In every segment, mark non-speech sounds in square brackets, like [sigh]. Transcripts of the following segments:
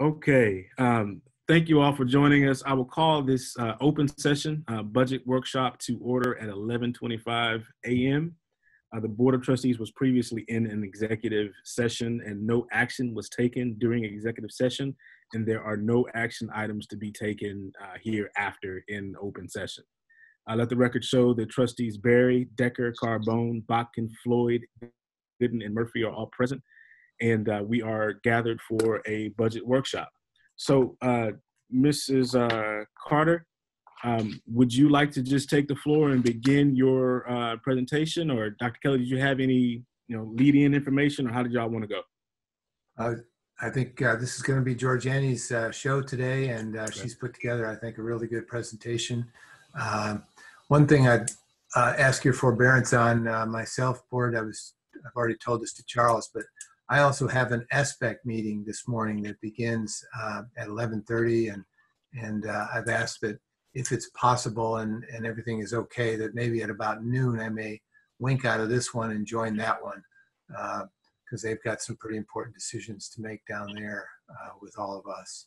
Okay. Um, thank you all for joining us. I will call this uh, open session uh, budget workshop to order at 11:25 a.m. Uh, the Board of Trustees was previously in an executive session and no action was taken during executive session, and there are no action items to be taken uh, here after in open session. I let the record show that trustees Barry, Decker, Carbone, Botkin, Floyd, Gooden, and Murphy are all present, and uh, we are gathered for a budget workshop. So, uh, Mrs. Uh, Carter, um, would you like to just take the floor and begin your uh, presentation, or Dr. Kelly, did you have any, you know, lead-in information, or how did y'all want to go? Uh, I think uh, this is going to be Georgiani's uh, show today, and uh, she's put together, I think, a really good presentation. Um, one thing I'd uh, ask your forbearance on uh, myself, board. I was I've already told this to Charles, but I also have an SBEC meeting this morning that begins uh, at 11:30, and and uh, I've asked that if it's possible and and everything is okay, that maybe at about noon I may wink out of this one and join that one because they've got some pretty important decisions to make down there uh, with all of us.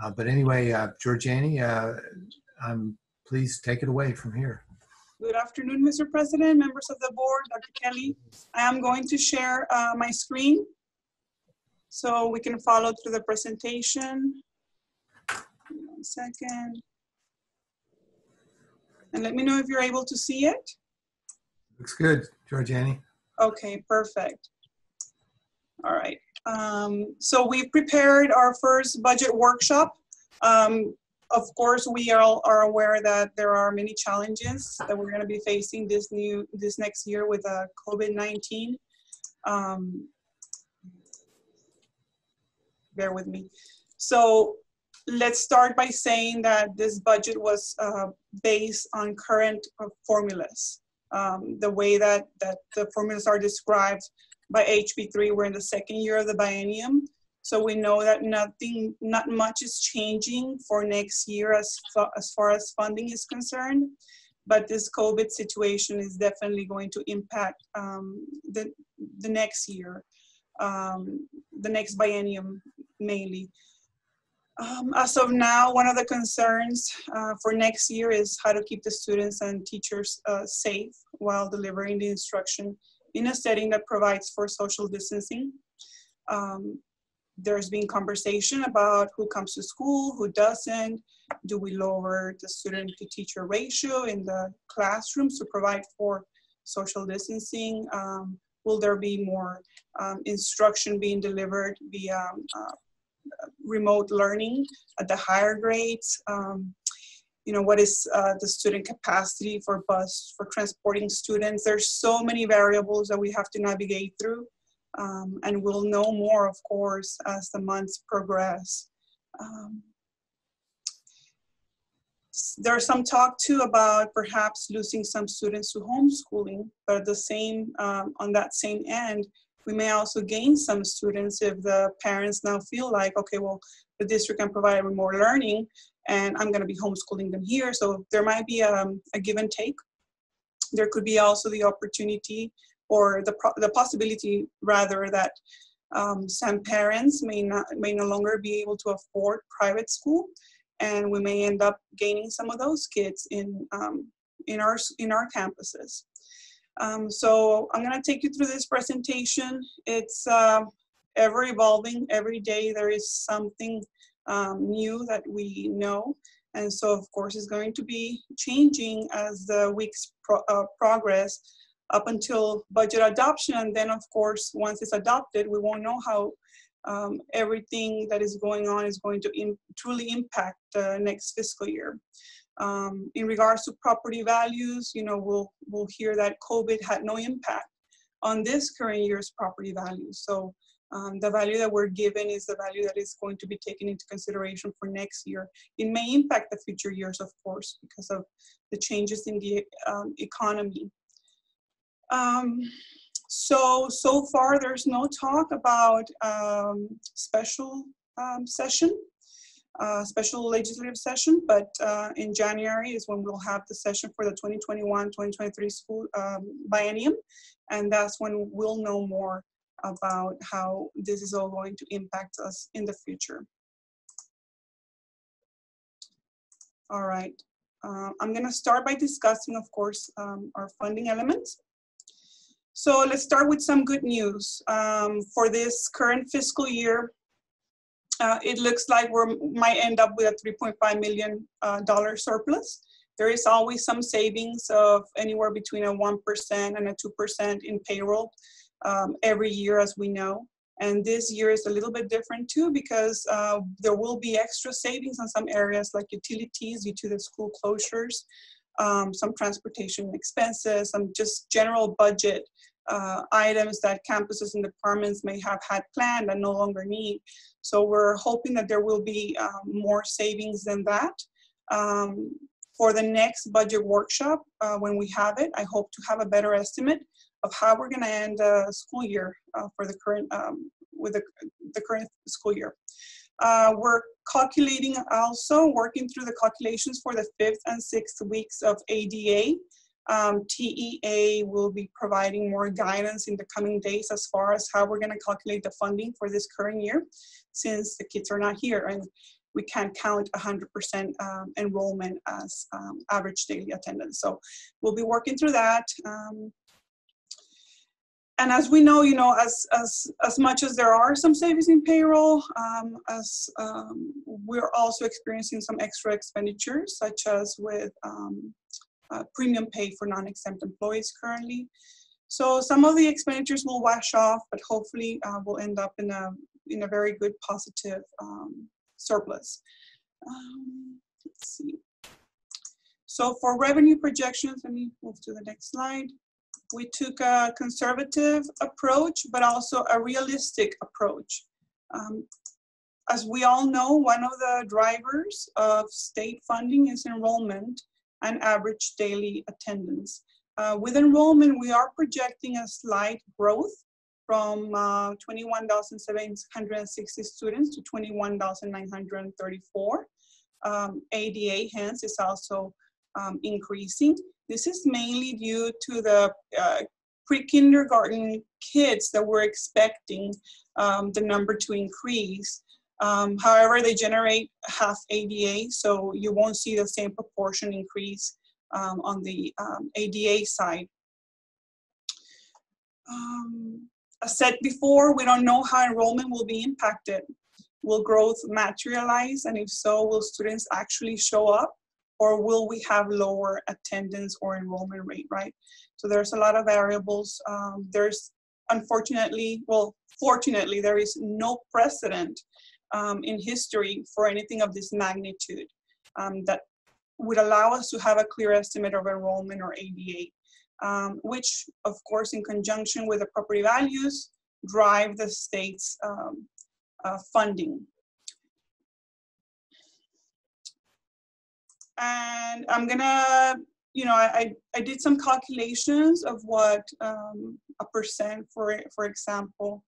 Uh, but anyway, uh, Georgiani, uh, um, please take it away from here. Good afternoon, Mr. President, members of the board, Dr. Kelly. I am going to share uh, my screen so we can follow through the presentation. One second. And let me know if you're able to see it. Looks good, Georgiani. Okay, perfect. All right. Um, so we've prepared our first budget workshop. Um, of course, we all are aware that there are many challenges that we're going to be facing this new this next year with uh, COVID-19. Um, bear with me. So let's start by saying that this budget was uh, based on current uh, formulas. Um, the way that, that the formulas are described by HB3, we're in the second year of the biennium. So we know that nothing, not much is changing for next year as, far, as far as funding is concerned. But this COVID situation is definitely going to impact um, the, the next year, um, the next biennium mainly. Um, as of now, one of the concerns uh, for next year is how to keep the students and teachers uh, safe while delivering the instruction in a setting that provides for social distancing. Um, there's been conversation about who comes to school, who doesn't. Do we lower the student to teacher ratio in the classrooms to provide for social distancing? Um, will there be more um, instruction being delivered via uh, remote learning at the higher grades? Um, you know, what is uh, the student capacity for bus, for transporting students? There's so many variables that we have to navigate through. Um, and we'll know more, of course, as the months progress. Um, there's some talk too about perhaps losing some students to homeschooling, but the same, um, on that same end, we may also gain some students if the parents now feel like, okay, well, the district can provide more learning and I'm gonna be homeschooling them here. So there might be um, a give and take. There could be also the opportunity or the, the possibility rather that um, some parents may not may no longer be able to afford private school and we may end up gaining some of those kids in um, in our in our campuses um, so I'm going to take you through this presentation it's uh, ever evolving every day there is something um, new that we know and so of course it's going to be changing as the weeks pro uh, progress up until budget adoption. And then, of course, once it's adopted, we won't know how um, everything that is going on is going to truly impact the next fiscal year. Um, in regards to property values, you know, we'll, we'll hear that COVID had no impact on this current year's property values. So um, the value that we're given is the value that is going to be taken into consideration for next year. It may impact the future years, of course, because of the changes in the um, economy. Um, so, so far there's no talk about um, special um, session, uh, special legislative session, but uh, in January is when we'll have the session for the 2021-2023 school um, biennium, and that's when we'll know more about how this is all going to impact us in the future. All right, uh, I'm gonna start by discussing, of course, um, our funding elements. So let's start with some good news. Um, for this current fiscal year, uh, it looks like we might end up with a $3.5 million uh, surplus. There is always some savings of anywhere between a 1% and a 2% in payroll um, every year, as we know. And this year is a little bit different too because uh, there will be extra savings on some areas like utilities due to the school closures, um, some transportation expenses, some just general budget uh, items that campuses and departments may have had planned and no longer need. So we're hoping that there will be um, more savings than that. Um, for the next budget workshop, uh, when we have it, I hope to have a better estimate of how we're going to end the school year uh, for the current um, with the, the current school year. Uh, we're calculating also, working through the calculations for the fifth and sixth weeks of ADA. Um, TEA will be providing more guidance in the coming days as far as how we're going to calculate the funding for this current year, since the kids are not here and we can't count 100% um, enrollment as um, average daily attendance. So we'll be working through that. Um, and as we know, you know, as as as much as there are some savings in payroll, um, as um, we're also experiencing some extra expenditures, such as with uh, premium pay for non-exempt employees currently. So some of the expenditures will wash off, but hopefully uh, will end up in a in a very good positive um, surplus. Um, let's see. So for revenue projections, let me move to the next slide we took a conservative approach, but also a realistic approach. Um, as we all know, one of the drivers of state funding is enrollment and average daily attendance. Uh, with enrollment, we are projecting a slight growth from uh, 21,760 students to 21,934. Um, ADA, hence, is also um, increasing. This is mainly due to the uh, pre-kindergarten kids that we're expecting um, the number to increase. Um, however, they generate half ADA, so you won't see the same proportion increase um, on the um, ADA side. Um, as said before, we don't know how enrollment will be impacted. Will growth materialize? And if so, will students actually show up? or will we have lower attendance or enrollment rate, right? So there's a lot of variables. Um, there's unfortunately, well, fortunately, there is no precedent um, in history for anything of this magnitude um, that would allow us to have a clear estimate of enrollment or ADA, um, which of course in conjunction with the property values drive the state's um, uh, funding. and I'm gonna, you know, I, I did some calculations of what um, a percent, for, for example,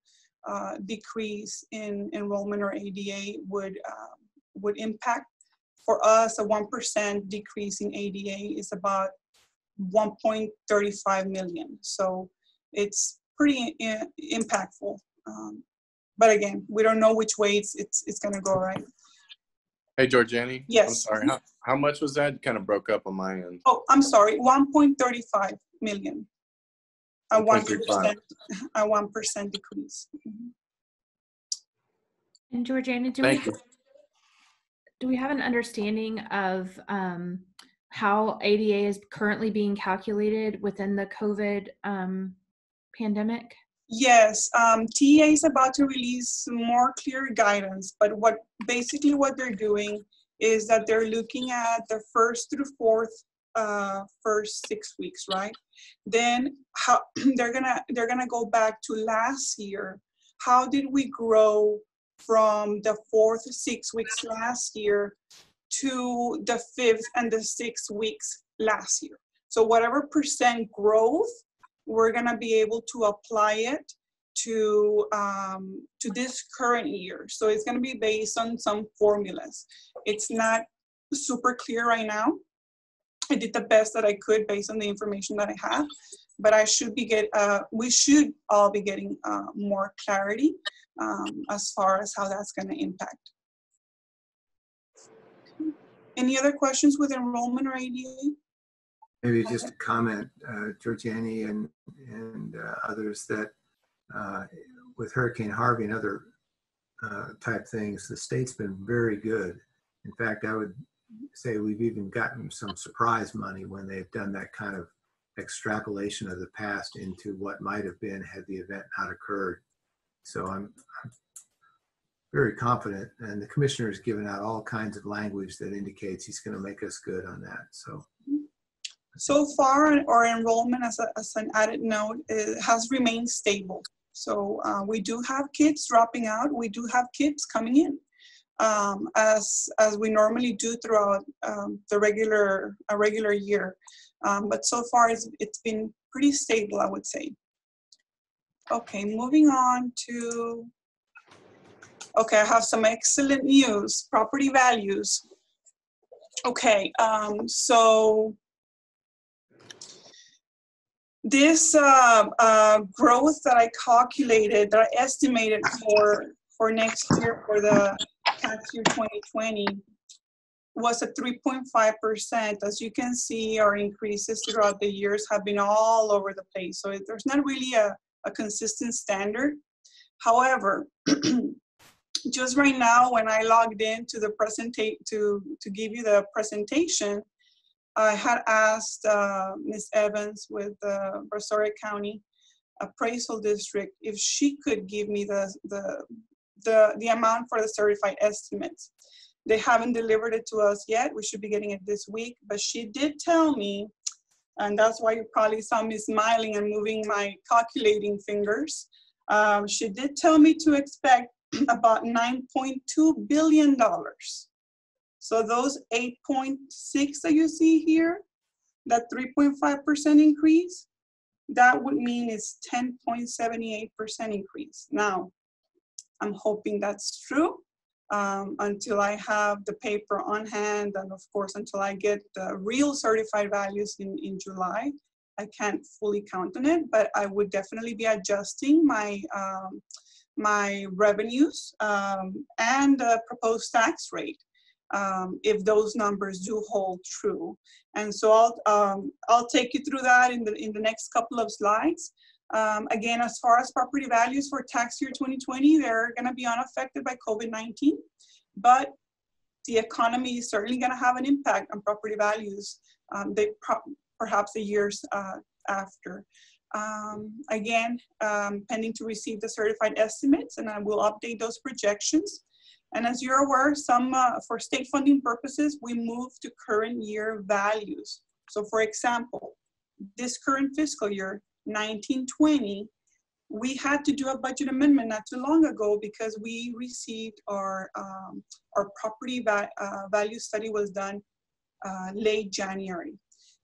uh, decrease in enrollment or ADA would, uh, would impact. For us, a 1% decrease in ADA is about 1.35 million. So it's pretty impactful. Um, but again, we don't know which way it's, it's, it's gonna go, right? Hey, Georgianni. Yes. I'm sorry. How, how much was that? Kind of broke up on my end. Oh, I'm sorry. 1.35 million. A one percent, a one percent decrease. And Georgiana, do we, Thank you. do we have an understanding of um, how ADA is currently being calculated within the COVID um, pandemic? Yes, um, TEA is about to release more clear guidance, but what basically what they're doing is that they're looking at the first through fourth uh, first six weeks, right? Then how [clears throat] they're gonna they're gonna go back to last year. How did we grow from the fourth six weeks last year to the fifth and the sixth weeks last year? So whatever percent growth we're gonna be able to apply it to um, to this current year. So it's gonna be based on some formulas. It's not super clear right now. [laughs] I did the best that I could based on the information that I have, but I should be get uh, we should all be getting uh, more clarity um, as far as how that's gonna impact. Any other questions with enrollment or ADA? Maybe just a comment, uh, Georgiani and, and uh, others that uh, with Hurricane Harvey and other uh, type things, the state's been very good. In fact, I would say we've even gotten some surprise money when they've done that kind of extrapolation of the past into what might have been had the event not occurred. So I'm, I'm very confident, and the commissioner has given out all kinds of language that indicates he's going to make us good on that. So So far, our enrollment, as, a, as an added note, it has remained stable. So uh, we do have kids dropping out. We do have kids coming in, um, as as we normally do throughout um, the regular a regular year. Um, but so far, it's, it's been pretty stable, I would say. Okay, moving on to. Okay, I have some excellent news. Property values. Okay, um, so this uh, uh, growth that I calculated, that I estimated for for next year for the tax year 2020 was at 3.5%. As you can see, our increases throughout the years have been all over the place. So there's not really a, a consistent standard. However, [clears throat] just right now, when I logged in to the presentate to to give you the presentation, I had asked uh, Ms. Evans with the Brazoria County Appraisal District if she could give me the, the, the, the amount for the certified estimates. They haven't delivered it to us yet. We should be getting it this week, but she did tell me, and that's why you probably saw me smiling and moving my calculating fingers. Um, she did tell me to expect [clears throat] about $9.2 billion. So those 8.6 that you see here, that 3.5% increase, that would mean it's 10.78% increase. Now, I'm hoping that's true um, until I have the paper on hand and of course until I get the real certified values in, in July. I can't fully count on it, but I would definitely be adjusting my um, my revenues um, and the proposed tax rate um, if those numbers do hold true. And so I'll, um, I'll take you through that in the, in the next couple of slides. Um, again, as far as property values for tax year 2020, they're gonna be unaffected by COVID-19, but the economy is certainly gonna have an impact on property values, um, they perhaps the years uh, after. Um, again, um, pending to receive the certified estimates, and I will update those projections. And as you're aware, some uh, for state funding purposes, we move to current year values. So for example, this current fiscal year, 1920, we had to do a budget amendment not too long ago because we received our, um, our property va uh, value study was done uh, late January.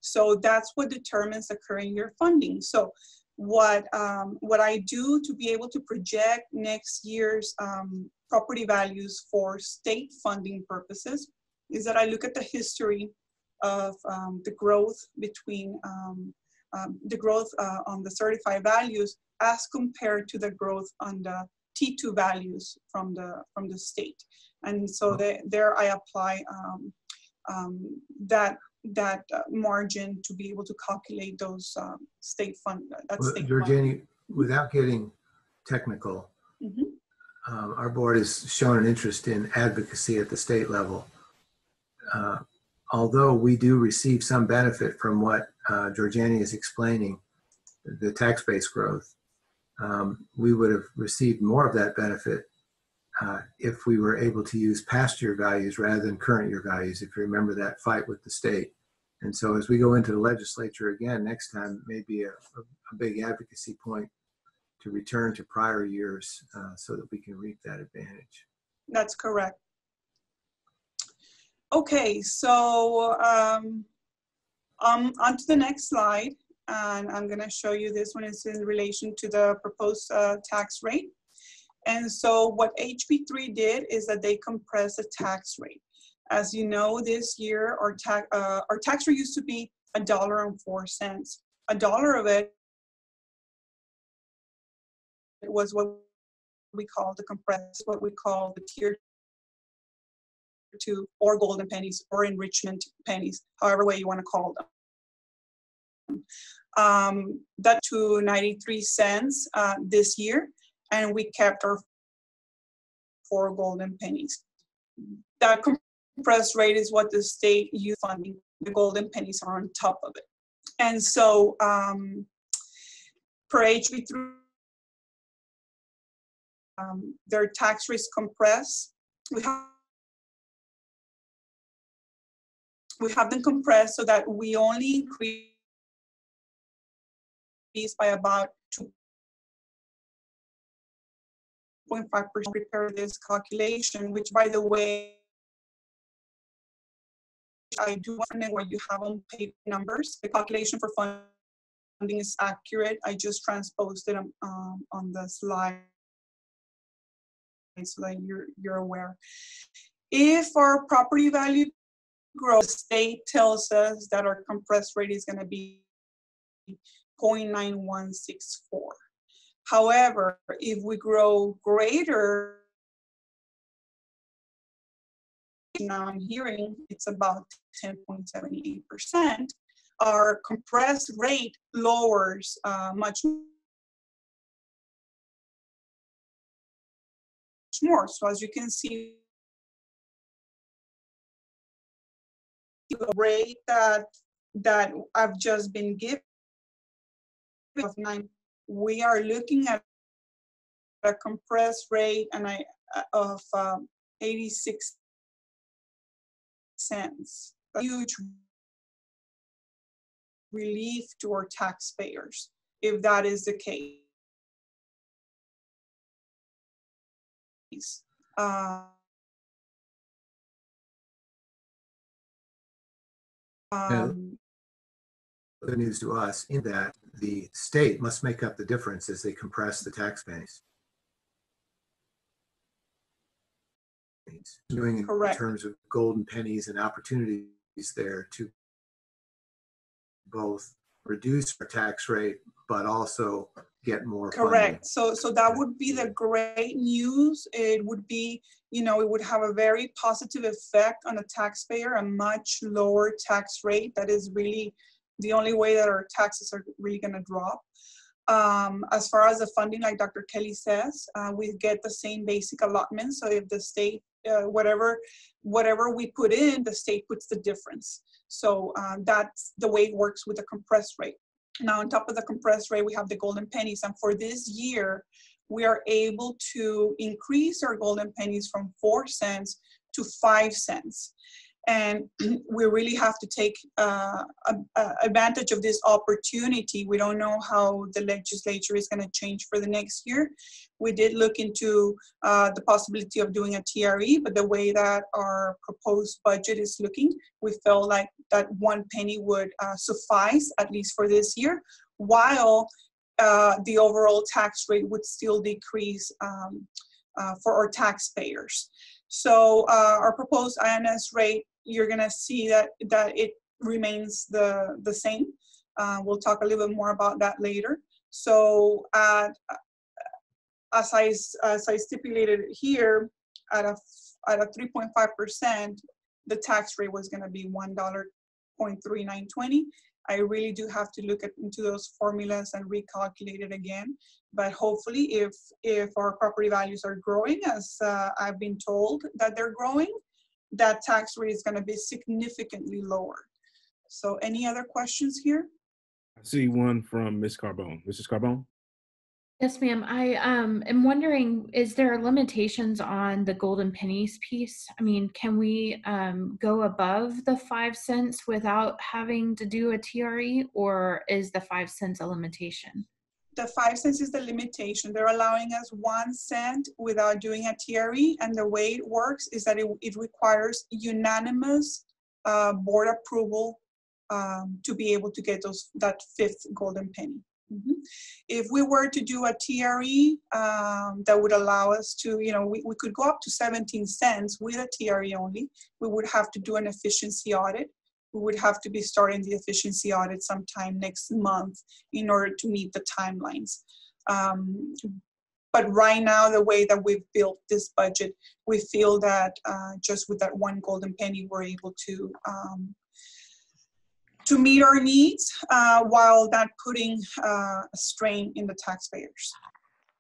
So that's what determines the current year funding. So what, um, what I do to be able to project next year's um, property values for state funding purposes is that I look at the history of um, the growth between um, the growth uh, on the certified values as compared to the growth on the T2 values from the from the state. And so mm-hmm. they, there I apply um, um, that that uh, margin to be able to calculate those um, state fund. That well, state Georgiani, without getting technical, mm -hmm um, our board has shown an interest in advocacy at the state level. Uh, although we do receive some benefit from what uh, Georgiani is explaining, the tax base growth, um, we would have received more of that benefit uh, if we were able to use past year values rather than current year values, if you remember that fight with the state. And so as we go into the legislature again next time, maybe a, a, a big advocacy point to return to prior years uh, so that we can reap that advantage. That's correct. Okay, so um, um, on to the next slide. And I'm gonna show you this one is in relation to the proposed uh, tax rate. And so what HB3 did is that they compressed the tax rate. As you know, this year our, ta uh, our tax rate used to be a dollar and four cents. A dollar of it was what we call the compressed, what we call the tiered to, or golden pennies, or enrichment pennies, however way you want to call them. Um, that to 93 cents uh, this year, and we kept our four golden pennies. That compressed rate is what the state youth funding, the golden pennies are on top of it. And so um, per HB 3 um, their tax rates compress. We have we have them compressed so that we only increase by about 2.5% prepare this calculation, which by the way, I do know where you have on paper numbers. The calculation for funding is accurate. I just transposed it um, um on the slide so that you're, you're aware. If our property value grows, the state tells us that our compressed rate is going to be 0.9164. However, if we grow greater, now I'm hearing it's about 10.78%, our compressed rate lowers uh, much more. So as you can see, the rate that that I've just been given of nine, we are looking at a compressed rate and I of um, 86 cents. A huge relief to our taxpayers if that is the case. Uh, um, Good news to us in that the state must make up the difference as they compress the tax base. Doing in Correct. terms of golden pennies and opportunities there to both reduce our tax rate, but also get more funding. Correct. So, so that would be the great news. It would be, you know, it would have a very positive effect on the taxpayer, a much lower tax rate. That is really the only way that our taxes are really going to drop. Um, as far as the funding, like Dr. Kelly says, uh, we get the same basic allotment. So if the state, uh, whatever, whatever we put in, the state puts the difference. So uh, that's the way it works with the compressed rate. Now, on top of the compressed rate, we have the golden pennies. And for this year, we are able to increase our golden pennies from four cents to five cents. And [clears throat] we really have to take uh, a, a advantage of this opportunity. We don't know how the legislature is going to change for the next year. We did look into uh, the possibility of doing a TRE, but the way that our proposed budget is looking, we felt like that one penny would uh, suffice at least for this year, while uh, the overall tax rate would still decrease um, uh, for our taxpayers. So uh, our proposed INS rate, you're gonna see that that it remains the the same. Uh, we'll talk a little bit more about that later. So at as I as I stipulated here, at a at a 3.5 percent, the tax rate was going to be one dollar point three nine twenty. I really do have to look at, into those formulas and recalculate it again. But hopefully, if if our property values are growing, as uh, I've been told that they're growing, that tax rate is going to be significantly lower. So, any other questions here? I see one from Ms. Carbone. Mrs. Carbone? Yes, ma'am. I um am wondering, is there limitations on the golden pennies piece? I mean, can we um go above the five cents without having to do a TRE, or is the five cents a limitation? The five cents is the limitation. They're allowing us one cent without doing a TRE, and the way it works is that it, it requires unanimous uh, board approval um, to be able to get those that fifth golden penny. Mhm. If we were to do a TRE, um, that would allow us to, you know, we, we could go up to 17 cents with a TRE only. We would have to do an efficiency audit. We would have to be starting the efficiency audit sometime next month in order to meet the timelines. Um, but right now, the way that we've built this budget, we feel that uh, just with that one golden penny, we're able to um, to meet our needs uh, while not putting uh, a strain in the taxpayers.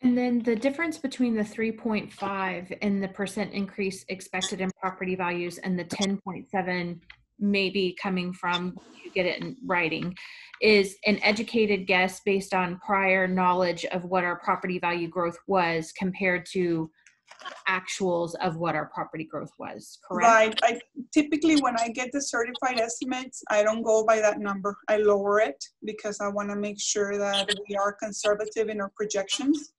And then the difference between the 3.5 and the percent increase expected in property values and the 10.7 maybe coming from you get it in writing is an educated guess based on prior knowledge of what our property value growth was compared to actuals of what our property growth was, correct? Right. I typically when I get the certified estimates, I don't go by that number. I lower it because I want to make sure that we are conservative in our projections.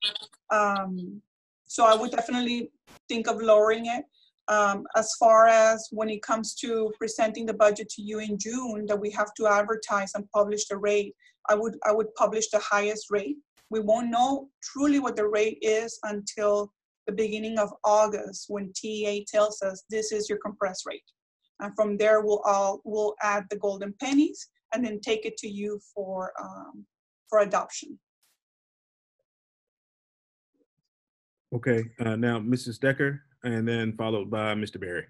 Um, so I would definitely think of lowering it. Um, as far as when it comes to presenting the budget to you in June, that we have to advertise and publish the rate, I would I would publish the highest rate. We won't know truly what the rate is until the beginning of August when TEA tells us this is your compressed rate. And from there, we'll all we'll add the golden pennies and then take it to you for um, for adoption. Okay, uh, now Mrs. Decker, and then followed by Mr. Barry.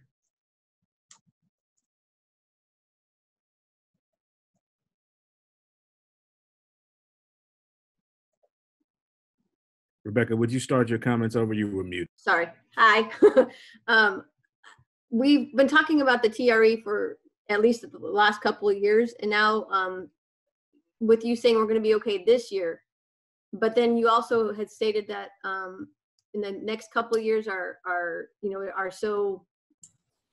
Rebecca, would you start your comments over? You were mute. Sorry. Hi. [laughs] um, we've been talking about the TRE for at least the last couple of years, and now um, with you saying we're going to be okay this year, but then you also had stated that um, in the next couple years are are you know are so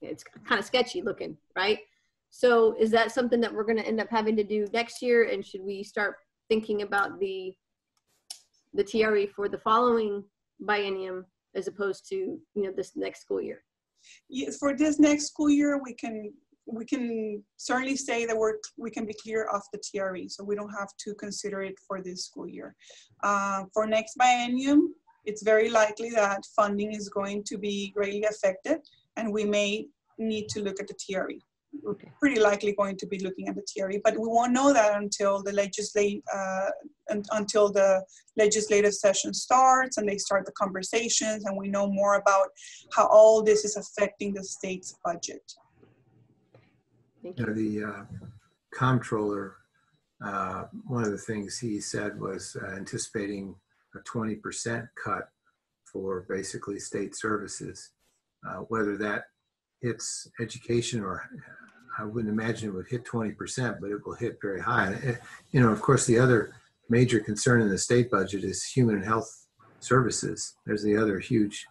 it's kind of sketchy looking, right? So is that something that we're going to end up having to do next year, and should we start thinking about the the TRE for the following biennium as opposed to you know this next school year? For this next school year, we can we can certainly say that we're we can be clear of the TRE, so we don't have to consider it for this school year. Uh, for next biennium, it's very likely that funding is going to be greatly affected, and we may need to look at the TRE. Okay. Pretty likely going to be looking at the TRE, but we won't know that until the legislate uh, until the legislative session starts and they start the conversations, and we know more about how all this is affecting the state's budget. Thank You you. know, the uh, comptroller, uh, one of the things he said was uh, anticipating a 20% cut for basically state services. Uh, Whether that hits education or, I wouldn't imagine it would hit 20%, but it will hit very high. Uh, You know, of course, the other major concern in the state budget is human health services. There's the other huge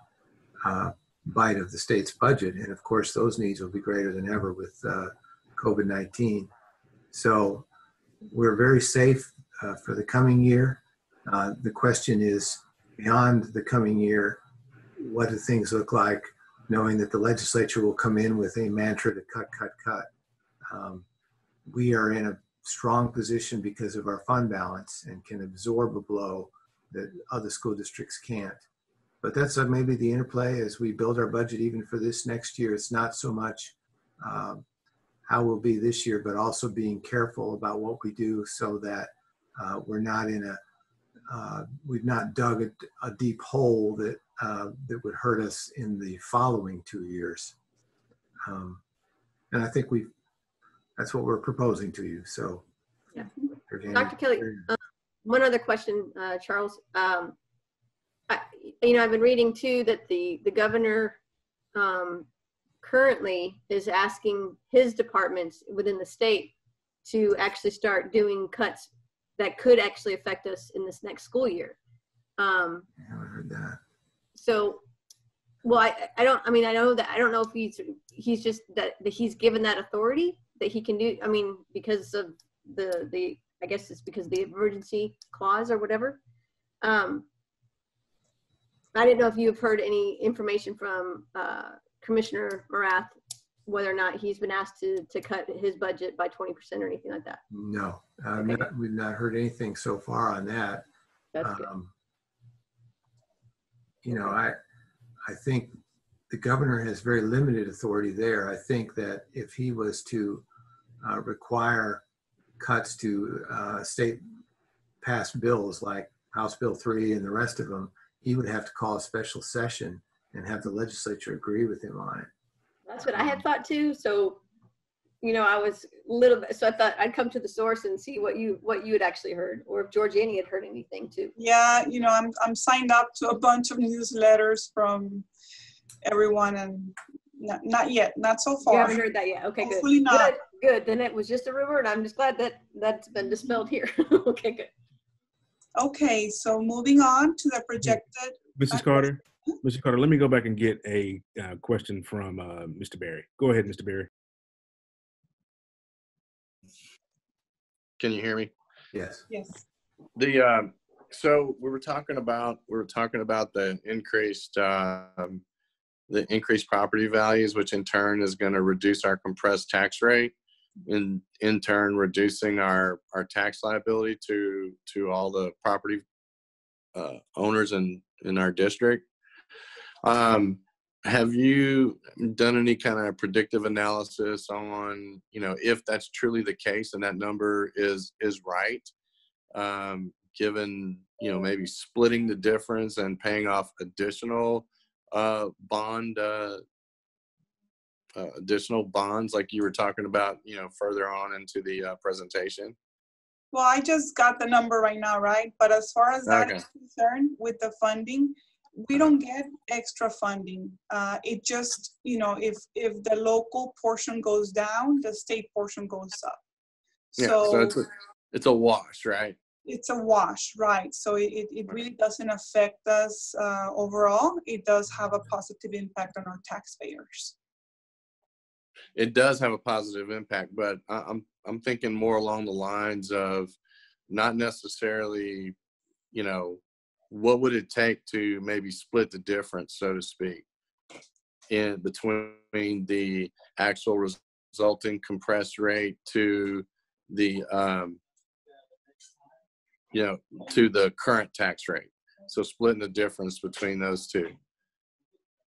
uh, bite of the state's budget. And of course, those needs will be greater than ever with uh, COVID 19. So we're very safe uh, for the coming year. Uh, the question is beyond the coming year, what do things look like, knowing that the legislature will come in with a mantra to cut, cut, cut? Um, we are in a strong position because of our fund balance and can absorb a blow that other school districts can't. But that's uh, maybe the interplay as we build our budget even for this next year. It's not so much um, how we'll be this year, but also being careful about what we do so that uh, we're not in a, uh, we've not dug a, a deep hole that, uh, that would hurt us in the following two years. Um, and I think we, that's what we're proposing to you. So. Yeah. Dr. Kelly, uh, one other question, uh, Charles. Um, I, you know, I've been reading too that the the governor um, currently is asking his departments within the state to actually start doing cuts that could actually affect us in this next school year. Um, I haven't heard that. so, well, I, I don't, I mean, I know that, I don't know if he's, he's just that, that he's given that authority that he can do, I mean, because of the, the, I guess it's because of the emergency clause or whatever. Um, I didn't know if you've heard any information from, uh, Commissioner Morath, whether or not he's been asked to, to cut his budget by 20% or anything like that. No, Okay. not- we've not heard anything so far on that. That's good. Um, You know, I, I think the governor has very limited authority there. I think that if he was to uh, require cuts to uh, state passed bills like House Bill 3 and the rest of them, he would have to call a special session and have the legislature agree with him on it. That's what I had thought too. So, you know, I was a little bit, so I thought I'd come to the source and see what you, what you had actually heard, or if Georgiani had heard anything too. Yeah, you know, I'm, I'm signed up to a bunch of newsletters from everyone and not, not yet, not so You far. haven't heard that yet? Okay, good. Hopefully not. Good, good. Then it was just a rumor and I'm just glad that that's been dispelled here. [laughs] Okay, good. Okay, so moving on to the projected, Mrs. Carter, Mr. Carter, let me go back and get a uh, question from uh, Mr. Barry. Go ahead, Mr. Barry. Can you hear me? Yes. yes, The, um, so we were talking about, we were talking about the increased, um, the increased property values, which in turn is going to reduce our compressed tax rate. In, in turn, reducing our, our tax liability to, to all the property, uh, owners in, in our district. Um, have you done any kind of predictive analysis on, you know, if that's truly the case and that number is, is right? um, given you know maybe splitting the difference and paying off additional uh, bond uh, uh, additional bonds like you were talking about you know further on into the uh, presentation well, I just got the number right now, right? But as far as that Okay. is concerned with the funding, we don't get extra funding. Uh, it just, you know, if, if the local portion goes down, the state portion goes up. yeah so, So it's a it's a wash right it's a wash, right? So it, it it really doesn't affect us uh, overall. It does have a positive impact on our taxpayers. it does have a positive impact but i'm i'm thinking more along the lines of not necessarily you know what would it take to maybe split the difference so to speak in between the actual res- resulting compressed rate to the um you know to the current tax rate? So splitting the difference between those two.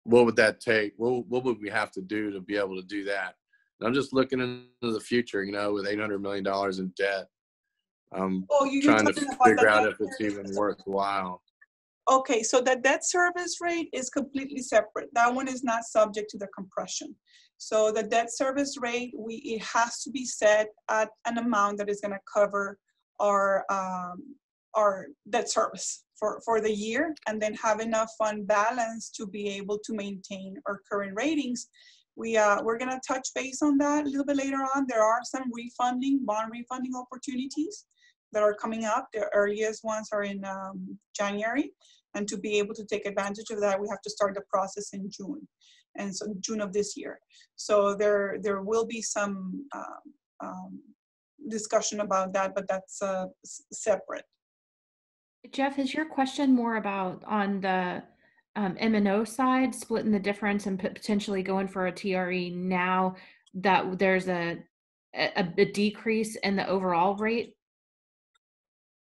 What would that take? What, what would we have to do to be able to do that? And i'm just looking into the future you know with 800 million dollars in debt i'm Oh, you- trying to talking about the figure out if it's even worthwhile Okay, so the debt service rate is completely separate. That one is not subject to the compression. So the debt service rate, we, it has to be set at an amount that is gonna cover our, um, our debt service for, for the year and then have enough fund balance to be able to maintain our current ratings. We, uh, we're gonna touch base on that a little bit later on. There are some refunding, bond refunding opportunities that are coming up. The earliest ones are in, um, January. And to be able to take advantage of that, we have to start the process in June. And so June of this year. So there, there will be some um, um, discussion about that, but that's uh, separate. Jeff, is your question more about on the um, M and O side, splitting the difference and pot- potentially going for a TRE now that there's a, a, a decrease in the overall rate?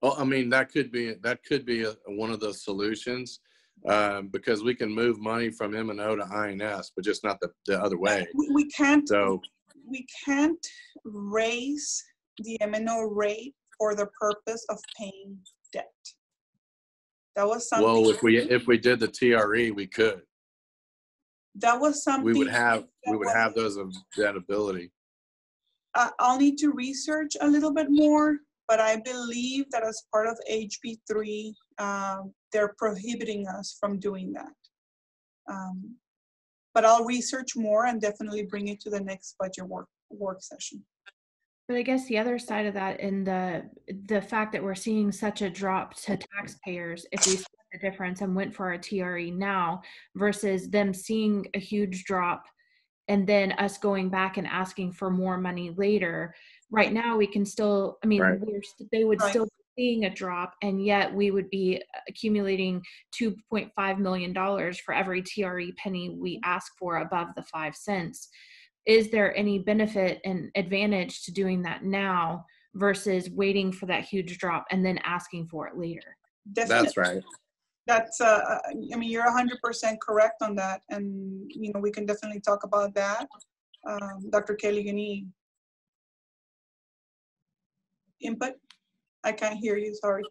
Well i mean that could be that could be a, one of the solutions um, because we can move money from m and o to ins but just not the, the other way We, we can't, so we can't raise the M and O rate for the purpose of paying debt. That was something. well if we if we did the tre we could That was something. we would have we would was- have those of that ability Uh, I'll need to research a little bit more, but I believe that as part of HB three, um, they're prohibiting us from doing that. Um, But I'll research more and definitely bring it to the next budget work, work session. But I guess the other side of that and the the fact that we're seeing such a drop to taxpayers if we split the difference and went for a TRE now versus them seeing a huge drop and then us going back and asking for more money later. Right now we can still I mean Right. we're st- they would Right. still be seeing a drop and yet we would be accumulating 2.5 million dollars for every TRE penny we ask for above the 5 cents is there any benefit and advantage to doing that now versus waiting for that huge drop and then asking for it later? Definitely. that's right That's, uh, I mean, you're hundred percent correct on that, and, you know, we can definitely talk about that. Um, Dr. Kelly, any input? I can't hear you, sorry.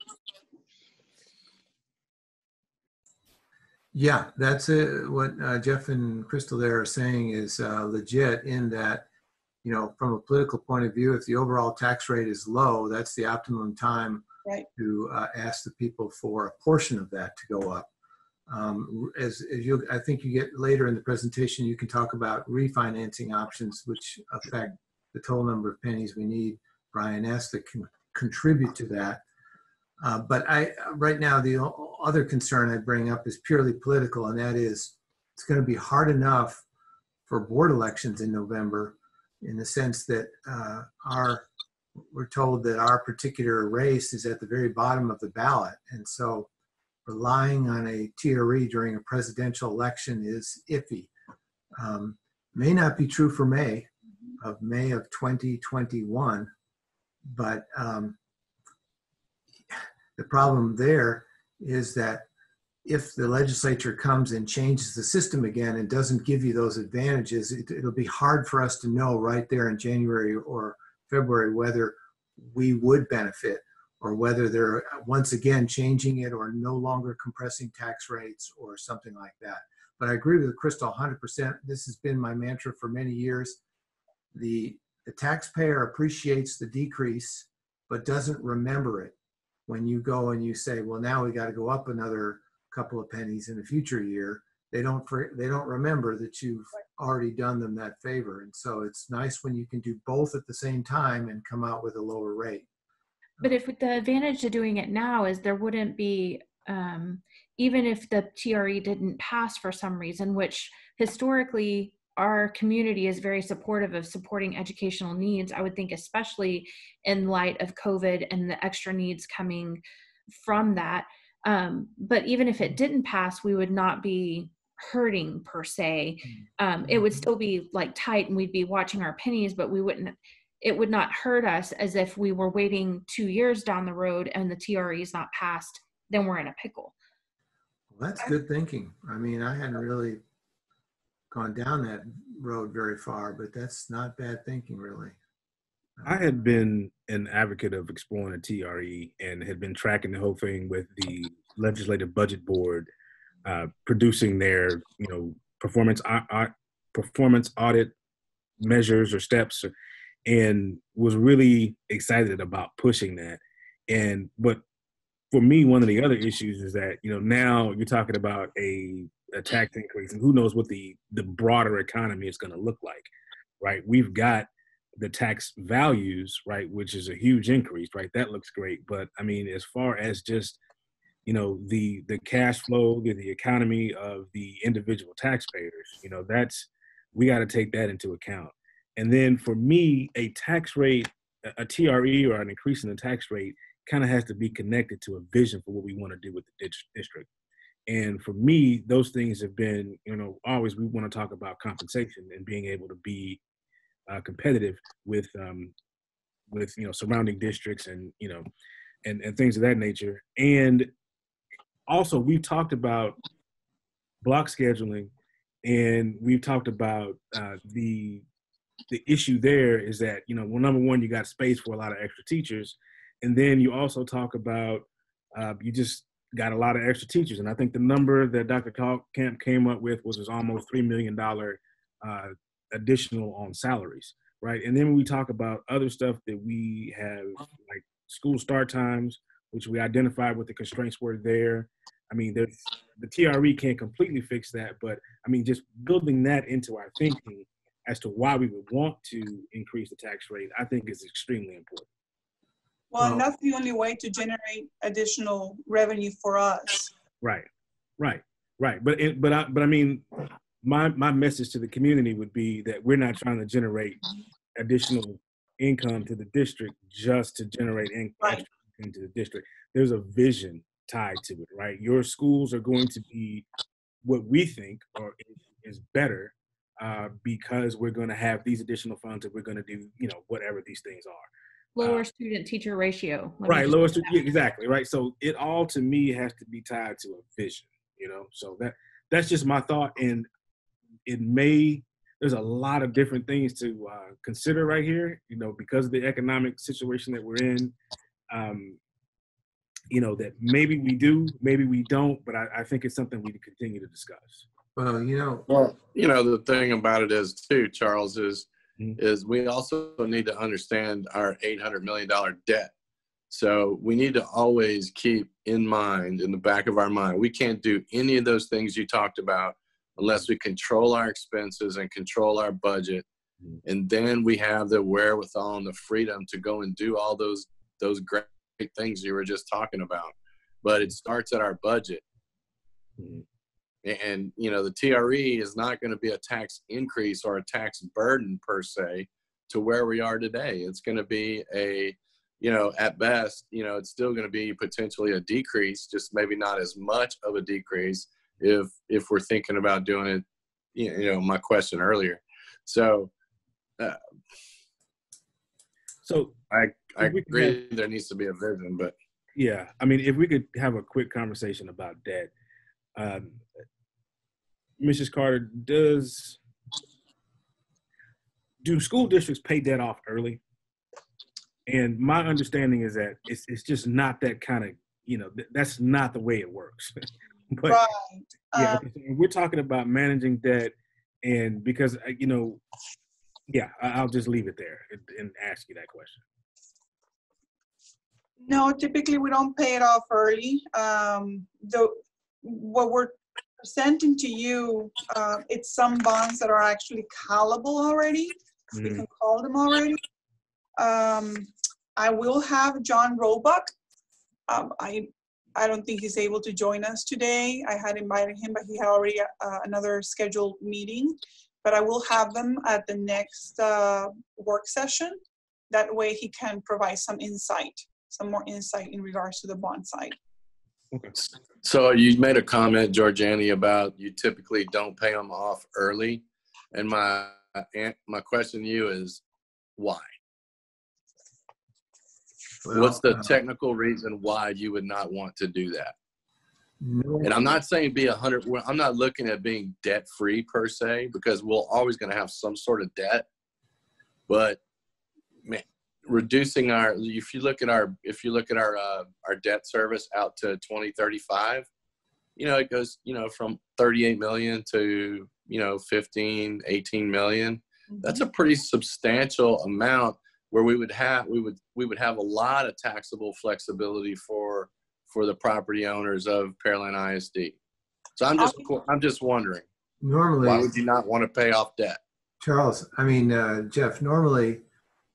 Yeah, that's uh what uh, Jeff and Crystal there are saying is uh, legit in that, you know, from a political point of view, if the overall tax rate is low, that's the optimum time Right. to uh, ask the people for a portion of that to go up. Um, as, as you, I think you get later in the presentation, you can talk about refinancing options, which affect the total number of pennies we need. Brian asked to con- contribute to that. Uh, but I, right now, the other concern I bring up is purely political, and that is it's going to be hard enough for board elections in November in the sense that uh, our, we're told that our particular race is at the very bottom of the ballot. And so relying on a TRE during a presidential election is iffy. Um, may not be true for May of May of 2021, but um, the problem there is that if the legislature comes and changes the system again and doesn't give you those advantages, it, it'll be hard for us to know right there in January or February whether we would benefit or whether they're once again changing it or no longer compressing tax rates or something like that. But I agree with Crystal 100%. This has been my mantra for many years. The, the taxpayer appreciates the decrease, but doesn't remember it when you go and you say, well, now we got to go up another couple of pennies in a future year. They don't, they don't remember that you've already done them that favor. And so it's nice when you can do both at the same time and come out with a lower rate. But if the advantage to doing it now is there wouldn't be, um, even if the TRE didn't pass for some reason, which historically our community is very supportive of supporting educational needs. I would think, especially in light of COVID and the extra needs coming from that. Um, but even if it didn't pass, we would not be hurting per se. Um, it would still be like tight and we'd be watching our pennies, but we wouldn't it would not hurt us as if we were waiting two years down the road and the TRE is not passed, then we're in a pickle. Well, that's good thinking. I mean, I hadn't really gone down that road very far, but that's not bad thinking, really. I had been an advocate of exploring a TRE and had been tracking the whole thing with the Legislative Budget Board uh, producing their, you know, performance au- performance audit measures or steps, and was really excited about pushing that. And but for me, one of the other issues is that you know now you're talking about a a tax increase, and who knows what the the broader economy is going to look like, right? We've got the tax values, right, which is a huge increase, right? That looks great, but I mean, as far as just you know the the cash flow, the, the economy of the individual taxpayers, you know, that's we got to take that into account. And then for me, a tax rate, a- a TRE or an increase in the tax rate, kind of has to be connected to a vision for what we want to do with the district. And for me, those things have been, you know, always we want to talk about compensation and being able to be uh, competitive with um, with you know surrounding districts and you know and and things of that nature. And also, we've talked about block scheduling, and we've talked about uh, the the issue there is that you know well number one you got space for a lot of extra teachers and then you also talk about uh, you just got a lot of extra teachers. And i think the number that dr camp came up with was, was almost $3 million uh, additional on salaries right? And then we talk about other stuff that we have like school start times which we identified what the constraints were there. I mean the tre can't completely fix that but i mean just building that into our thinking as to why we would want to increase the tax rate, I think is extremely important. Well, Well- that's the only way to generate additional revenue for us. Right, right, right. But it, but I but I mean, my my message to the community would be that we're not trying to generate additional income to the district just to generate in, Right. extra income to the district. There's a vision tied to it, right? Your schools are going to be what we think or is, is better uh, because we're going to have these additional funds and we're going to do you know whatever these things are. Lower Uh, student teacher ratio. Let right just lowest put that. yeah, exactly right so it all to me has to be tied to a vision you know so that that's just my thought and it may there's a lot of different things to uh, consider right here you know because of the economic situation that we're in um, you know, that maybe we do, maybe we don't, but I, I think it's something we continue to discuss. Well, you know, Well, you know, the thing about it is too, Charles, is Mhm. is we also need to understand our eight hundred million dollar debt. So we need to always keep in mind, in the back of our mind, we can't do any of those things you talked about unless we control our expenses and control our budget. Mhm. And then we have the wherewithal and the freedom to go and do all those those great things you were just talking about. But it starts at our budget Mhm. And you know the TRE is not going to be a tax increase or a tax burden per se to where we are today. It's going to be a you know at best you know it's still going to be potentially a decrease, just maybe not as much of a decrease if if we're thinking about doing it. You know my question earlier. So uh, So I I If we could agree there needs to be a vision, but Yeah, I mean, if we could have a quick conversation about debt, um, Mrs. Carter, does do school districts pay debt off early? And my understanding is that it's it's just not that kind of you know th- that's not the way it works. [laughs] but Right. yeah, Um, we're talking about managing debt, and because uh, you know, yeah, I- I'll just leave it there and, and ask you that question. No, typically we don't pay it off early. Um, the, what we're presenting to you, uh, it's some bonds that are actually callable already. We Mhm. can call them already. Um, I will have John Roebuck. Um, I, I don't think he's able to join us today. I had invited him, but he had already uh, another scheduled meeting. But I will have them at the next uh, work session. That way he can provide some insight, some more insight in regards to the bond side. So you made a comment, Georgiani, about you typically don't pay them off early, and my my question to you is why? What's the uh, technical reason why you would not want to do that? no- And I'm not saying be a hundred. I'm not looking at being debt free per se because we're always going to have some sort of debt. But man, reducing our if you look at our if you look at our uh, our debt service out to 2035, you know it goes you know from 38 million to you know 15 18 million. That's a pretty substantial amount where we would have we would we would have a lot of taxable flexibility for for the property owners of Pearland ISD. So I'm just I'm just wondering Normally. why would you not want to pay off debt? Charles, I mean, uh, Jeff, normally,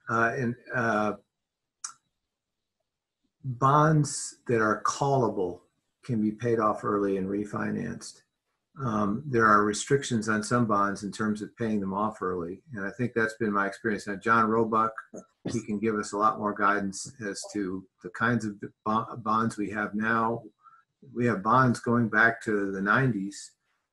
uh, in, uh, bonds that are callable can be paid off early and refinanced. Um, there are restrictions on some bonds in terms of paying them off early. And I think that's been my experience. Now, John Roebuck, he can give us a lot more guidance as to the kinds of bo- bonds we have now. We have bonds going back to the 90s,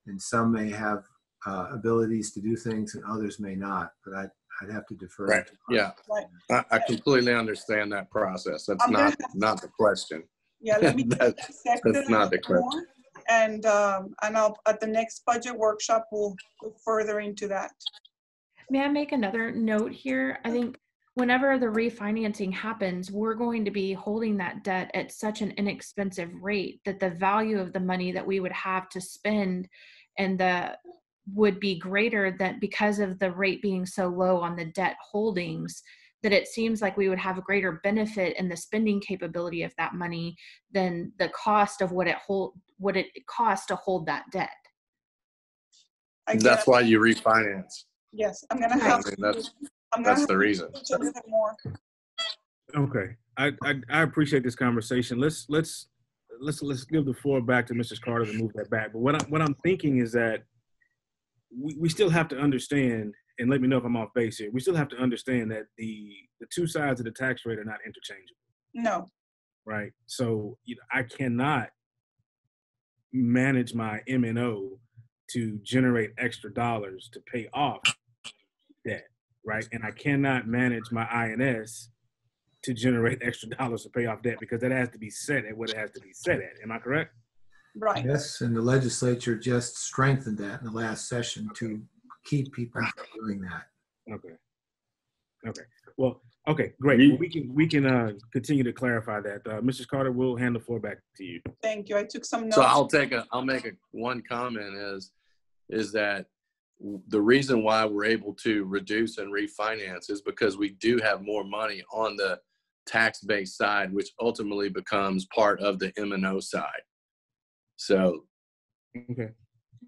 and some may have uh, abilities to do things and others may not, but I'd, I'd have to defer. Right. to- Yeah. Right. I, I completely understand that process. That's I'm gonna not not the question. Yeah, let me [laughs] That- that's not the bit more. And, um, and I'll, at the next budget workshop, we'll go further into that. May I make another note here? I think whenever the refinancing happens, we're going to be holding that debt at such an inexpensive rate that the value of the money that we would have to spend and the would be greater than because of the rate being so low on the debt holdings that it seems like we would have a greater benefit in the spending capability of that money than the cost of what it hold what it costs to hold that debt. That's why you refinance. Yes, I'm gonna have. I mean, that's- I'm That's have the reason. research A little bit more. Okay, I, I I appreciate this conversation. Let's let's let's let's give the floor back to Mrs. Carter to move that back. But what I what I'm thinking is that we, we still have to understand, and let me know if I'm off base here. We still have to understand that the the two sides of the tax rate are not interchangeable, No, right? So you know, I cannot manage my M and O to generate extra dollars to pay off debt, right? And I cannot manage my INS to generate [laughs] extra dollars to pay off debt because that has to be set at what it has to be set at. Am I correct? Right. Yes, and the legislature just strengthened that in the last session to keep people from doing that. Okay. Okay. Well, Okay, great. We- We can, we can uh, continue to clarify that. Uh, Mrs. Carter, we'll hand the floor back to you. Thank you. I took some notes. So I'll take a, I'll make a, one comment is, is that the reason why we're able to reduce and refinance is because we do have more money on the tax-based side, which ultimately becomes part of the M and O side. So Okay,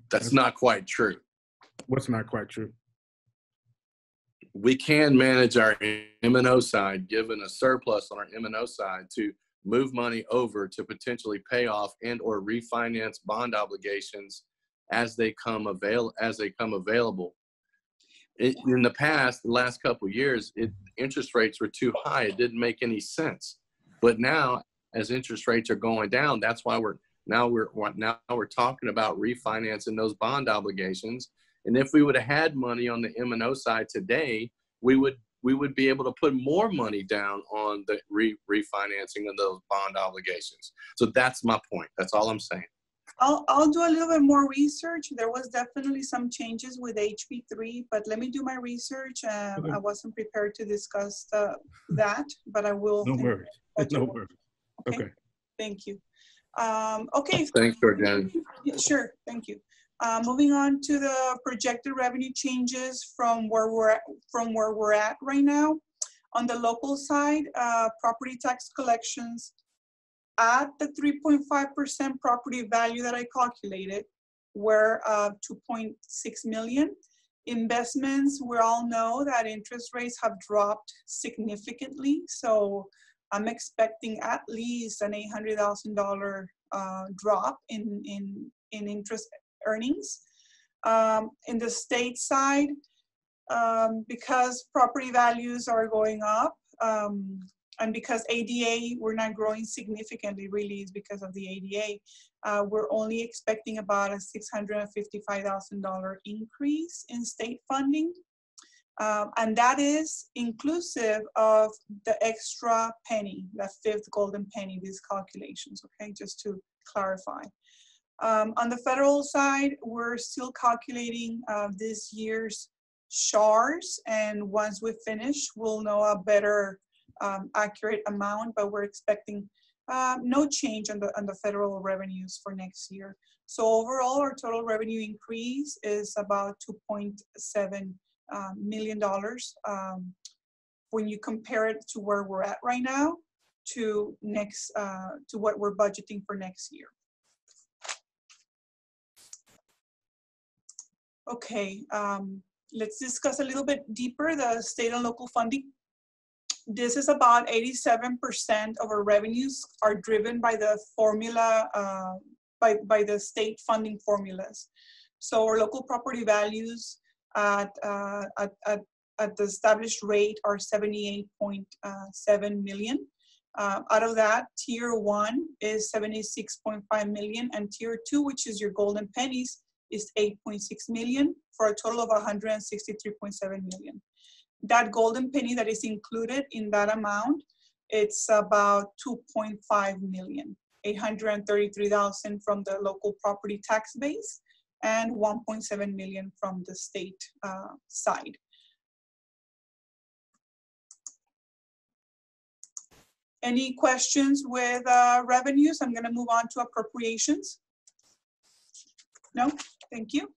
that's not quite true. what's not quite true? we can manage our M and O side, given a surplus on our M and O side to move money over to potentially pay off and or refinance bond obligations as they come avail as they come available. It, in the past, the last couple years, it, interest rates were too high. It didn't make any sense. But now, as interest rates are going down, that's why we're now we're now we're talking about refinancing those bond obligations and if we would have had money on the M and O side today, we would we would be able to put more money down on the re- refinancing of those bond obligations. So that's my point. That's all I'm saying. I'll, I'll do a little bit more research. There was definitely some changes with HB3, but let me do my research. Um, Okay. I wasn't prepared to discuss uh, that, but I will. No worries. No worries. Okay. Thank you. Um, okay. Thanks, Georgiana. Yeah, Sure, thank you. Uh, Moving on to the projected revenue changes from where we're, at- from where we're at right now. On the local side, uh, property tax collections at the 3.5% property value that I calculated were uh, 2.6 million. Investments, we all know that interest rates have dropped significantly, so I'm expecting at least an $800,000 uh, drop in, in, in interest earnings. Um, in the state side, um, because property values are going up, um, and because ADA, we're not growing significantly, really, is because of the ADA. Uh, we're only expecting about a $655,000 increase in state funding. Um, and that is inclusive of the extra penny, the fifth golden penny, these calculations, okay, just to clarify. Um, on the federal side, we're still calculating uh, this year's SHARs, and once we finish, we'll know a better um, accurate amount, but we're expecting uh, no change on the, on the federal revenues for next year. So overall, our total revenue increase is about 2.7 uh, million dollars. Um, when you compare it to where we're at right now, to next, uh, to what we're budgeting for next year. Okay, um, let's discuss a little bit deeper the state and local funding. This is about 87% of our revenues are driven by the formula, uh, by, by the state funding formulas. So our local property values at, uh, at, at, at the established rate are 78.7 million. Uh, out of that, tier one is 76.5 million, and tier two, which is your golden pennies, is 8.6 million for a total of 163.7 million. That golden penny that is included in that amount, it's about 2.5 million, 833,000 from the local property tax base and 1.7 million from the state uh, side. Any questions with uh, revenues? I'm gonna move on to appropriations. No, thank you.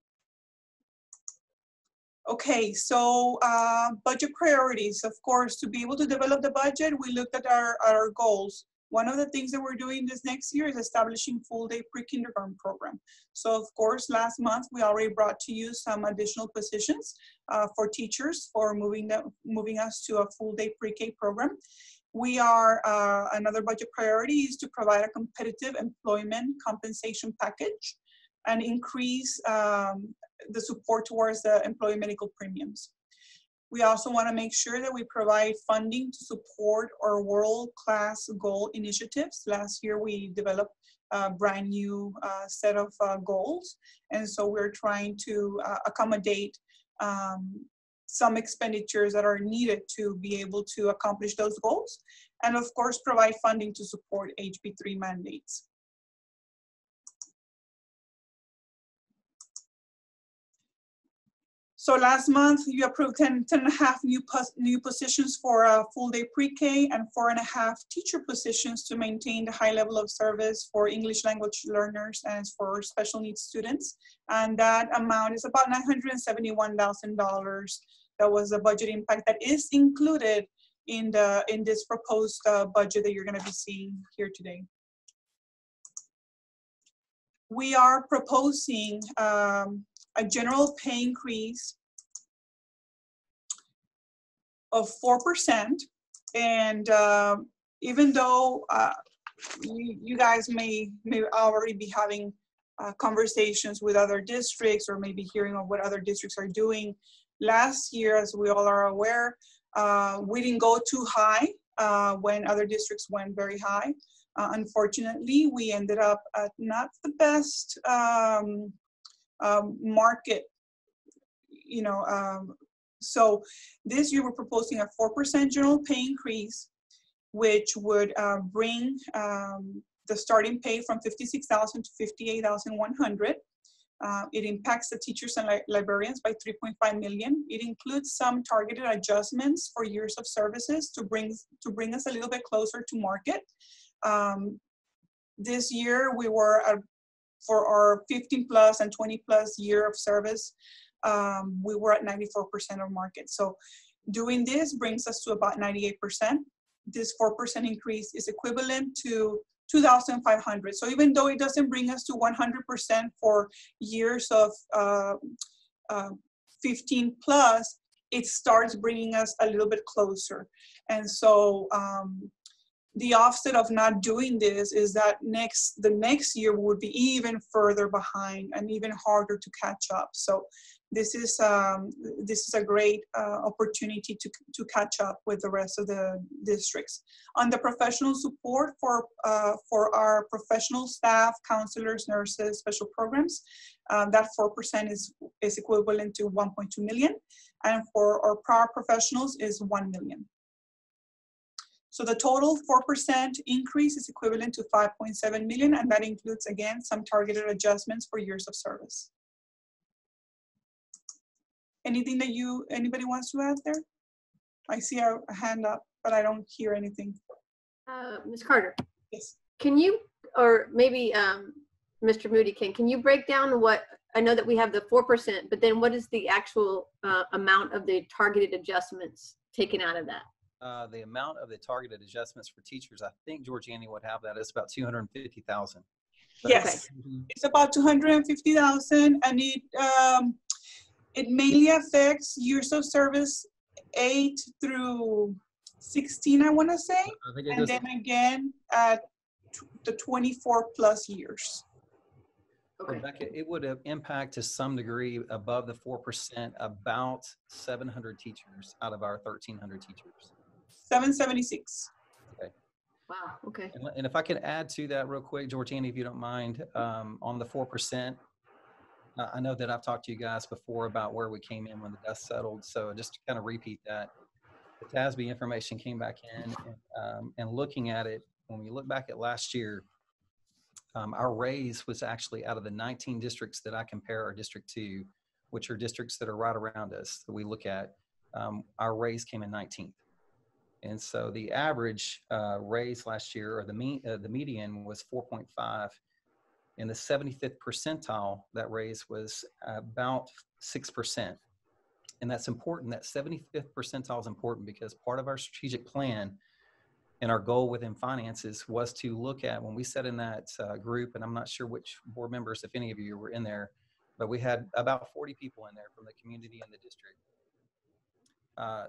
Okay, so uh, budget priorities, of course, to be able to develop the budget, we looked at our, our goals. One of the things that we're doing this next year is establishing full-day pre-kindergarten program. So of course, last month, we already brought to you some additional positions uh, for teachers for moving, them, moving us to a full-day pre-K program. We are, uh, another budget priority is to provide a competitive employment compensation package and increase um, the support towards the employee medical premiums. We also want to make sure that we provide funding to support our world-class goal initiatives. Last year, we developed a brand new uh, set of uh, goals. And so we're trying to uh, accommodate um, some expenditures that are needed to be able to accomplish those goals. And of course, provide funding to support HB3 mandates. So last month, you approved 10, 10 and a half new, new positions for a full day pre-K and four and a half teacher positions to maintain the high level of service for English language learners and for special needs students. And that amount is about $971,000. That was a budget impact that is included in the in this proposed uh, budget that you're going to be seeing here today. We are proposing um, a general pay increase of 4%. And uh, even though uh, you, you guys may, may already be having uh, conversations with other districts or maybe hearing of what other districts are doing, last year, as we all are aware, uh, we didn't go too high uh, when other districts went very high. Uh, unfortunately, we ended up at not the best um, um, market, you know, um, so this year we're proposing a 4% general pay increase, which would uh, bring um, the starting pay from 56,000 to 58,100. Uh, it impacts the teachers and li librarians by 3.5 million. It includes some targeted adjustments for years of services to bring to bring us a little bit closer to market. Um, this year we were at, for our 15 plus and 20 plus year of service, um, we were at 94% of market. So doing this brings us to about 98%. This 4% increase is equivalent to 2,500. So even though it doesn't bring us to 100% for years of uh, uh, 15 plus, it starts bringing us a little bit closer. And so um, the offset of not doing this is that next the next year would be even further behind and even harder to catch up. So this is um, this is a great uh, opportunity to, to catch up with the rest of the districts. On the professional support for uh, for our professional staff, counselors, nurses, special programs, um, that four percent is is equivalent to 1.2 million, and for our paraprofessionals is 1 million. So the total 4% increase is equivalent to 5.7 million, and that includes, again, some targeted adjustments for years of service. Anything that you, anybody wants to add there? I see a, a hand up, but I don't hear anything. Uh, Ms. Carter, Yes. can you, or maybe um, Mr. Moody can, can you break down what, I know that we have the 4%, but then what is the actual uh, amount of the targeted adjustments taken out of that? Uh, the amount of the targeted adjustments for teachers, I think Georgiani would have that. It's about two hundred and fifty thousand. Yes, it's about 250,000 and it, um, it mainly affects years of service eight through 16, I want to say. I think it And goes, then again at tw- the 24 plus years. Okay, Rebecca, it would have impact to some degree above the four percent, about seven hundred teachers out of our thirteen hundred teachers. 776. wow, okay. And, and if I could add to that real quick, Georgiani, if you don't mind, um, on the four percent. I know that I've talked to you guys before about where we came in when the dust settled, so just to kind of repeat that. The TASB information came back in, and, um, and looking at it, when we look back at last year, um, our raise was actually out of the 19 districts that I compare our district to, which are districts that are right around us that we look at. Um, our raise came in 19th. And so the average uh, raise last year, or the mean, uh, the median was 4.5. In the 75th percentile, that raise was about 6%. And that's important. That 75th percentile is important because part of our strategic plan and our goal within finances was to look at when we sat in that uh, group, and I'm not sure which board members, if any of you were in there, but we had about 40 people in there from the community and the district. Uh,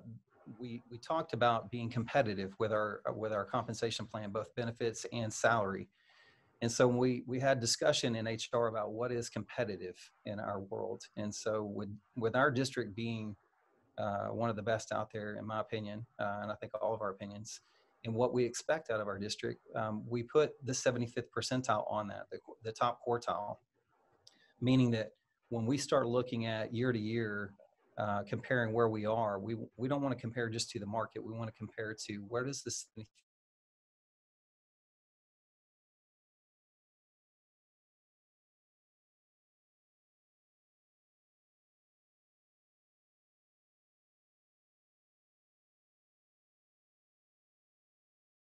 we we talked about being competitive with our with our compensation plan, both benefits and salary. And so we we had discussion in HR about what is competitive in our world. And so with with our district being uh, one of the best out there, in my opinion, uh, and I think all of our opinions, and what we expect out of our district, um, we put the 75th percentile on that, the, the top quartile, meaning that when we start looking at year to year, uh, comparing where we are, we, we don't want to compare just to the market. We want to compare to where does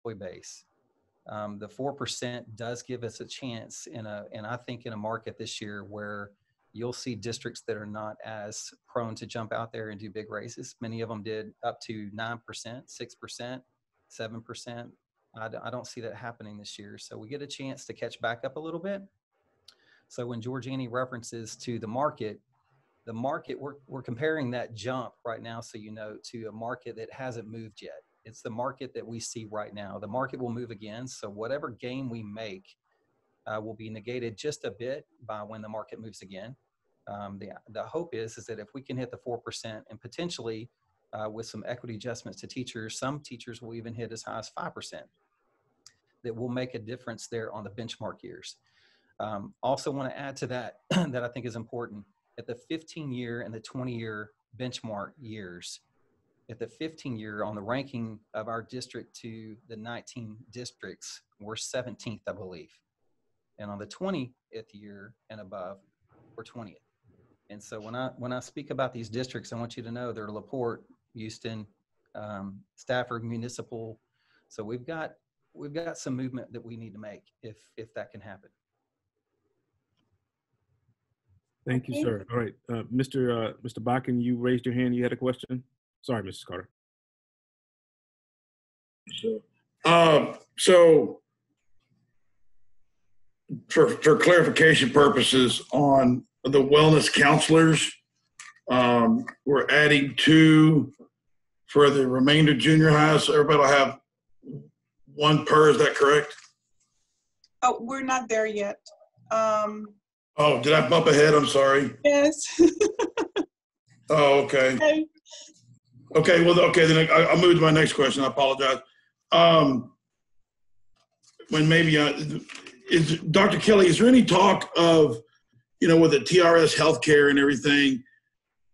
this base. Um, the 4% does give us a chance in a, and I think in a market this year where you'll see districts that are not as prone to jump out there and do big raises. Many of them did up to 9%, 6%, 7%. I, d- I don't see that happening this year. So we get a chance to catch back up a little bit. So when Georgiani references to the market, the market, we're, we're comparing that jump right now, so you know, to a market that hasn't moved yet. It's the market that we see right now. The market will move again. So whatever gain we make uh, will be negated just a bit by when the market moves again. Um, the, the hope is, is that if we can hit the 4% and potentially uh, with some equity adjustments to teachers, some teachers will even hit as high as 5%. That will make a difference there on the benchmark years. Um, also want to add to that, [clears throat] that I think is important at the 15 year and the 20 year benchmark years, at the 15 year on the ranking of our district to the 19 districts, we're 17th, I believe. And on the 20th year and above, we're 20th. And so when I when I speak about these districts, I want you to know they're La Porte, Houston, um, Stafford Municipal. So we've got we've got some movement that we need to make if if that can happen. Thank you, sir. All right, uh, Mr. Uh, Mr. Bakken, you raised your hand. You had a question. Sorry, Mrs. Carter. Uh, so for, for clarification purposes on the wellness counselors, um, we're adding two for the remainder junior high. So everybody will have one per, is that correct? Oh, we're not there yet. Um, Oh, did I bump ahead? I'm sorry. yes. [laughs] Oh, okay. Okay. Well, okay, then I, I'll move to my next question. I apologize. Um, when maybe, uh, is, Dr. Kelly, is there any talk of, you know, with the TRS healthcare and everything,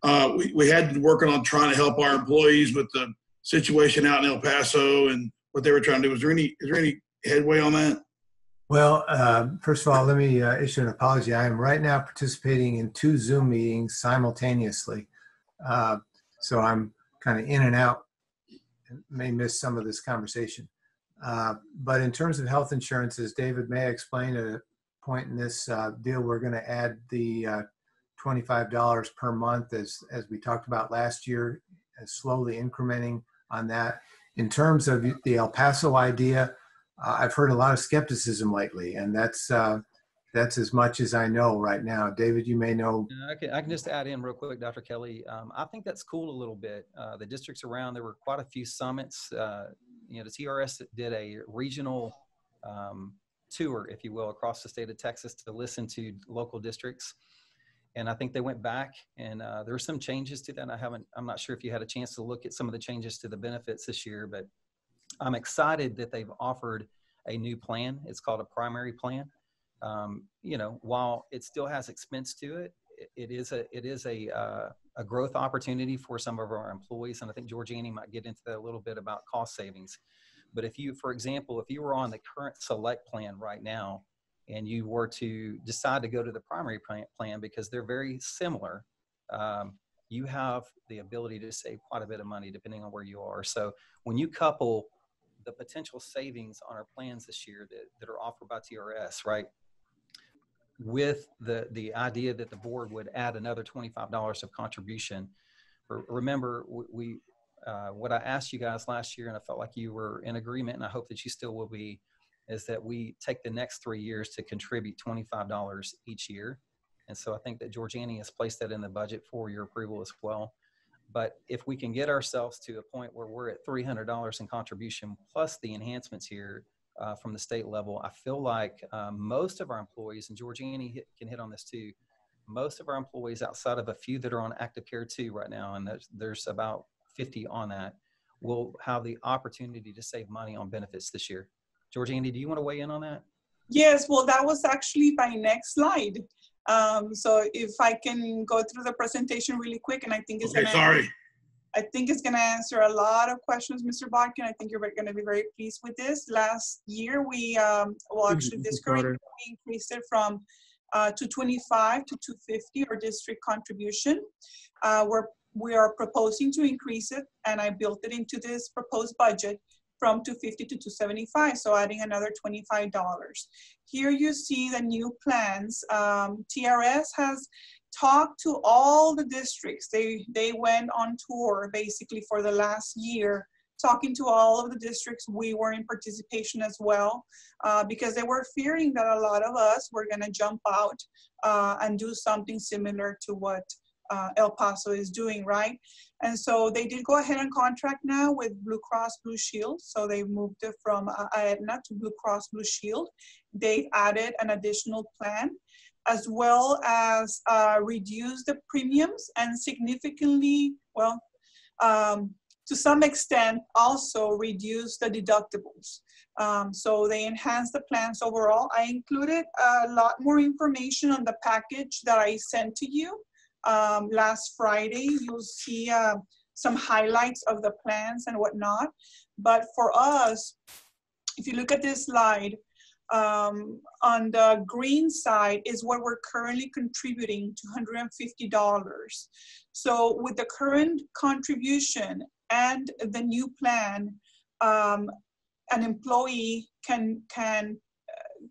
uh, we, we had been working on trying to help our employees with the situation out in El Paso and what they were trying to do. Is there any, is there any headway on that? Well, uh, first of all, let me uh, issue an apology. I am right now participating in two Zoom meetings simultaneously. Uh, so I'm kind of in and out, may miss some of this conversation. Uh, but in terms of health insurance, as David may explain at a point in this uh, deal, we're going to add the uh, $25 per month as, as we talked about last year, as slowly incrementing on that. In terms of the El Paso idea, uh, I've heard a lot of skepticism lately, and that's uh, that's as much as I know right now. David, you may know. I can, I can just add in real quick, Dr. Kelly. Um, I think that's cool a little bit. Uh, the districts around, there were quite a few summits. Uh, you know, the TRS did a regional um, tour, if you will, across the state of Texas to listen to local districts. And I think they went back and uh, there were some changes to that. I haven't, I'm not sure if you had a chance to look at some of the changes to the benefits this year, but I'm excited that they've offered a new plan. It's called a primary plan. Um, you know, while it still has expense to it, it, is a it is a uh, a growth opportunity for some of our employees, and I think Georgiani might get into that a little bit about cost savings. But if you, for example, if you were on the current select plan right now, and you were to decide to go to the primary plan, plan because they're very similar, um, you have the ability to save quite a bit of money depending on where you are. So when you couple the potential savings on our plans this year that, that are offered by TRS, right? With the, the idea that the board would add another $25 of contribution. Remember, we, uh, what I asked you guys last year, and I felt like you were in agreement, and I hope that you still will be, is that we take the next three years to contribute $25 each year. And so I think that Georgiani has placed that in the budget for your approval as well. But if we can get ourselves to a point where we're at $300 in contribution plus the enhancements here uh, from the state level, I feel like um, most of our employees, and Georgiani hit, can hit on this too, most of our employees outside of a few that are on active care 2 right now, and there's, there's about 50 on that, will have the opportunity to save money on benefits this year. Georgiani, do you want to weigh in on that? Yes, well, that was actually my next slide. Um, so if I can go through the presentation really quick, and I think it's Okay, gonna, sorry. I think it's gonna answer a lot of questions, Mr. Bodkin. I think you're gonna be very pleased with this. Last year, we, um, well, actually, this current we increased it from uh, 225 to 250, our district contribution. Uh, we're we are proposing to increase it, and I built it into this proposed budget from 250 to 275, so adding another $25. Here you see the new plans. Um, TRS has talked to all the districts. They, they went on tour basically for the last year, talking to all of the districts. We were in participation as well uh, because they were fearing that a lot of us were going to jump out uh, and do something similar to what uh, El Paso is doing, right? And so they did go ahead and contract now with Blue Cross Blue Shield. So they moved it from uh, Aetna to Blue Cross Blue Shield. They added an additional plan as well as uh, reduce the premiums and significantly, well, um, to some extent also reduce the deductibles. Um, so they enhance the plans overall. I included a lot more information on the package that I sent to you um, last Friday. You'll see uh, some highlights of the plans and whatnot. But for us, if you look at this slide, um, on the green side is what we're currently contributing, $250. So with the current contribution and the new plan, um, an employee can can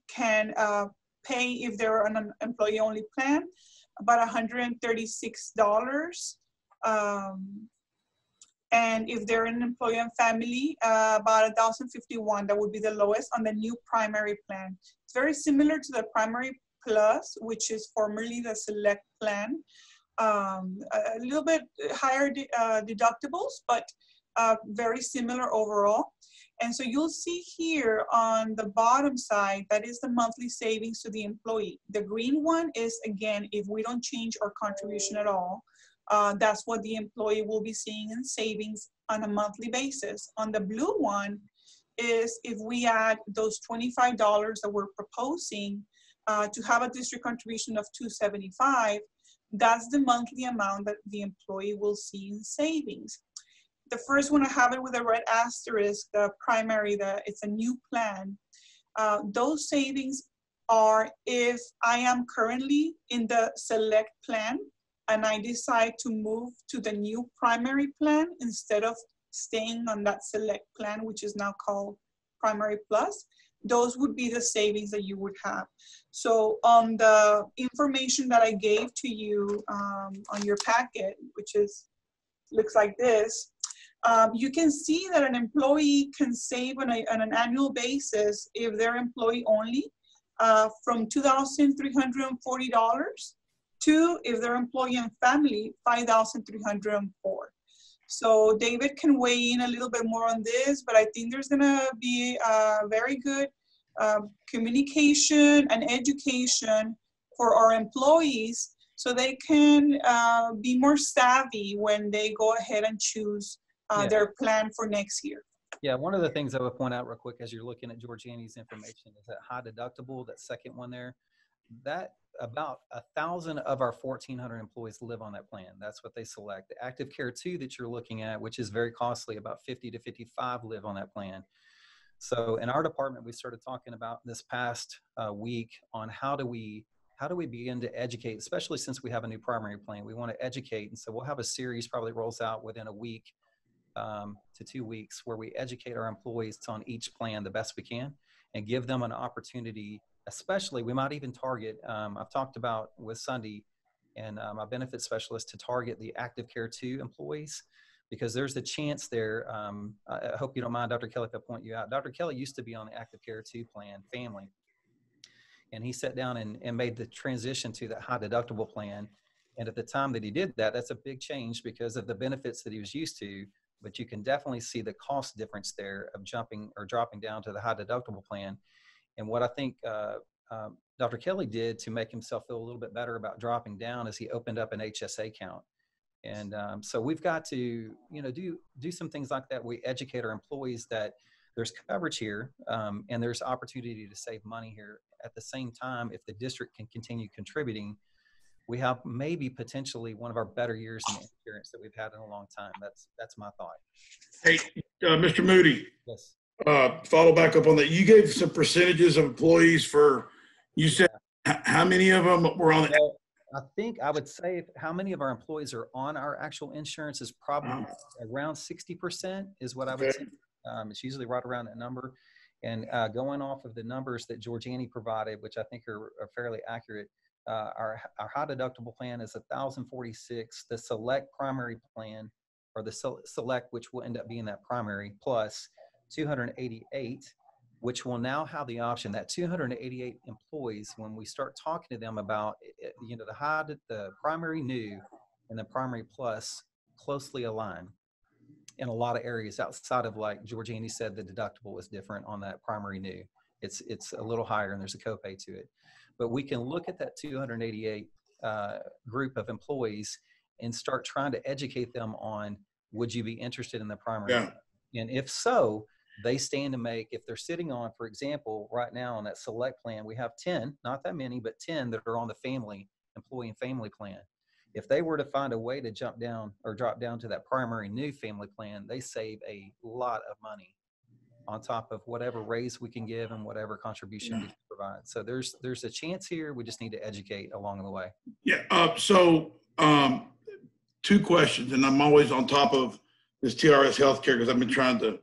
can uh, pay if they're on an employee-only plan about $136. Um, and if they're an employee and family, uh, about 1,051, that would be the lowest on the new primary plan. It's very similar to the primary plus, which is formerly the select plan. Um, a, little bit higher de uh, deductibles, but uh, very similar overall. And so you'll see here on the bottom side, that is the monthly savings to the employee. The green one is, again, if we don't change our contribution at all, uh, that's what the employee will be seeing in savings on a monthly basis. On the blue one is if we add those $25 that we're proposing uh, to have a district contribution of 275, that's the monthly amount that the employee will see in savings. The first one I have it with a red asterisk, the primary, the, it's a new plan. Uh, those savings are if I am currently in the select plan and I decide to move to the new primary plan instead of staying on that select plan, which is now called Primary Plus, those would be the savings that you would have. So on the information that I gave to you um, on your packet, which is looks like this, um, you can see that an employee can save on, a, on an annual basis if they're employee only uh, from $2,340 Two, if they're employee and family, 5,304. So David can weigh in a little bit more on this, but I think there's gonna be a very good um, communication and education for our employees so they can uh, be more savvy when they go ahead and choose uh, yeah. their plan for next year. Yeah, one of the things I would point out real quick as you're looking at Georgiani's information is that high deductible, that second one there, that about a thousand of our 1400 employees live on that plan. That's what they select. The active care 2 that you're looking at which is very costly about 50 to 55 live on that plan. So in our department we started talking about this past uh, week on how do we how do we begin to educate especially since we have a new primary plan. We want to educate and so we'll have a series probably rolls out within a week um, to two weeks where we educate our employees on each plan the best we can and give them an opportunity especially we might even target um, i've talked about with sunday and uh, my benefit specialist to target the active care 2 employees because there's a chance there um, i hope you don't mind dr kelly if i point you out. Dr kelly used to be on the active care 2 plan family. And he sat down and, and made the transition to the high deductible plan. And at the time that he did that that's a big change because of the benefits that he was used to. But you can definitely see the cost difference there of jumping or dropping down to the high deductible plan and what I think uh, um, Dr. Kelly did to make himself feel a little bit better about dropping down is he opened up an HSA account. And um, so we've got to, you know, do do some things like that. We educate our employees that there's coverage here um, and there's opportunity to save money here. At the same time, if the district can continue contributing, we have maybe potentially one of our better years in insurance that we've had in a long time. That's that's my thought. Hey, uh, Mr. Moody. Yes uh, follow back up on that. You gave some percentages of employees for, you said, how many of them were on the? I think I would say how many of our employees are on our actual insurance is probably around 60% is what I would okay. say. Um, it's usually right around that number. And uh, going off of the numbers that Georgiani provided, which I think are, are fairly accurate, uh, our, our high deductible plan is 1046 The select primary plan, or the select, which will end up being that primary, plus 288 which will now have the option that 288 employees, when we start talking to them about, eh, eh, you know, the high, the primary new and the primary plus closely align in a lot of areas outside of like Georgiani said, the deductible was different on that primary new. It's, it's a little higher and there's a copay to it. But we can look at that 288 uh, group of employees and start trying to educate them on, would you be interested in the primary? Yeah. And if so, they stand to make if they're sitting on for example right now on that select plan we have 10 not that many but 10 that are on the family employee and family plan. If they were to find a way to jump down or drop down to that primary new family plan they save a lot of money on top of whatever raise we can give and whatever contribution we can provide. So there's there's a chance here we just need to educate along the way. Yeah, uh, so, um, two questions, and I'm always on top of this TRS healthcare because I've been trying to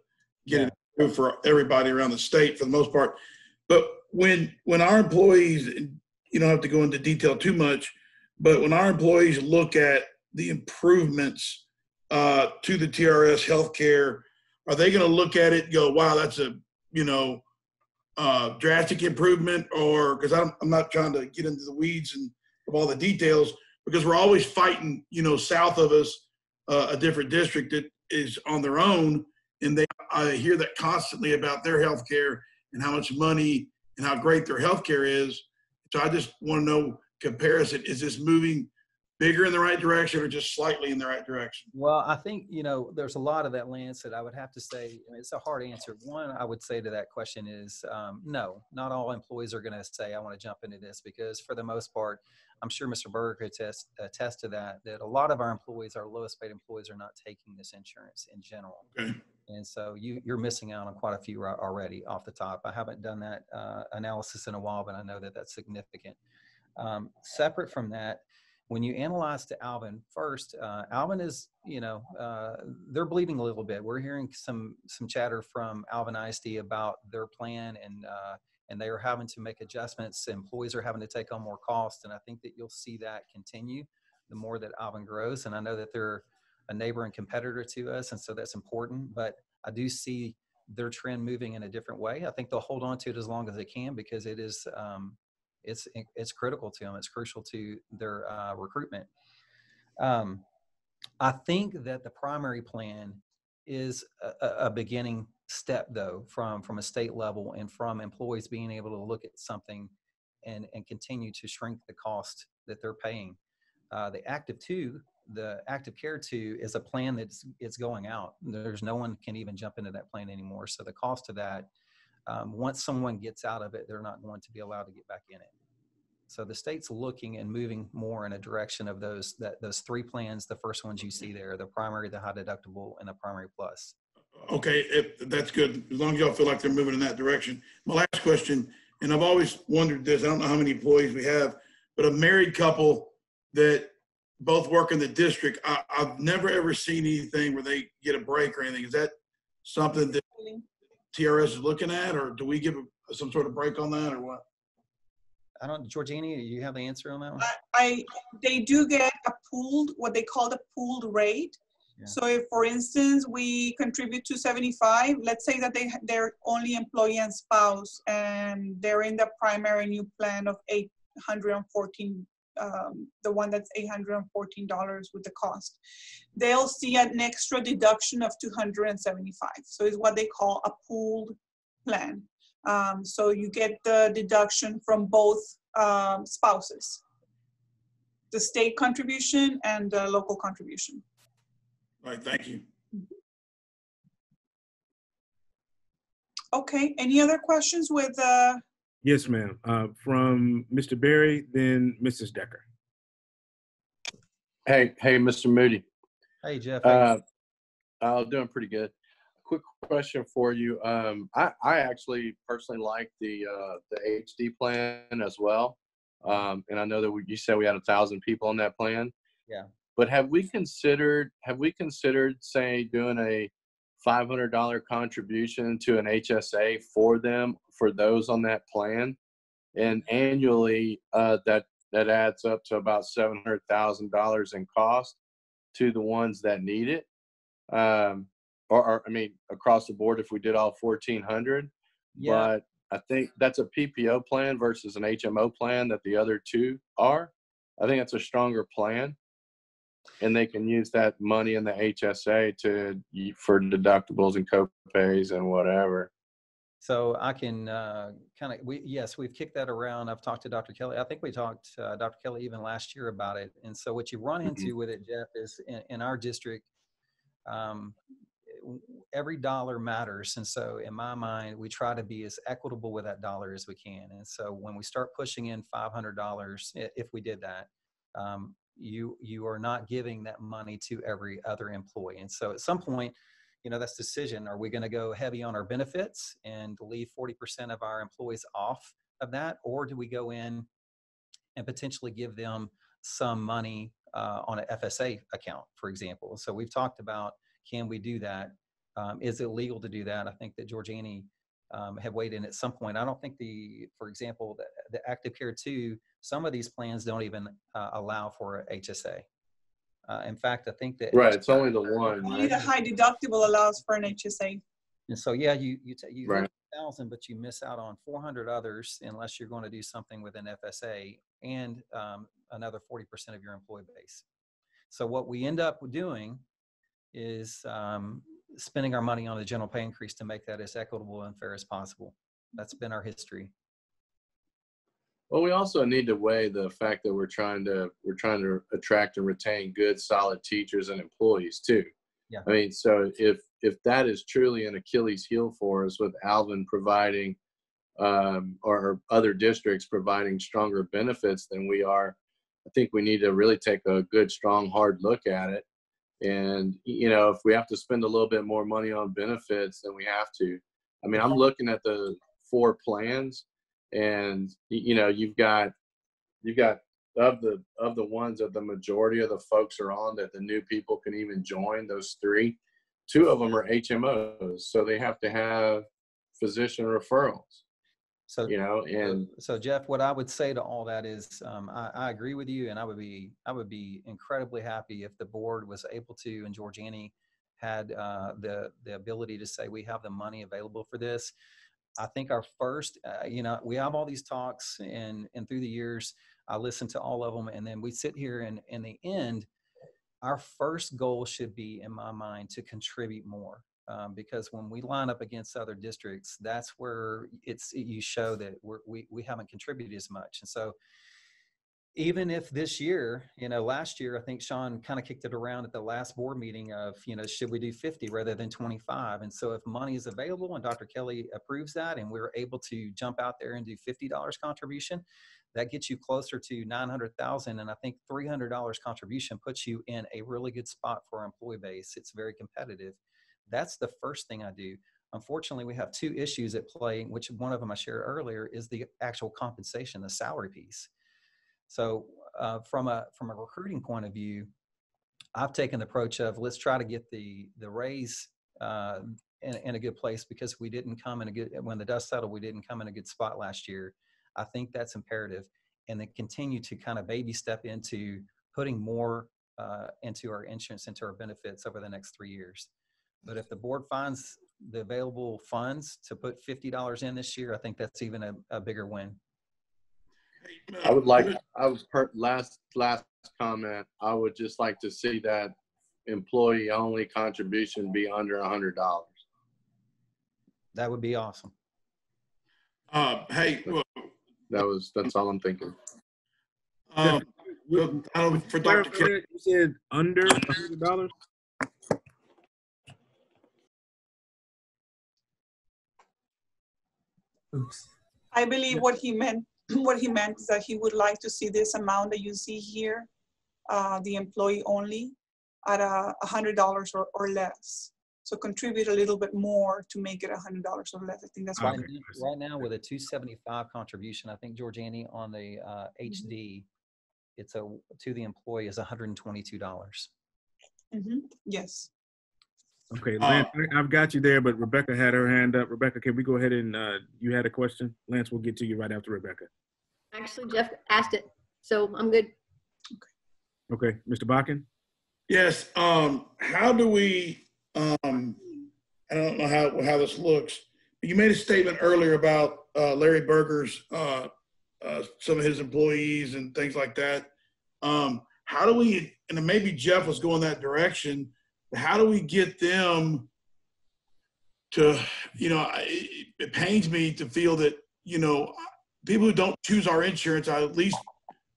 get it approved for everybody around the state for the most part. But when, when our employees, you don't have to go into detail too much, but when our employees look at the improvements, uh, to the TRS healthcare, are they gonna look at it go, wow, that's a, you know, uh, drastic improvement or, because I'm, I'm not trying to get into the weeds and of all the details, because we're always fighting, you know, south of us, uh, a different district that is on their own. And they, I hear that constantly about their health care and how much money and how great their health care is. So I just want to know comparison. Is this moving bigger in the right direction or just slightly in the right direction? Well, I think, you know, there's a lot of that, Lance, that I would have to say, I mean, it's a hard answer. One, I would say to that question is um, no, not all employees are going to say, I want to jump into this because for the most part, I'm sure Mr. Berger could attest, attest to that, that a lot of our employees, our lowest paid employees, are not taking this insurance in general. Okay. And so you, you're missing out on quite a few already off the top. I haven't done that uh, analysis in a while, but I know that that's significant. Um, separate from that, when you analyze to Alvin first, uh, Alvin is, you know, uh, they're bleeding a little bit. We're hearing some some chatter from Alvin ISD about their plan and uh, and they are having to make adjustments. Employees are having to take on more cost, and I think that you'll see that continue the more that Alvin grows. And I know that they're a neighbor and competitor to us, and so that's important. But I do see their trend moving in a different way. I think they'll hold on to it as long as they can because it is um, it's it's critical to them. It's crucial to their uh, recruitment. Um, I think that the primary plan is a, a- beginning step, though, from from a state level and from employees being able to look at something and and continue to shrink the cost that they're paying. Uh, the active two, the active care two, is a plan that's it's going out. There's no one can even jump into that plan anymore. So the cost of that um, once someone gets out of it, they're not going to be allowed to get back in it. So the state's looking and moving more in a direction of those that those three plans. The first ones you see there, the primary, the high deductible, and the primary plus. Okay, if, that's good. As long as y'all feel like they're moving in that direction. My last question, and I've always wondered this, I don't know how many employees we have, but a married couple that both work in the district, I, I've never ever seen anything where they get a break or anything. Is that something that TRS is looking at, or do we give a- some sort of break on that or what? I don't, Georgiani, you have the answer on that one? I, they do get a pooled, what they call the pooled rate. Yeah. So if, for instance, we contribute to 75, let's say that they, they're only employee and spouse, and they're in the primary new plan of 814, um, the one that's $814 with the cost. They'll see an extra deduction of 275. So it's what they call a pooled plan. Um, so you get the deduction from both um, spouses, the state contribution and the local contribution. All right, thank you. Okay, any other questions with, uh, Yes, ma'am. Uh, from Mr. Berry, then Mrs. Decker. Hey, hey, Mr. Moody. Hey, Jeff. Uh, I'm doing pretty good. Quick question for you. Um, I, I actually personally like the uh, the HD plan as well. Um, and I know that we, you said we had a thousand people on that plan. Yeah. But have we considered have we considered say doing a $500 contribution to an HSA for them for those on that plan, and annually uh, that that adds up to about seven hundred thousand dollars in cost to the ones that need it. Um, or, or I mean, across the board, if we did all fourteen hundred, Yeah, but I think that's a PPO plan versus an HMO plan that the other two are. I think it's a stronger plan. And they can use that money in the HSA to for deductibles and copays and whatever. so I can uh, kind of, we, yes, we've kicked that around. I've talked to Dr. Kelly. I think we talked, uh, Dr. Kelly, even last year about it. And so what you run Mhm. into with it, Jeff, is in, in our district, um, every dollar matters. And so in my mind, we try to be as equitable with that dollar as we can. And so when we start pushing in $500, if we did that, um, you you are not giving that money to every other employee. And so at some point, you know, that's decision. Are we going to go heavy on our benefits and leave 40% of our employees off of that? Or do we go in and potentially give them some money uh, on an FSA account, for example? So we've talked about, can we do that? Um, is it legal to do that? I think that Georgiani um, have weighed in at some point. I don't think the, for example, the, the Active Care 2, some of these plans don't even uh, allow for HSA. Uh, in fact, I think that Right. It's only the one. Only the high deductible allows for an HSA. And so, yeah, you you ta- you Right. thousand, but you miss out on 400 others unless you're going to do something with an FSA and um, another 40% of your employee base. So what we end up doing is um, spending our money on a general pay increase to make that as equitable and fair as possible. That's been our history. Well, we also need to weigh the fact that we're trying to we're trying to attract and retain good, solid teachers and employees too. Yeah. I mean, so if if that is truly an Achilles heel for us, with Alvin providing um, or, or other districts providing stronger benefits than we are, I think we need to really take a good, strong, hard look at it. And you know, if we have to spend a little bit more money on benefits, then we have to. I mean, I'm looking at the four plans and you know you've got you've got of the of the ones that the majority of the folks are on that the new people can even join those three two of them are hmos so they have to have physician referrals So you know and so Jeff, what I would say to all that is, um, I, I agree with you, and I would be I would be incredibly happy if the board was able to and Georgiani had uh, the the ability to say we have the money available for this. I think our first, uh, you know, we have all these talks, and and through the years, I listen to all of them, and then we sit here, and in the end, our first goal should be, in my mind, to contribute more um, because when we line up against other districts, that's where it's you show that we we haven't contributed as much. And so, even if this year, you know, last year I think Sean kind of kicked it around at the last board meeting of you know should we do 50 rather than 25? And so, if money is available and Dr. Kelly approves that, and we're able to jump out there and do $50 contribution, that gets you closer to 900,000 and I think $300 contribution puts you in a really good spot for our employee base. It's very competitive. That's the first thing I do. Unfortunately, we have two issues at play, which one of them I shared earlier is the actual compensation, the salary piece. So, uh, from a from a recruiting point of view, I've taken the approach of let's try to get the the raise uh, in, in a good place because we didn't come in a good when the dust settled, we didn't come in a good spot last year. I think that's imperative, and then continue to kind of baby step into putting more uh, into our insurance, into our benefits over the next three years. But if the board finds the available funds to put fifty dollars in this year, I think that's even a, a bigger win. i would like i was per last last comment i would just like to see that employee only contribution be under a hundred dollars That would be awesome. Uh, hey, well, that was that's all i'm thinking um, well, I don't for Dr. Clarify Kelly, that, You said under a hundred dollars? Oops. I believe what he meant, [clears throat] what he meant is that he would like to see this amount that you see here, uh, the employee only, at a a hundred dollars or, or less. So contribute a little bit more to make it a hundred dollars or less. I think that's Right, now, right now with a 275 contribution, I think Georgiani on the uh, HD, it's a to the employee is 122 dollars. Mhm, Yes. Okay, Uh, Lance, I- I've got you there, but Rebecca had her hand up. Rebecca, can we go ahead and, uh, you had a question? Lance, we'll get to you right after Rebecca. Actually, Jeff asked it, so I'm good. Okay, Mr. Botkin? Yes, um, how do we, um, I don't know how, how this looks. but You made a statement earlier about, uh, Larry Berger's, uh, uh, some of his employees and things like that. Um, how do we, and maybe Jeff was going that direction, but how do we get them to, you know, it, it pains me to feel that, you know, people who don't choose our insurance, at least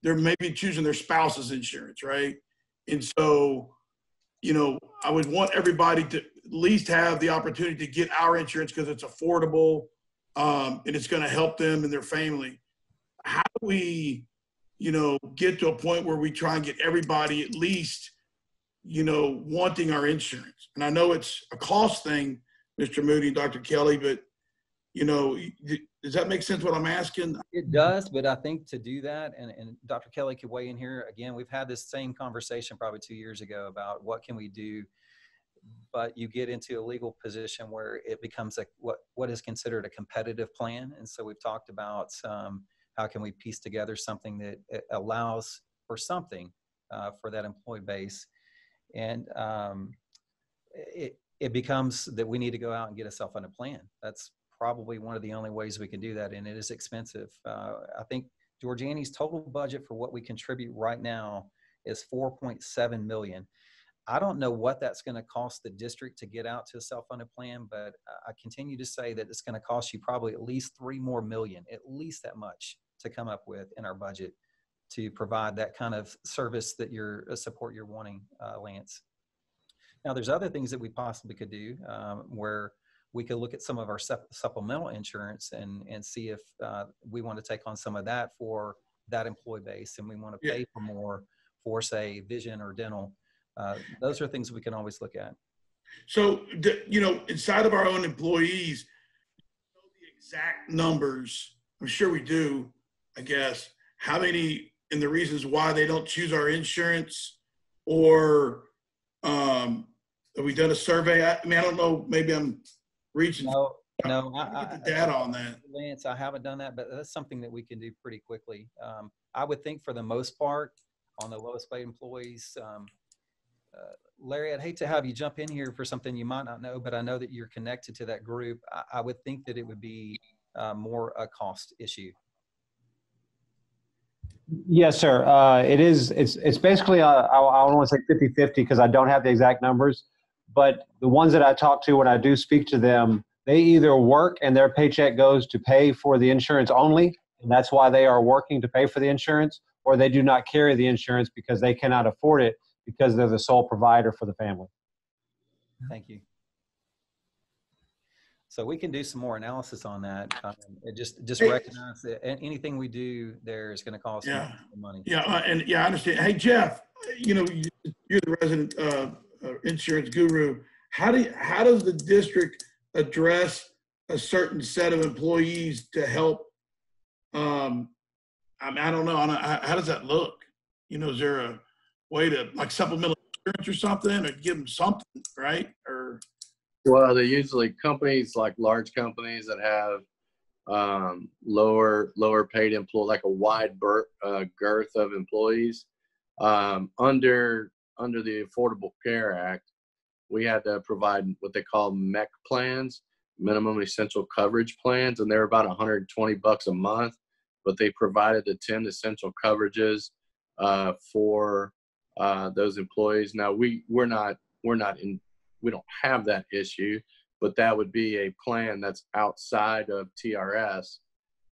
they're maybe choosing their spouse's insurance, right? And so, you know, I would want everybody to at least have the opportunity to get our insurance because it's affordable um, and it's going to help them and their family. How do we, you know, get to a point where we try and get everybody at least, you know, wanting our insurance? And I know it's a cost thing, Mr. Moody and Dr. Kelly, but, you know, does that make sense what I'm asking? It does, but I think to do that, and, and Dr. Kelly could weigh in here again. We've had this same conversation probably two years ago about what can we do, but you get into a legal position where it becomes a what what is considered a competitive plan, and so we've talked about um, how can we piece together something that allows for something uh, for that employee base, and um, it it becomes that we need to go out and get a self-funded plan. That's probably one of the only ways we can do that, and it is expensive. Uh, I think Georgiani's total budget for what we contribute right now is 4.7 million. I don't know what that's going to cost the district to get out to a self-funded plan, but I continue to say that it's going to cost you probably at least three more million, at least that much, to come up with in our budget to provide that kind of service that you're uh, support you're wanting, uh, Lance. Now, there's other things that we possibly could do um, where we could look at some of our sup- supplemental insurance and and see if uh, we want to take on some of that for that employee base and we want to Yeah. pay for more for say vision or dental uh, those are things we can always look at So, you know, inside of our own employees, know the exact numbers. I'm sure we do, I guess. How many and the reasons why they don't choose our insurance, or um, have we done a survey? I, I mean, I don't know. Maybe I'm reaching. no no How do we I, get the data on that. Lance, I haven't done that, but that's something that we can do pretty quickly. Um, I would think for the most part, on the lowest paid employees, um, uh, Larry, I'd hate to have you jump in here for something you might not know, but I know that you're connected to that group. I, I would think that it would be uh, more a cost issue. Yes, sir. Uh, it is, it's, it's basically, uh, I, I don't want to say 50 50 because I don't have the exact numbers. But the ones that I talk to when I do speak to them, they either work and their paycheck goes to pay for the insurance only, and that's why they are working to pay for the insurance, or they do not carry the insurance because they cannot afford it because they're the sole provider for the family. Thank you. So we can do some more analysis on that. Um, just just Hey. recognize that anything we do there is going to cost Yeah. money. Yeah, uh, and yeah, I understand. Hey, Jeff, you know, you- you're the resident uh, uh, insurance guru. How do you, how does the district address a certain set of employees to help? Um, I mean, I don't know. I don't- how does that look? You know, is there a way to like supplemental insurance or something, or give them something, right? Well, they're usually companies like large companies that have um, lower lower paid employee, like a wide ber- uh, girth of employees. Um, under under the Affordable Care Act, we had to provide what they call MEC plans, minimum essential coverage plans, and they're about 120 bucks a month. But they provided the 10 essential coverages uh, for uh, those employees. Now we we're not we're not in we don't have that issue, but that would be a plan that's outside of TRS.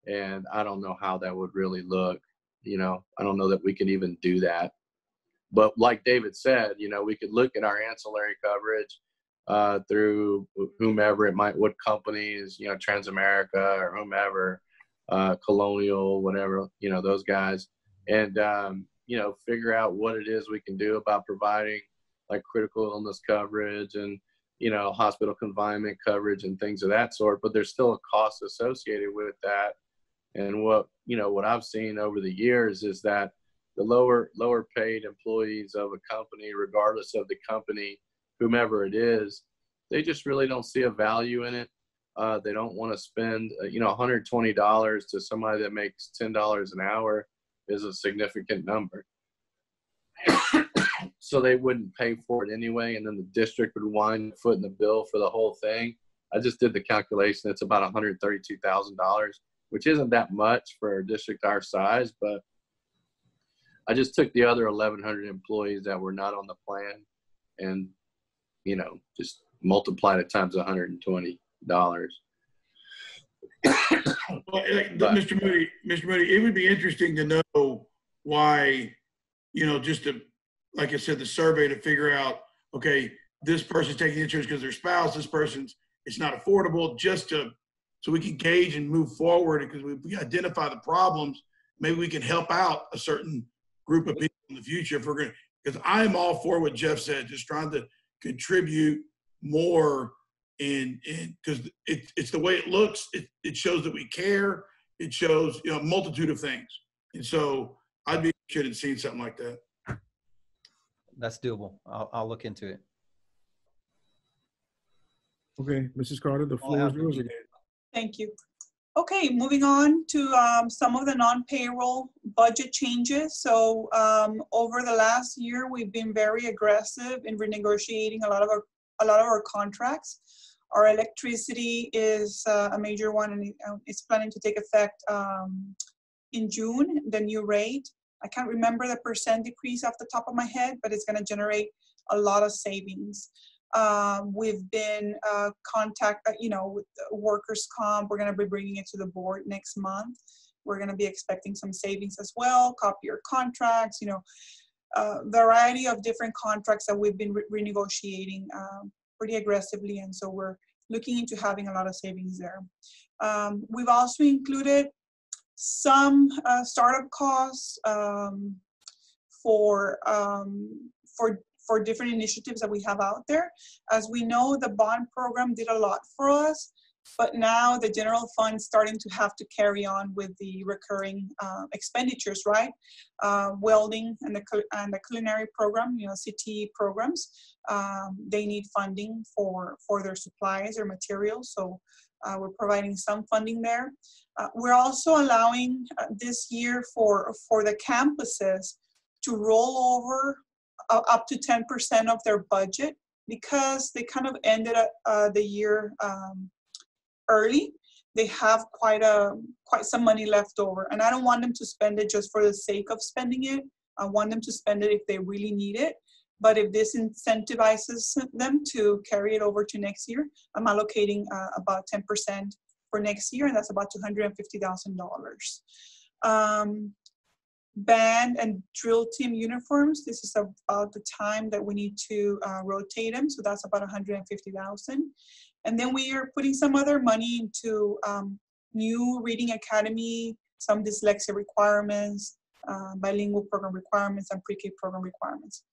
And I don't know how that would really look. You know, I don't know that we can even do that. But like David said, you know, we could look at our ancillary coverage uh, through whomever it might, what companies, you know, Transamerica or whomever, uh, Colonial, whatever, you know, those guys, and um, you know, figure out what it is we can do about providing like critical illness coverage and you know hospital confinement coverage and things of that sort but there's still a cost associated with that and what you know what i've seen over the years is that the lower lower paid employees of a company regardless of the company whomever it is they just really don't see a value in it. Uh, they don't want to spend, uh, you know, $120 to somebody that makes $10 an hour is a significant number. So they wouldn't pay for it anyway, and then the district would wind foot in the bill for the whole thing. I just did the calculation; it's about one hundred thirty-two thousand dollars, which isn't that much for a district our size. But I just took the other eleven hundred employees that were not on the plan, and you know, just multiplied it times one hundred and twenty dollars. [coughs] Well, Mr. Moody, Mr. Moody, it would be interesting to know why, you know, just to, like I said, the survey to figure out, okay, this person's taking insurance because their spouse, this person's, it's not affordable, just to, so we can gauge and move forward because we, we identify the problems, maybe we can help out a certain group of people in the future if we're going to, because I'm all for what Jeff said, just trying to contribute more and and because it, it's the way it looks. It, it shows that we care. It shows you know a multitude of things. And so i'd be interested in seeing something like that That's doable. I'll, I'll look into it. Okay, Mrs. Carter, the floor is yours again. Thank you. Okay, moving on to um, some of the non-payroll budget changes. So um, over the last year, we've been very aggressive in renegotiating a lot of our a lot of our contracts. Our electricity is uh, a major one, and uh, it's planning to take effect um, in June. The new rate. I can't remember the percent decrease off the top of my head, but it's going to generate a lot of savings. Um, we've been uh, contact, uh, you know, with workers' comp. We're going to be bringing it to the board next month. We're going to be expecting some savings as well. Copier contracts, you know, a variety of different contracts that we've been re- renegotiating um, pretty aggressively, and so we're looking into having a lot of savings there. Um, we've also included some uh, startup costs um, for um, for for different initiatives that we have out there. As we know, the bond program did a lot for us, but now the general fund starting to have to carry on with the recurring uh, expenditures, right? Uh, welding and the and the culinary program, you know, CTE programs, um, they need funding for for their supplies or materials, so uh, we're providing some funding there. Uh, we're also allowing uh, this year for for the campuses to roll over uh, up to 10% of their budget because they kind of ended uh, the year um, early. They have quite a quite some money left over, and I don't want them to spend it just for the sake of spending it. I want them to spend it if they really need it. But if this incentivizes them to carry it over to next year, I'm allocating uh, about 10% for next year, and that's about $250,000. Um, band and drill team uniforms. This is about the time that we need to uh, rotate them. So that's about 150,000. And then we are putting some other money into um, new reading academy, some dyslexia requirements, uh, bilingual program requirements, and pre-K program requirements.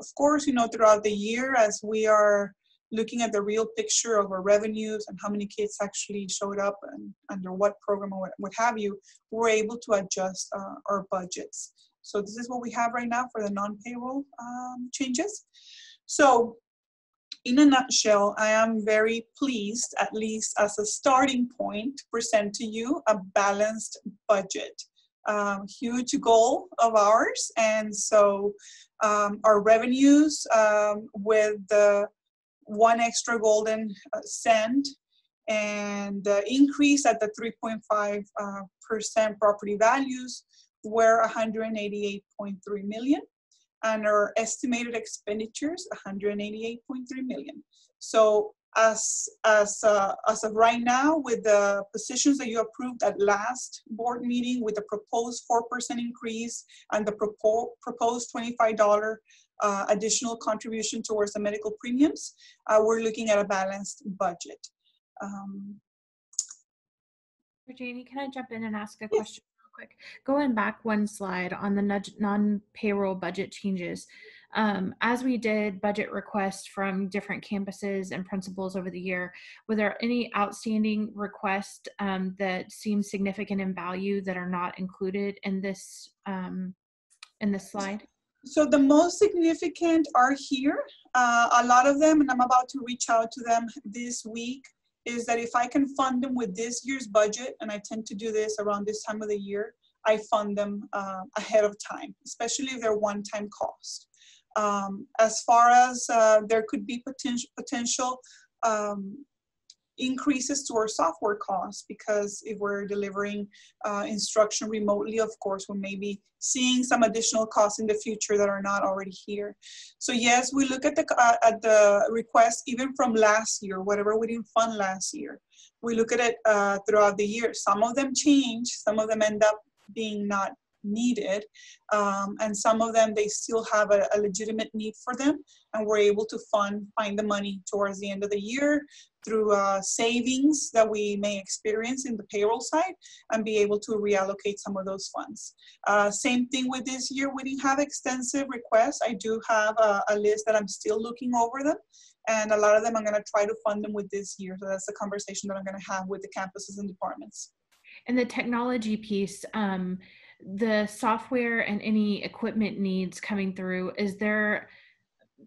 Of course, you know, throughout the year, as we are looking at the real picture of our revenues and how many kids actually showed up and under what program or what, have you, we're able to adjust uh, our budgets. So this is what we have right now for the non-payroll um, changes. So in a nutshell, I am very pleased, at least as a starting point, to present to you a balanced budget. Um, huge goal of ours. And so um, our revenues um, with the one extra golden uh, cent and the increase at the 3.5 uh, percent property values were 188.3 million and our estimated expenditures 188.3 million so as as uh, as of right now with the positions that you approved at last board meeting with the proposed 4% increase and the propo- proposed $25 uh, additional contribution towards the medical premiums, uh, we're looking at a balanced budget. Um, Janie, can I jump in and ask a question real quick? Going back one slide on the non-payroll budget changes. Um, as we did budget requests from different campuses and principals over the year, were there any outstanding requests um, that seem significant in value that are not included in this um, in this slide? So the most significant are here. Uh, a lot of them, and I'm about to reach out to them this week, is that if I can fund them with this year's budget, and I tend to do this around this time of the year, I fund them uh, ahead of time, especially if they're one-time cost. Um, as far as uh, there could be potential potential um, increases to our software costs because if we're delivering uh, instruction remotely, of course, we may be seeing some additional costs in the future that are not already here. So yes, we look at the uh, at the request even from last year, whatever we didn't fund last year. We look at it uh, throughout the year. Some of them change, some of them end up being not needed. Um, and some of them, they still have a, a, legitimate need for them. And we're able to fund, find the money towards the end of the year through uh, savings that we may experience in the payroll side and be able to reallocate some of those funds. Uh, same thing with this year, we didn't have extensive requests. I do have a, a list that I'm still looking over them and a lot of them I'm gonna try to fund them with this year. So that's the conversation that I'm gonna have with the campuses and departments. And the technology piece, um, the software and any equipment needs coming through, is there,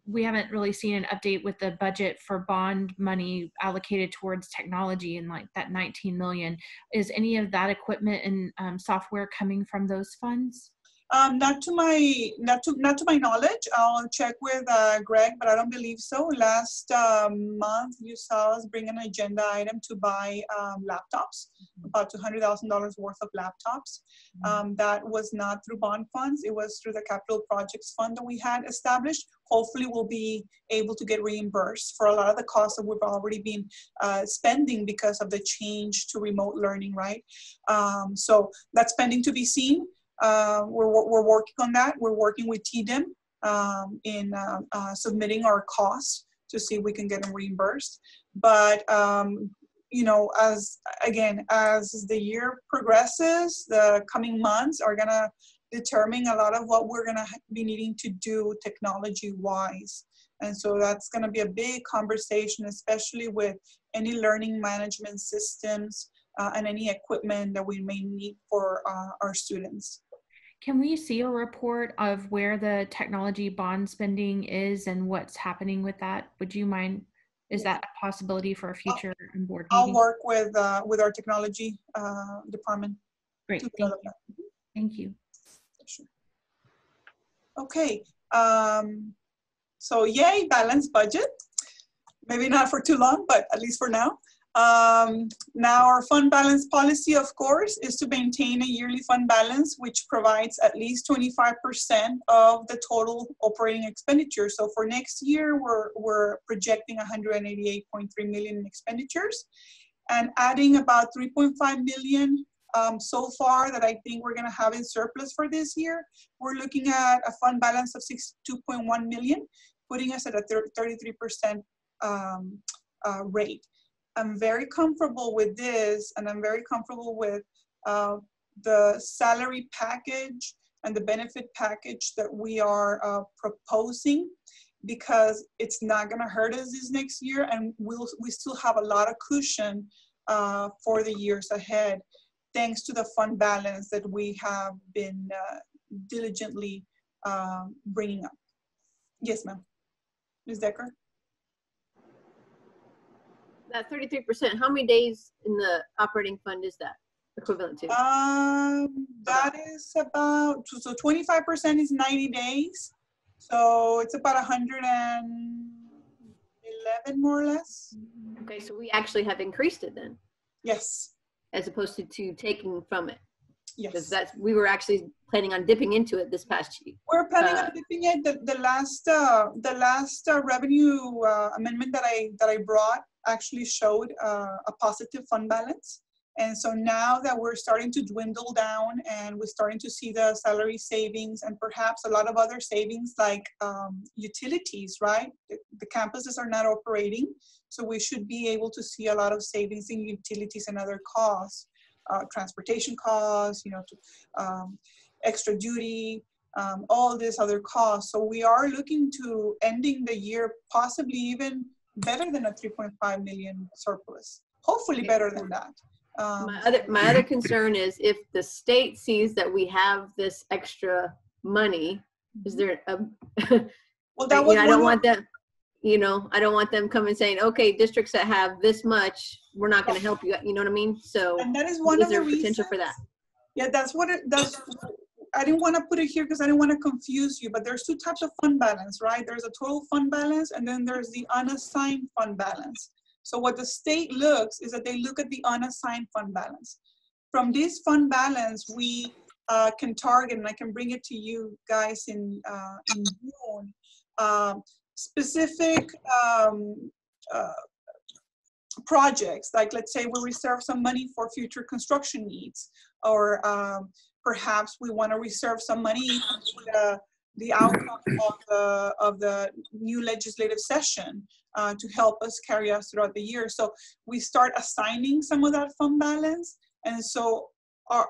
we haven't really seen an update with the budget for bond money allocated towards technology and like that 19 million. Is any of that equipment and um, software coming from those funds? Um, not to my not to not to my knowledge. I'll check with uh, Greg, but I don't believe so. Last um, month, you saw us bring an agenda item to buy um, laptops, mm-hmm. about two hundred thousand dollars worth of laptops. Mm-hmm. Um, that was not through bond funds; it was through the capital projects fund that we had established. Hopefully, we'll be able to get reimbursed for a lot of the costs that we've already been uh, spending because of the change to remote learning. Right. Um, so that's pending to be seen. Uh, we're, we're working on that. We're working with TDEM um, in uh, uh, submitting our costs to see if we can get them reimbursed. But um, you know, as again, as the year progresses, the coming months are gonna determine a lot of what we're gonna be needing to do technology-wise. And so that's gonna be a big conversation, especially with any learning management systems uh, and any equipment that we may need for uh, our students. Can we see a report of where the technology bond spending is and what's happening with that? Would you mind? Is that a possibility for a future I'll, board meeting? I'll work with uh, with our technology uh, department. Great, thank you. thank you. Sure. Okay, um, so yay, balanced budget. Maybe not for too long, but at least for now. Um, now our fund balance policy, of course, is to maintain a yearly fund balance, which provides at least 25% of the total operating expenditure. So for next year, we're, we're projecting 188.3 million in expenditures and adding about 3.5 million um, so far that I think we're gonna have in surplus for this year. We're looking at a fund balance of 62.1 million, putting us at a 33% um, uh, rate. I'm very comfortable with this and I'm very comfortable with uh, the salary package and the benefit package that we are uh, proposing because it's not going to hurt us this next year and we'll, we still have a lot of cushion uh, for the years ahead thanks to the fund balance that we have been uh, diligently um, bringing up. Yes, ma'am. Ms. Decker? That 33%, how many days in the operating fund is that equivalent to? Um, that is about, so 25% is 90 days. So it's about 111 more or less. Okay, so we actually have increased it then, Yes, as opposed to, to taking from it. Because yes. that's, we were actually planning on dipping into it this past year. We're planning uh, on dipping it. The, the last, uh, the last uh, revenue uh, amendment that I, that I brought actually showed uh, a positive fund balance. And so now that we're starting to dwindle down and we're starting to see the salary savings and perhaps a lot of other savings like um, utilities, right? The, the, campuses are not operating. So we should be able to see a lot of savings in utilities and other costs, uh, transportation costs, you know, to, um, extra duty, um, all these other costs. So we are looking to ending the year possibly even better than a 3.5 million surplus. Hopefully better than that. Um, my other my other concern is if the state sees that we have this extra money Is there a, [laughs] Well, that was know, I don't want them, you know, I don't want them coming saying, okay, districts that have this much, we're not gonna help you, you know what I mean? So And that is one is of the there reasons. potential for that? Yeah, that's what it, that's, [laughs] I didn't want to put it here because I didn't want to confuse you, but there's two types of fund balance, right? There's a total fund balance and then there's the unassigned fund balance. So what the state looks is that they look at the unassigned fund balance. From this fund balance, we uh, can target, and I can bring it to you guys in, uh, in June, um, specific um, uh, projects, like let's say we reserve some money for future construction needs, or um, perhaps we want to reserve some money the, the outcome of the, of the new legislative session uh, to help us carry us throughout the year. So we start assigning some of that fund balance. And so our,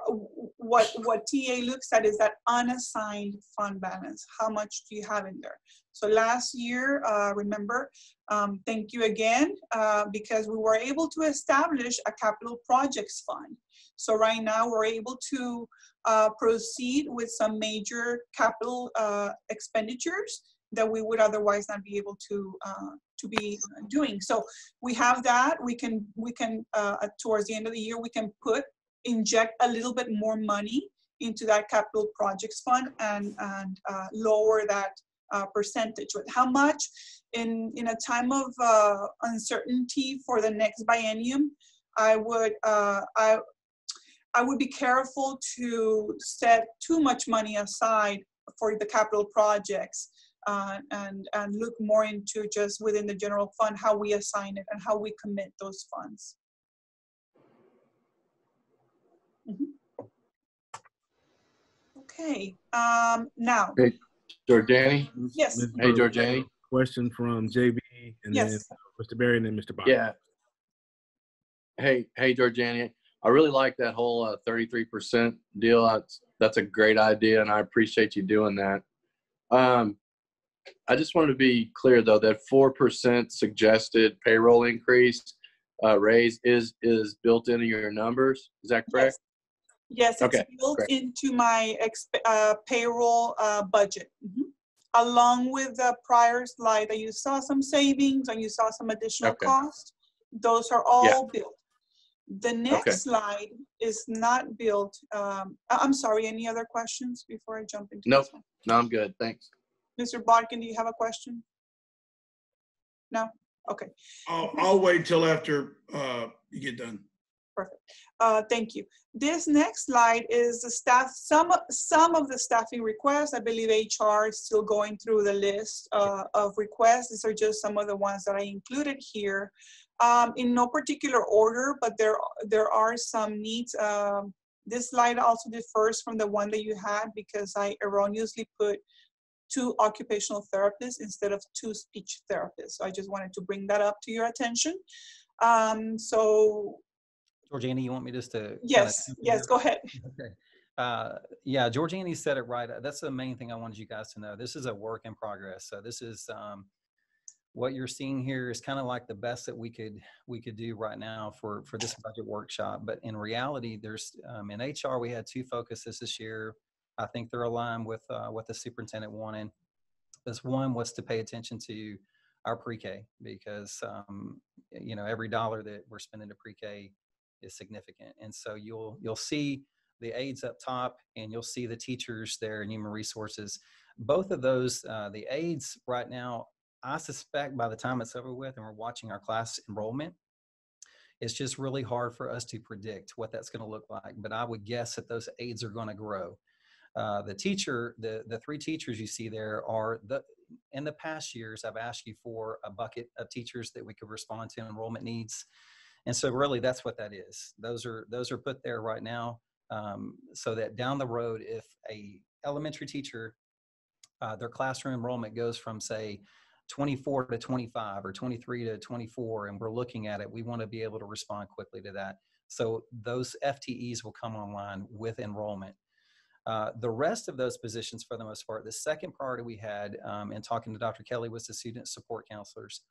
what, what TA looks at is that unassigned fund balance. How much do you have in there? So last year, uh, remember, um, thank you again, uh, because we were able to establish a capital projects fund. So right now we're able to uh, proceed with some major capital uh, expenditures that we would otherwise not be able to uh, to be doing. So we have that. We can we can uh, towards the end of the year we can put inject a little bit more money into that capital projects fund and and uh, lower that uh, percentage. But how much in in a time of uh, uncertainty for the next biennium, I would uh, I I would be careful to set too much money aside for the capital projects uh, and and look more into just within the general fund how we assign it and how we commit those funds. Mhm. Okay, um, now, Hey, Georgiani? Yes. Hey, Burke, Georgiani? Question from JB and then Mr. Barry and then Mr. Bob. Yeah. Hey, hey, Georgiani, I really like that whole uh, 33% deal. That's, that's a great idea, and I appreciate you doing that. Um, I just wanted to be clear, though, that 4% suggested payroll increase uh, raise is is built into your numbers. Is that correct? yes, it's Okay, built into my exp- uh, payroll uh, budget. Mhm. Along with the prior slide that you saw some savings and you saw some additional Okay. cost, those are all built. The Okay. next slide is not built. Um, I- I'm sorry, any other questions before I jump into Nope. this one? No, I'm good. Thanks. Mr. Botkin, do you have a question? No? Okay, I'll, I'll wait till after uh, you get done. perfect. Uh, Thank you. This next slide is the staff, some, of- some of the staffing requests. I believe HR is still going through the list uh, of requests. These are just some of the ones that I included here. Um, In no particular order, but there, there are some needs. Um, This slide also differs from the one that you had because I erroneously put two occupational therapists instead of two speech therapists. So I just wanted to bring that up to your attention. Um, so Georgiana, you want me just to? yes, yes, go ahead. [laughs] Okay. Uh, yeah, Georgiani said it right. That's the main thing I wanted you guys to know. This is a work in progress. So this is um, what you're seeing here is kind of like the best that we could we could do right now for for this budget workshop. But in reality, there's um, in HR we had two focuses this year. I think they're aligned with uh, what the superintendent wanted. This one was to pay attention to our pre-K because um, you know every dollar that we're spending to pre-K is significant, and so you'll you'll see the aides up top and you'll see the teachers there in human resources. Both of those, uh, the aides right now, I suspect by the time it's over with and we're watching our class enrollment, it's just really hard for us to predict what that's going to look like. But I would guess that those aides are going to grow. Uh, the teacher, the the three teachers you see there are the. In the past years, I've asked you for a bucket of teachers that we could respond to enrollment needs, and so really that's what that is. Those are those are put there right now um, so that down the road, if a elementary teacher, uh, their classroom enrollment goes from say 24 to 25 or 23 to 24, and we're looking at it, we want to be able to respond quickly to that. So those FTEs will come online with enrollment. Uh, the rest of those positions, for the most part, the second priority we had um, in talking to Dr. Kelly was the student support counselors.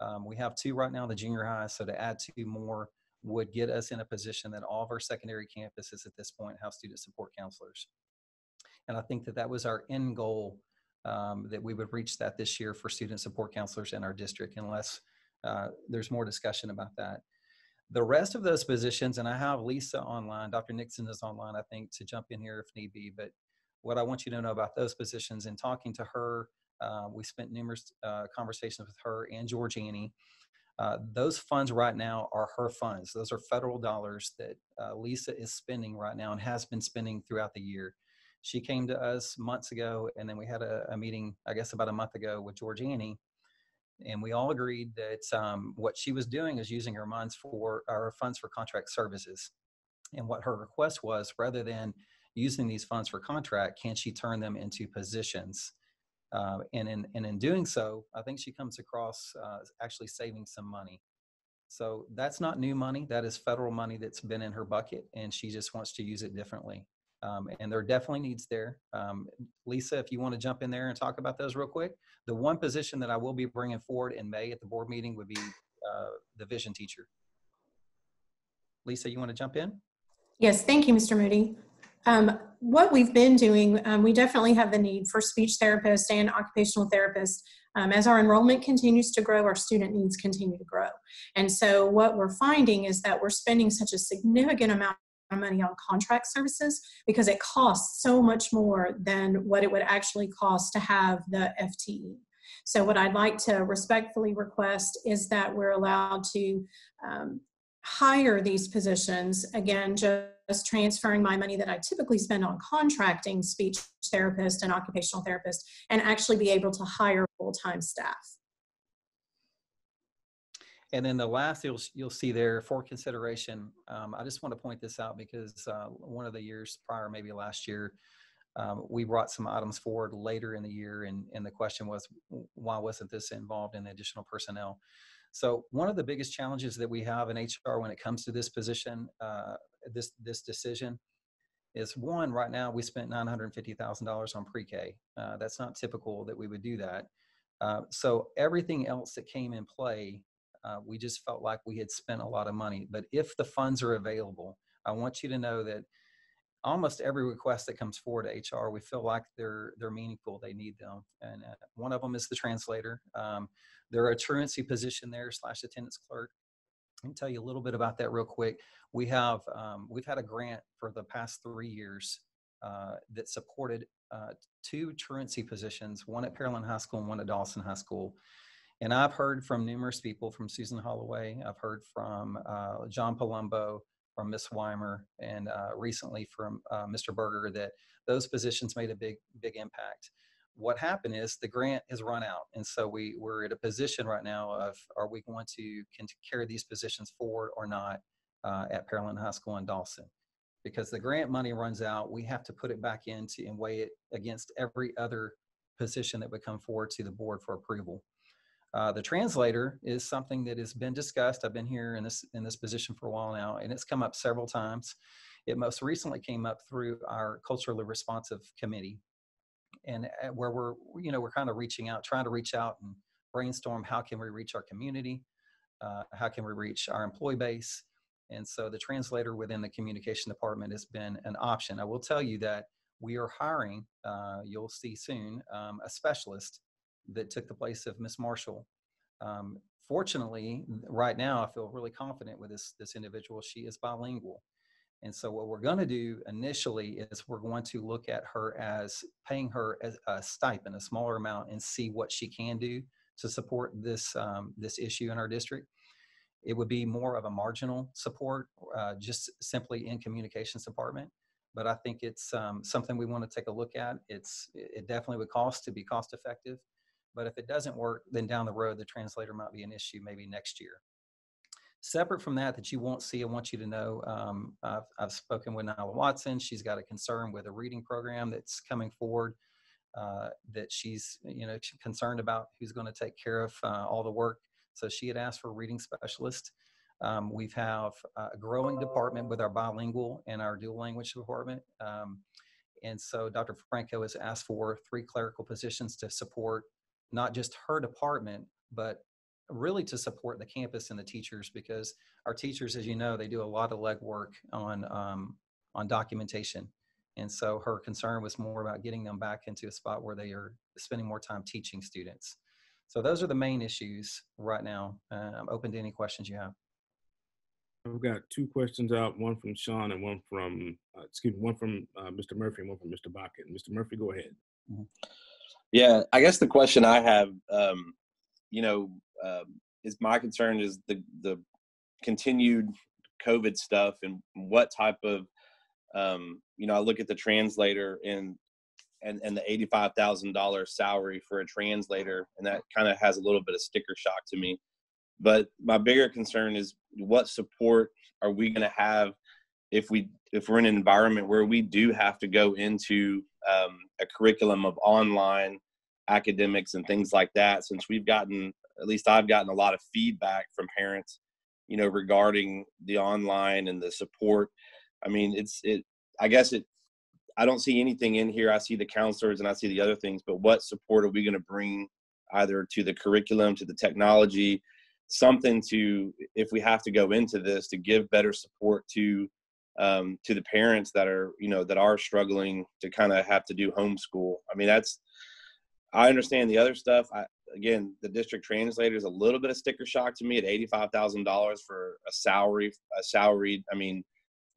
Um, we have two right now, the junior high, so to add two more would get us in a position that all of our secondary campuses at this point have student support counselors. And I think that that was our end goal um, that we would reach that this year for student support counselors in our district unless uh, there's more discussion about that. The rest of those positions, and I have Lisa online, Dr. Nixon is online, I think, to jump in here if need be. But what I want you to know about those positions in talking to her, uh, we spent numerous uh, conversations with her and Georgiani. Uh, those funds right now are her funds. Those are federal dollars that uh, Lisa is spending right now and has been spending throughout the year. She came to us months ago, and then we had a, a meeting, I guess, about a month ago with Georgiani, and we all agreed that um, what she was doing is using her funds for our funds for contract services. And what her request was, rather than using these funds for contract, can she turn them into positions? Uh, and in and in doing so, I think she comes across uh, actually saving some money. So that's not new money. That is federal money that's been in her bucket, and she just wants to use it differently. Um, and there are definitely needs there. Um, Lisa, if you want to jump in there and talk about those real quick. The one position that I will be bringing forward in May at the board meeting would be uh, the vision teacher. Lisa, you want to jump in? Yes, thank you, Mr. Moody. Um, what we've been doing, um, we definitely have the need for speech therapists and occupational therapists. Um, as our enrollment continues to grow, our student needs continue to grow. And so what we're finding is that we're spending such a significant amount money on contract services because it costs so much more than what it would actually cost to have the FTE. So what I'd like to respectfully request is that we're allowed to um, hire these positions, again, just transferring my money that I typically spend on contracting speech therapist and occupational therapist and actually be able to hire full-time staff. And then the last you'll you'll see there for consideration. Um, I just want to point this out because uh, one of the years prior, maybe last year, um, we brought some items forward later in the year, and and the question was why wasn't this involved in additional personnel? So one of the biggest challenges that we have in HR when it comes to this position, uh, this this decision, is one. Right now, we spent nine hundred fifty thousand dollars on pre-K. Uh, that's not typical that we would do that. Uh, so everything else that came in play uh, we just felt like we had spent a lot of money. But if the funds are available, I want you to know that almost every request that comes forward to HR, we feel like they're they're meaningful. They need them, and uh, one of them is the translator. Um, there are a truancy position there slash attendance clerk. I can tell you a little bit about that real quick. We have um, we've had a grant for the past three years uh, that supported uh, two truancy positions, one at Pearland High School and one at Dawson High School. And I've heard from numerous people, from Susan Holloway, I've heard from uh, John Palumbo, from Miss Weimer, and uh, recently from uh, Mr. Berger that those positions made a big, big impact. What happened is the grant has run out, and so we we're at a position right now of are we going to can carry these positions forward or not uh, at Pearland High School in Dawson? Because the grant money runs out, we have to put it back into and weigh it against every other position that would come forward to the board for approval. Uh, the translator is something that has been discussed. I've been here in this in this position for a while now, and it's come up several times. It most recently came up through our culturally responsive committee, and uh, where we're you know we're kind of reaching out, trying to reach out and brainstorm how can we reach our community, uh, how can we reach our employee base, and so the translator within the communication department has been an option. I will tell you that we are hiring. Uh, you'll see soon um, a specialist that took the place of Miss Marshall. Um, fortunately, right now, I feel really confident with this, this individual. She is bilingual. And so what we're going to do initially is we're going to look at her as paying her as a stipend, a smaller amount, and see what she can do to support this um, this issue in our district. It would be more of a marginal support, uh, just simply in communications department. But I think it's um, something we want to take a look at. It's it definitely would cost to be cost effective. But if it doesn't work, then down the road, the translator might be an issue maybe next year. Separate from that, that you won't see, I want you to know, um, I've, I've spoken with Nyla Watson. She's got a concern with a reading program that's coming forward uh, that she's, you know, concerned about who's going to take care of uh, all the work. So she had asked for a reading specialist. Um, we have a growing department with our bilingual and our dual language department. Um, and so Dr. Franco has asked for three clerical positions to support not just her department, but really to support the campus and the teachers because our teachers, as you know, they do a lot of legwork on um, on documentation, And so her concern was more about getting them back into a spot where they are spending more time teaching students. So those are the main issues right now. Uh, I'm open to any questions you have. We've got two questions out, one from Sean and one from, uh, excuse me, one from uh, Mr. Murphy and one from Mr. Botkin. Mr. Murphy, go ahead. Yeah, I guess the question I have, um, you know, um, is my concern is the the continued COVID stuff and what type of, um, you know, I look at the translator and and and the eighty five thousand dollars salary for a translator, and that kind of has a little bit of sticker shock to me. But my bigger concern is what support are we going to have if we if we're in an environment where we do have to go into um, a curriculum of online academics and things like that since we've gotten at least i've gotten a lot of feedback from parents you know regarding the online and the support. I mean it's it i guess it i don't see anything in here. I see the counselors and i see the other things but what support are we going to bring either to the curriculum to the technology something to if we have to go into this to give better support to um, to the parents that are you know that are struggling to kind of have to do homeschool. I mean that's i understand the other stuff. I, again the district translator is a little bit of sticker shock to me at $85000 for a salary a salaried i mean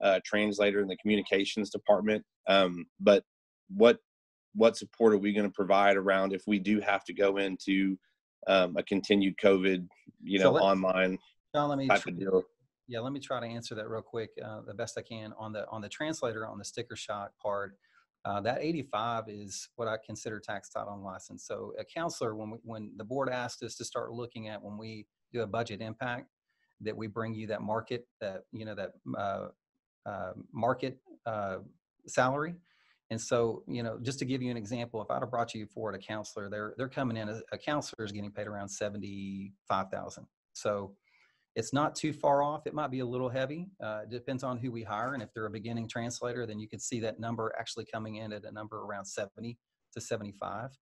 uh, translator in the communications department. Um, but what what support are we going to provide around if we do have to go into um, a continued covid you So know let- online let me Yeah, let me try to answer that real quick, uh, the best I can on the on the translator on the sticker shock part. Uh, that 85 is what I consider tax title and license. So a counselor, when we, when the board asked us to start looking at when we do a budget impact, that we bring you that market that you know that uh, uh, market uh, salary. And so, you know, just to give you an example, if I'd have brought you forward a counselor, they're they're coming in. A, a counselor is getting paid around seventy five thousand. So it's not too far off. It might be a little heavy. Uh, it depends on who we hire. And if they're a beginning translator, then you could see that number actually coming in at a number around 70 to 75.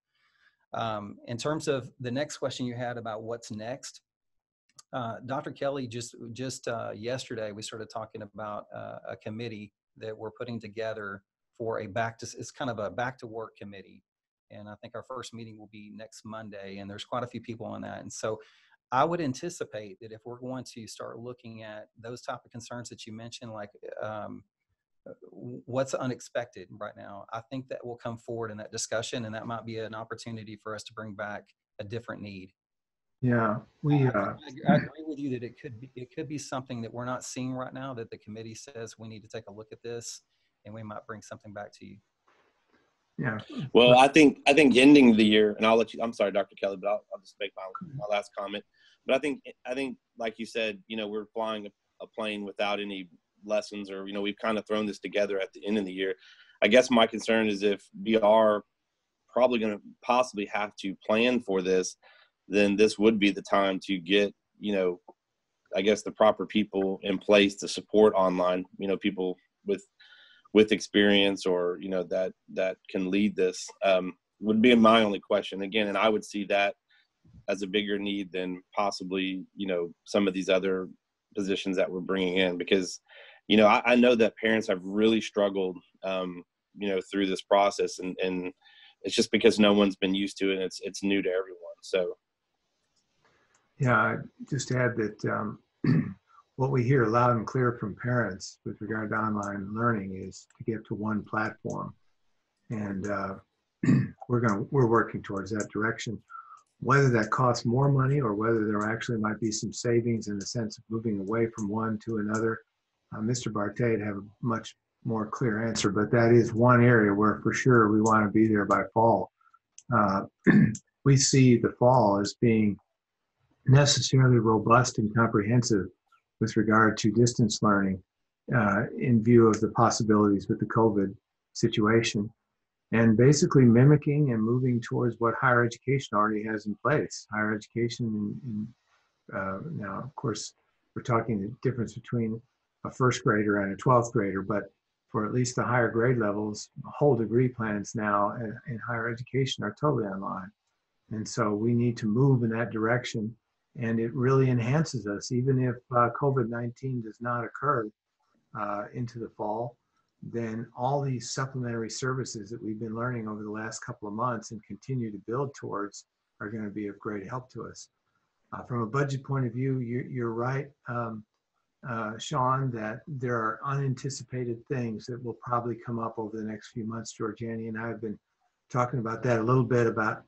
Um, in terms of the next question you had about what's next, uh, Dr. Kelly just just uh, yesterday we started talking about uh, a committee that we're putting together for a back to it's kind of a back to work committee, and I think our first meeting will be next Monday, and there's quite a few people on that, and so I would anticipate that if we're going to start looking at those type of concerns that you mentioned, like um, uh, what's unexpected right now, I think that will come forward in that discussion, and that might be an opportunity for us to bring back a different need. Yeah, we, I, uh, I agree with you that it could be it could be something that we're not seeing right now. That the committee says we need to take a look at this, and we might bring something back to you. Yeah, Well, I think I think ending the year, and I'll let you. I'm sorry, Dr. Kelly, but I'll, I'll just make my, my last comment. But I think I think like you said, you know, we're flying a, a plane without any lessons, or you know, we've kind of thrown this together at the end of the year. I guess my concern is if we are probably going to possibly have to plan for this, then this would be the time to get you know, I guess the proper people in place to support online. You know, people with with experience or you know that that can lead this um, would be my only question. Again and i would see that as a bigger need than possibly you know some of these other positions that we're bringing in because you know i, I know that parents have really struggled um, you know through this process and and it's just because no one's been used to it and it's it's new to everyone. So yeah, I'd just add that um, [clears throat] what we hear loud and clear from parents with regard to online learning is to get to one platform. And uh, [clears throat] we're going we're working towards that direction. Whether that costs more money or whether there actually might be some savings in the sense of moving away from one to another, uh, Mr. Bartay'd have a much more clear answer, but that is one area where for sure we want to be there by fall. Uh, [clears throat] we see the fall as being necessarily robust and comprehensive with regard to distance learning uh, in view of the possibilities with the COVID situation. And basically mimicking and moving towards what higher education already has in place. Higher education, in, in, uh, now, of course, we're talking the difference between a first grader and a 12th grader, but for at least the higher grade levels, whole degree plans now in, in higher education are totally online. And so we need to move in that direction and it really enhances us even if uh, covid-19 does not occur uh, into the fall then all these supplementary services that we've been learning over the last couple of months and continue to build towards are going to be of great help to us. Uh, from a budget point of view, you're, you're right, um, uh, Sean, that there are unanticipated things that will probably come up over the next few months. Georgiani and I have been talking about that a little bit about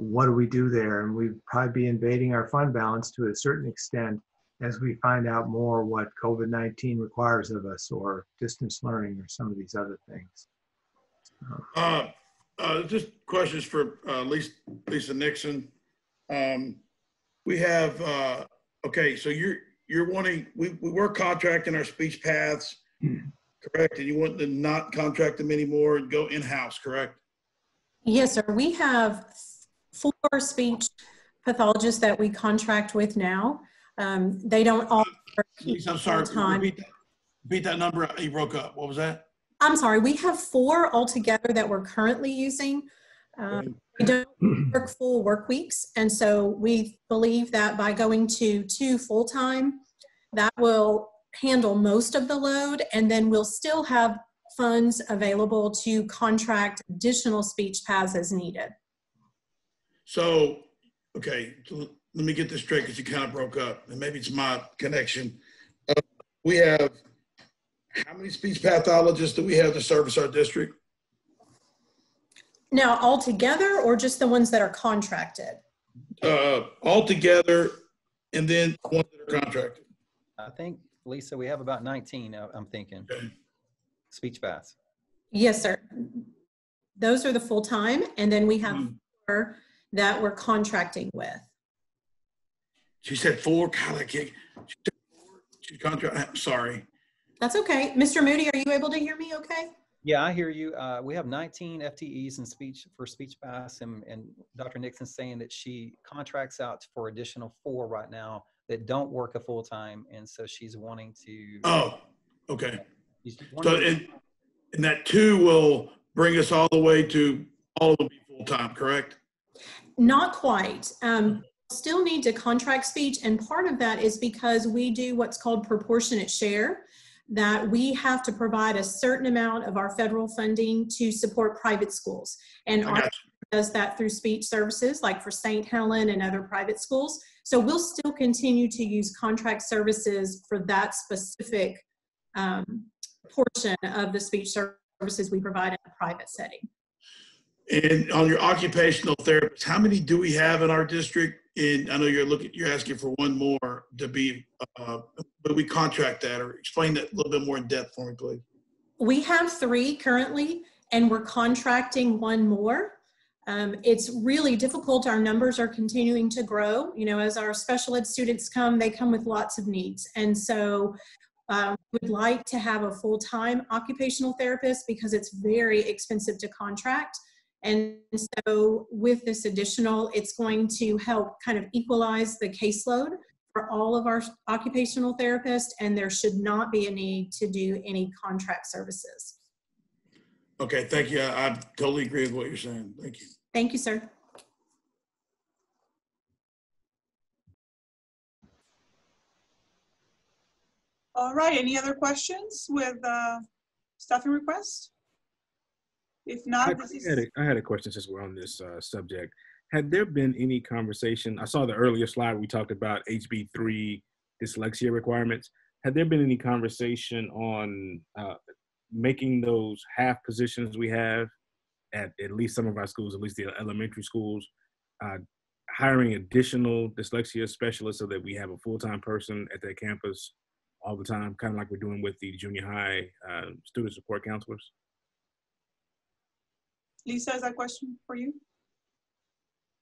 what do we do there, and we'd probably be invading our fund balance to a certain extent as we find out more what COVID-19 requires of us or distance learning or some of these other things. Uh, uh, just questions for uh, Lisa, Lisa Nixon. Um, we have, uh, okay, so you're, you're wanting, we, we were contracting our speech paths, correct? And you want to not contract them anymore and go in-house, correct? Yes, sir. We have four speech pathologists that we contract with now. Um, they don't all work Lisa, I'm sorry, full-time. repeat that, repeat that number, you broke up. What was that? I'm sorry, we have four altogether that we're currently using. Um, we don't work full work weeks, and so we believe that by going to two full-time, that will handle most of the load, and then we'll still have funds available to contract additional speech paths as needed. So, okay, so let me get this straight because you kind of broke up, and maybe it's my connection. Uh, we have how many speech pathologists do we have to service our district? Now, altogether, or just the ones that are contracted? Uh, altogether, and then ones that are contracted. I think, Lisa, we have about 19, uh, I'm thinking, Okay. speech paths. Yes, sir. Those are the full-time, and then we have Hmm. Four that we're contracting with. She said four. God, I can't. She. She's contract. I'm sorry. That's okay. Mr. Moody, are you able to hear me okay? Yeah, I hear you. Uh, we have 19 FTEs in speech for speech paths, and, and Dr. Nixon's saying that she contracts out for additional four right now that don't work a full time, and so she's wanting to. Oh, okay. So, and, and that two will bring us all the way to all of them be full time, correct? Not quite. Um, still need to contract speech, and part of that is because we do what's called proportionate share, that we have to provide a certain amount of our federal funding to support private schools. And our does that through speech services, like for St. Helen and other private schools. So we'll still continue to use contract services for that specific um, portion of the speech services we provide in a private setting. And on your occupational therapist, how many do we have in our district? And I know you're looking, you're asking for one more to be, uh, but we contract that or explain that a little bit more in depth for me, please. We have three currently, and we're contracting one more. Um, it's really difficult. Our numbers are continuing to grow. You know, as our special ed students come, they come with lots of needs. And so um, we'd like to have a full-time occupational therapist because it's very expensive to contract. And so with this additional, it's going to help kind of equalize the caseload for all of our occupational therapists, and there should not be a need to do any contract services. Okay, thank you. I, I totally agree with what you're saying. Thank you. Thank you, sir. All right, any other questions with uh, staffing requests? If I not, this had a, I had a question since we're on this uh, subject. Had there been any conversation? I saw the earlier slide we talked about HB3 dyslexia requirements. Had there been any conversation on uh, making those half positions we have at at least some of our schools, at least the elementary schools, uh, hiring additional dyslexia specialists so that we have a full time person at that campus all the time, kind of like we're doing with the junior high uh, student support counselors? Lisa, is that question for you?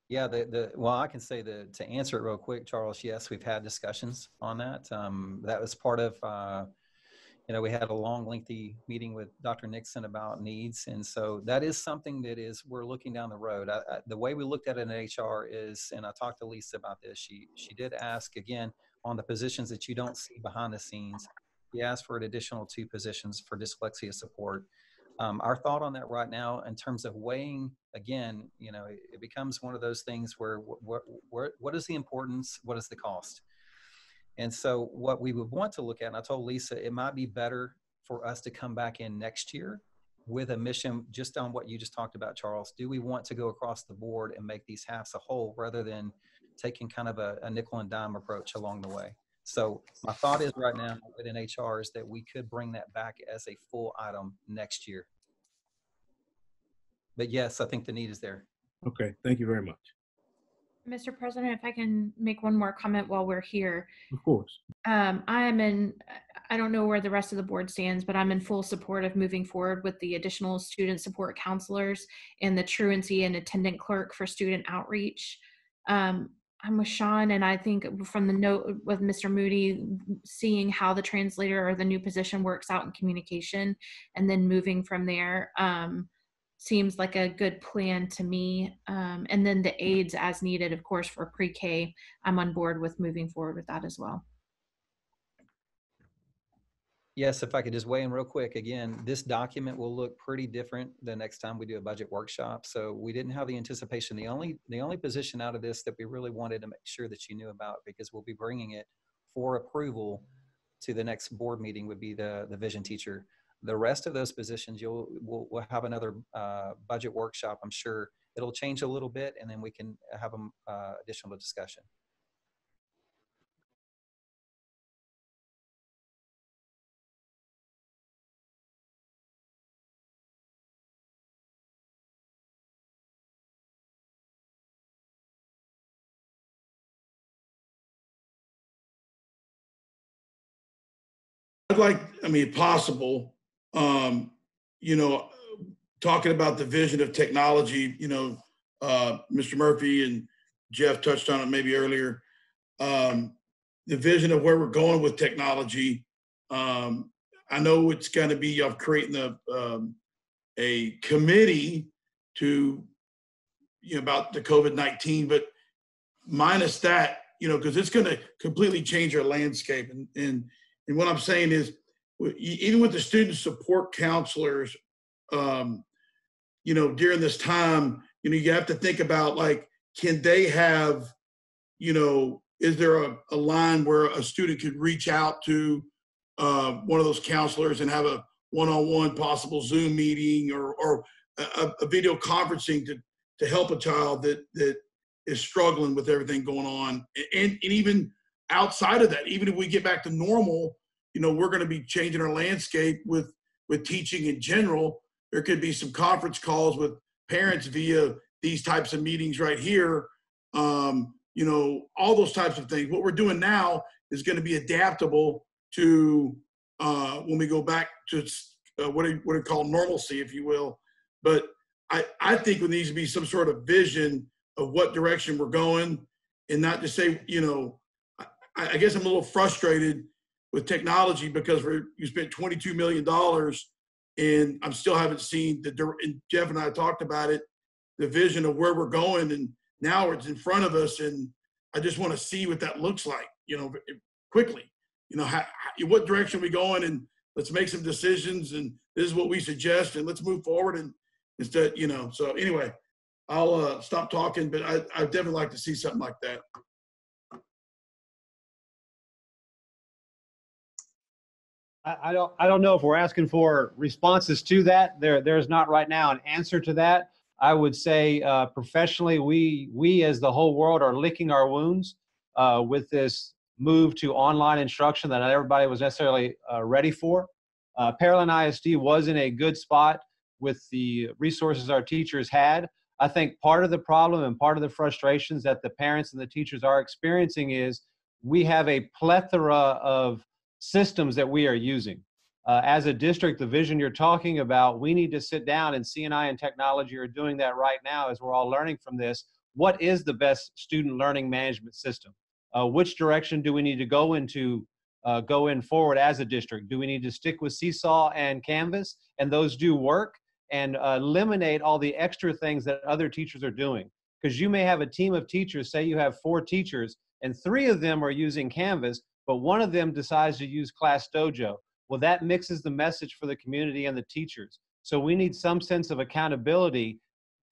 Yeah, the, the, well, I can say the, to answer it real quick, Charles, yes, we've had discussions on that. Um, that was part of, uh, you know, we had a long, lengthy meeting with Dr. Nixon about needs. And so that is something that is, we're looking down the road. I, I, the way we looked at it in HR is, and I talked to Lisa about this, she, she did ask again on the positions that you don't see behind the scenes. She asked for an additional two positions for dyslexia support. Um, our thought on that right now, in terms of weighing, again, you know, it, it becomes one of those things where what what is the importance, what is the cost, and so what we would want to look at, and I told Lisa, it might be better for us to come back in next year with a mission just on what you just talked about, Charles. Do we want to go across the board and make these halves a whole rather than taking kind of a, a nickel and dime approach along the way? So my thought is right now within HR is that we could bring that back as a full item next year. But yes, I think the need is there. Okay, thank you very much. Mr. President, if I can make one more comment while we're here. Of course. Um, I am in, I don't know where the rest of the board stands, but I'm in full support of moving forward with the additional student support counselors and the truancy and attendant clerk for student outreach. Um, I'm with Sean, and I think from the note with Mr. Moody, seeing how the translator or the new position works out in communication, and then moving from there um, seems like a good plan to me. Um, and then the aides as needed, of course, for pre-K, I'm on board with moving forward with that as well. Yes, if I could just weigh in real quick, again, this document will look pretty different the next time we do a budget workshop. So we didn't have the anticipation. The only, the only position out of this that we really wanted to make sure that you knew about, because we'll be bringing it for approval to the next board meeting would be the, the vision teacher. The rest of those positions, you'll, we'll, we'll have another uh, budget workshop, I'm sure. It'll change a little bit and then we can have a uh, additional discussion. I'd like, I mean, possible, um, you know, talking about the vision of technology, you know, uh, Mr. Murphy and Jeff touched on it maybe earlier. Um, the vision of where we're going with technology. Um, I know it's going to be of creating a um, a committee to you know about the COVID nineteen, but minus that, you know, because it's going to completely change our landscape. And and and what I'm saying is, even with the student support counselors, um, you know, during this time, you know, you have to think about like, can they have, you know, is there a, a line where a student could reach out to uh, one of those counselors and have a one-on-one possible Zoom meeting or, or a, a video conferencing to, to help a child that, that is struggling with everything going on. And, and even outside of that, even if we get back to normal, you know, we're going to be changing our landscape with with teaching in general. There could be some conference calls with parents via these types of meetings right here. Um, you know, all those types of things. What we're doing now is going to be adaptable to uh, when we go back to uh, what are, what are called normalcy, if you will. But I, I think there needs to be some sort of vision of what direction we're going, and not to say, you know, I, I guess I'm a little frustrated with technology because you spent 22 million dollars, and I'm still haven't seen the. And Jeff and I talked about it, the vision of where we're going, and now it's in front of us, and I just want to see what that looks like, you know, quickly. You know, how, what direction we going, and let's make some decisions, and this is what we suggest, and let's move forward, and instead, you know. So anyway, I'll uh, stop talking, but I I definitely like to see something like that. I, don't I don't know if we're asking for responses to that. There there's not right now an answer to that. I would say uh, professionally, we we as the whole world are licking our wounds uh, with this move to online instruction that not everybody was necessarily uh, ready for. Uh, Pearland ISD was in a good spot with the resources our teachers had. I think part of the problem and part of the frustrations that the parents and the teachers are experiencing is we have a plethora of systems that we are using. Uh, as a district, the vision you're talking about, we need to sit down and CNI and technology are doing that right now as we're all learning from this. What is the best student learning management system? Uh, which direction do we need to go into, uh, go in forward as a district? Do we need to stick with Seesaw and Canvas and those do work and uh, eliminate all the extra things that other teachers are doing? Because you may have a team of teachers, say you have four teachers, and three of them are using Canvas, but one of them decides to use Class Dojo. Well, that mixes the message for the community and the teachers. So we need some sense of accountability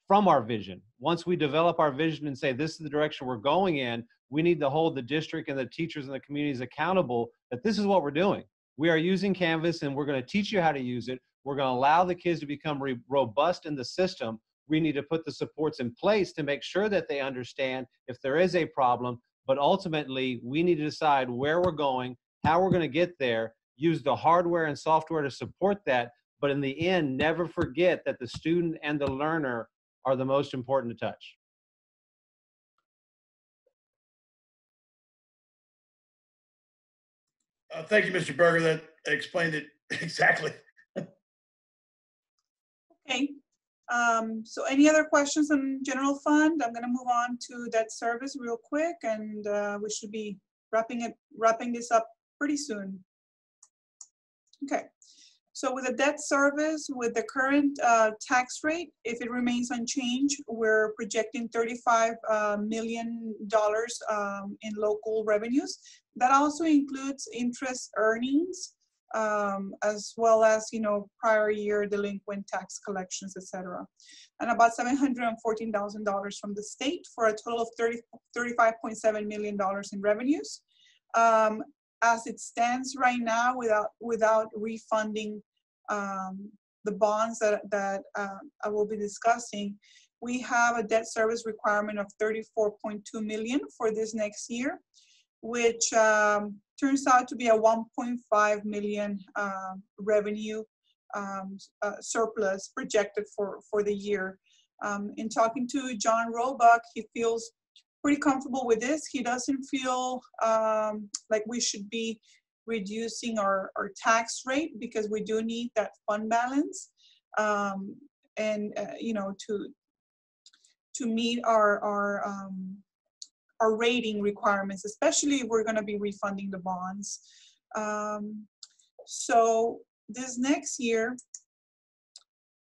from our vision. Once we develop our vision and say this is the direction we're going in, we need to hold the district and the teachers and the communities accountable that this is what we're doing. we are using Canvas and we're going to teach you how to use it. We're going to allow the kids to become re- robust in the system. We need to put the supports in place to make sure that they understand if there is a problem. But ultimately, we need to decide where we're going, how we're going to get there, use the hardware and software to support that. But in the end, never forget that the student and the learner are the most important to touch. Uh, thank you, Mr. Berger. That explained it [laughs] exactly. Okay. Um, so any other questions on general fund? I'm gonna move on to debt service real quick and, uh, we should be wrapping it, wrapping this up pretty soon. Okay. So with the debt service, with the current, uh, tax rate, if it remains unchanged, we're projecting thirty-five, uh, million dollars, um, in local revenues. That also includes interest earnings, um, as well as, you know, prior year delinquent tax collections, etc. And about seven hundred and fourteen thousand dollars from the state for a total of 30, 35.7 million dollars in revenues. Um, as it stands right now, without, without refunding, um, the bonds that, that, uh, I will be discussing, we have a debt service requirement of 34.2 million for this next year which um, turns out to be a 1.5 million uh, revenue um, uh, surplus projected for, for the year. Um, in talking to John Roebuck, he feels pretty comfortable with this. He doesn't feel um, like we should be reducing our, our tax rate because we do need that fund balance. Um, and, uh, you know, to, to meet our, our um, our rating requirements, especially if we're going to be refunding the bonds. Um, so this next year,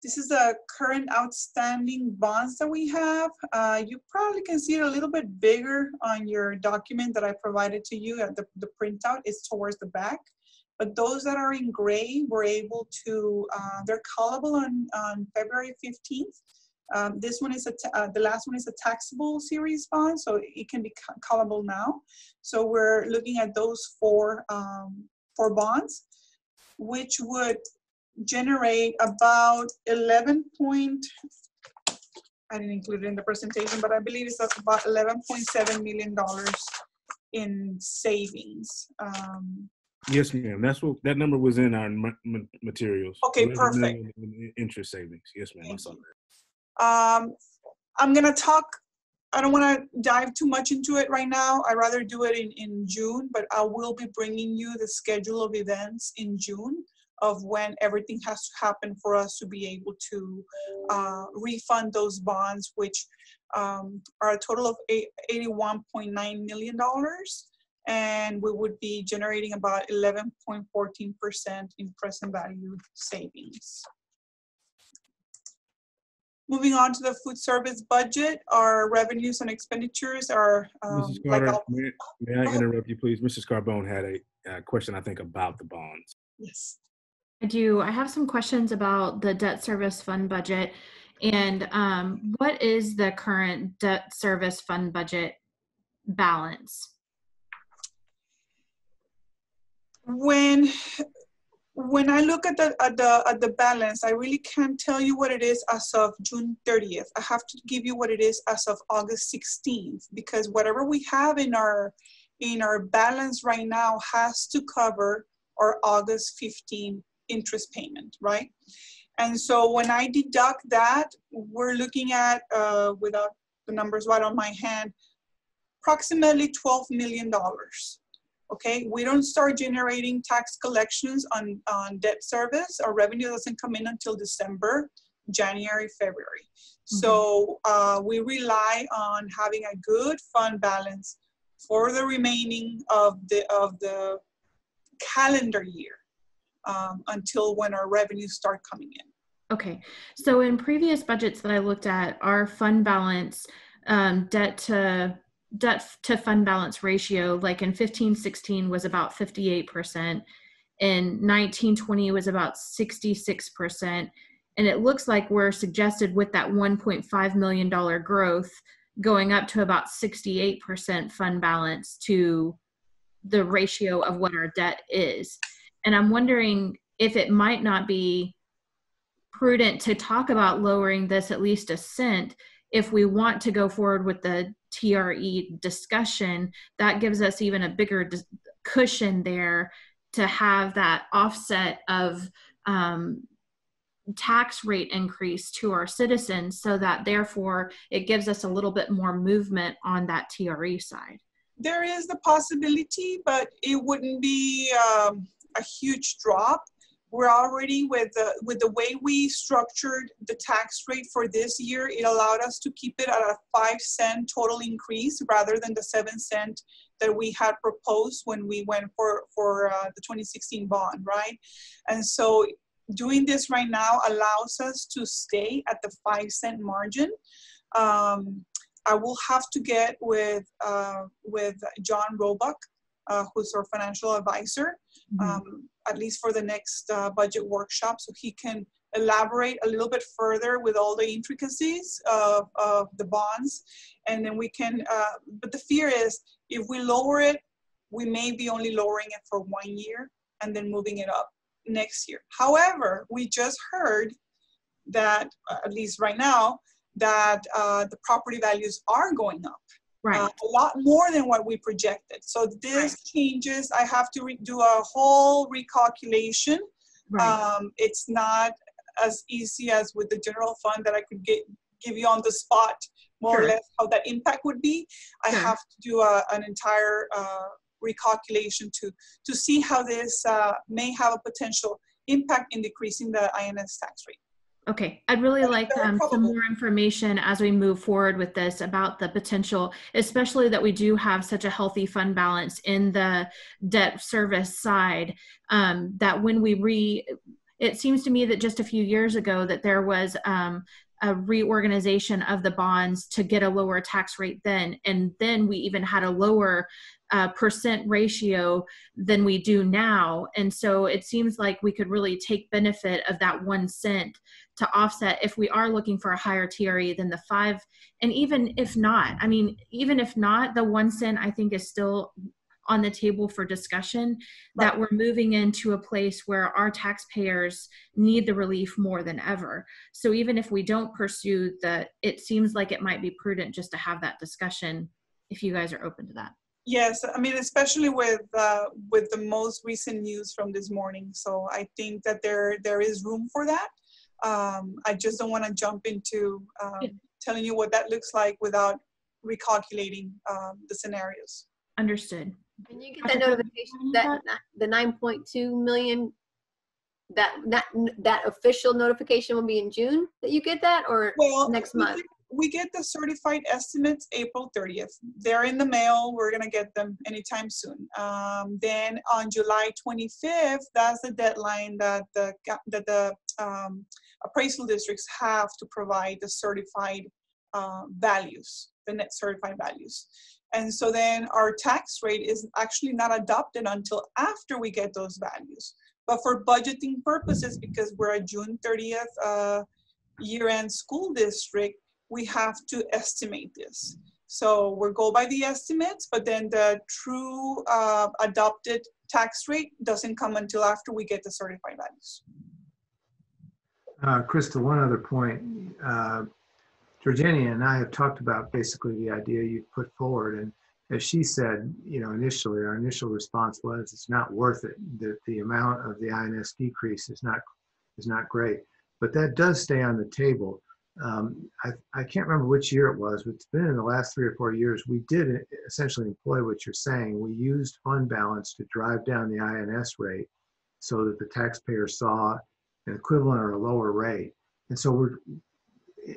this is the current outstanding bonds that we have. Uh, you probably can see it a little bit bigger on your document that I provided to you at the, the printout. is towards the back. But those that are in gray, we're able to, uh, they're callable on, on February 15th. Um, this one is a uh, the last one is a taxable series bond, so it can be callable now. So we're looking at those four um, four bonds, which would generate about 11 point. I didn't include it in the presentation, but I believe it's about 11.7 million dollars in savings. Um, Yes, ma'am. That's what that number was in our ma- ma- materials. Okay, perfect. Interest savings. Yes, ma'am. Um, I'm gonna talk, I don't wanna dive too much into it right now. I'd rather do it in, in June, but I will be bringing you the schedule of events in June of when everything has to happen for us to be able to uh, refund those bonds, which um, are a total of $81.9 million. And we would be generating about 11.14% in present value savings. Moving on to the food service budget, our revenues and expenditures are um, Mrs. like, Carter, I'll- may, may I interrupt you, please? Mrs. Carbone had a uh, question, I think, about the bonds. yes. I do. I have some questions about the debt service fund budget. And um, what is the current debt service fund budget balance? When, when I look at the, at the, at the balance, I really can't tell you what it is as of June 30th. I have to give you what it is as of August 16th, because whatever we have in our, in our balance right now has to cover our August 15 interest payment, right? And so when I deduct that, we're looking at, uh, without the numbers right on my hand, approximately $12 million. Okay, we don't start generating tax collections on, on debt service. Our revenue doesn't come in until December, January, February. So uh, we rely on having a good fund balance for the remaining of the of the calendar year um, until when our revenues start coming in. Okay, so in previous budgets that I looked at, our fund balance, um, debt to debt to fund balance ratio, like in fifteen sixteen was about fifty-eight percent. In nineteen twenty was about sixty-six percent. And it looks like we're suggested with that one point five million dollar growth, going up to about sixty-eight percent fund balance to the ratio of what our debt is. And I'm wondering if it might not be prudent to talk about lowering this at least a cent if we want to go forward with the TRE discussion, that gives us even a bigger cushion there to have that offset of um, tax rate increase to our citizens so that therefore it gives us a little bit more movement on that TRE side. There is the possibility, but it wouldn't be um, a huge drop we're already with the with the way we structured the tax rate for this year it allowed us to keep it at a five cent total increase rather than the seven cent that we had proposed when we went for for uh, the 2016 bond right? And so doing this right now allows us to stay at the five cent margin. Um, I will have to get with uh, with John Roebuck, uh, who's our financial advisor, mm-hmm. um, at least for the next uh, budget workshop, so he can elaborate a little bit further with all the intricacies of, of the bonds. And then we can, uh, but the fear is if we lower it, we may be only lowering it for one year and then moving it up next year. However, we just heard that, uh, at least right now, that uh, the property values are going up right. Uh, a lot more than what we projected. So this right. changes. I have to do a whole recalculation. Right. Um, it's not as easy as with the general fund that I could get give you on the spot more sure. or less how that impact would be. I have to do a, an entire uh, recalculation to to see how this uh, may have a potential impact in decreasing the INS tax rate. Okay, I'd really like um, some more information as we move forward with this about the potential, especially that we do have such a healthy fund balance in the debt service side. Um, that when we re, it seems to me that just a few years ago that there was um, a reorganization of the bonds to get a lower tax rate then, and then we even had a lower uh, percent ratio than we do now. And so it seems like we could really take benefit of that one cent to offset if we are looking for a higher TRE than the five. And even if not, I mean, even if not, the one cent I think is still on the table for discussion right. that we're moving into a place where our taxpayers need the relief more than ever. So even if we don't pursue the, it seems like it might be prudent just to have that discussion if you guys are open to that. Yes, I mean, especially with uh, with the most recent news from this morning. So I think that there there is room for that. Um, I just don't want to jump into um, yeah. telling you what that looks like without recalculating um, the scenarios. Understood. Can you get that notification that the 9.2 million that that that official notification will be in June that you get that or well, next month? We get the certified estimates April 30th. They're in the mail. We're going to get them anytime soon. Um, then on July 25th, that's the deadline that the, that the um, appraisal districts have to provide the certified uh, values, the net certified values. And so then our tax rate is actually not adopted until after we get those values. But for budgeting purposes, because we're a June 30th uh, year-end school district, we have to estimate this. So we go by the estimates, but then the true uh, adopted tax rate doesn't come until after we get the certified values. Uh, Krista, one other point. Uh, and I have talked about basically the idea you put forward. And as she said, you know, initially, our initial response was it's not worth it. That the amount of the INS decrease is not is not great. But that does stay on the table um, I, I can't remember which year it was, but it's been in the last three or four years. We did essentially employ what you're saying. We used fund balance to drive down the INS rate so that the taxpayer saw an equivalent or a lower rate. And so we're,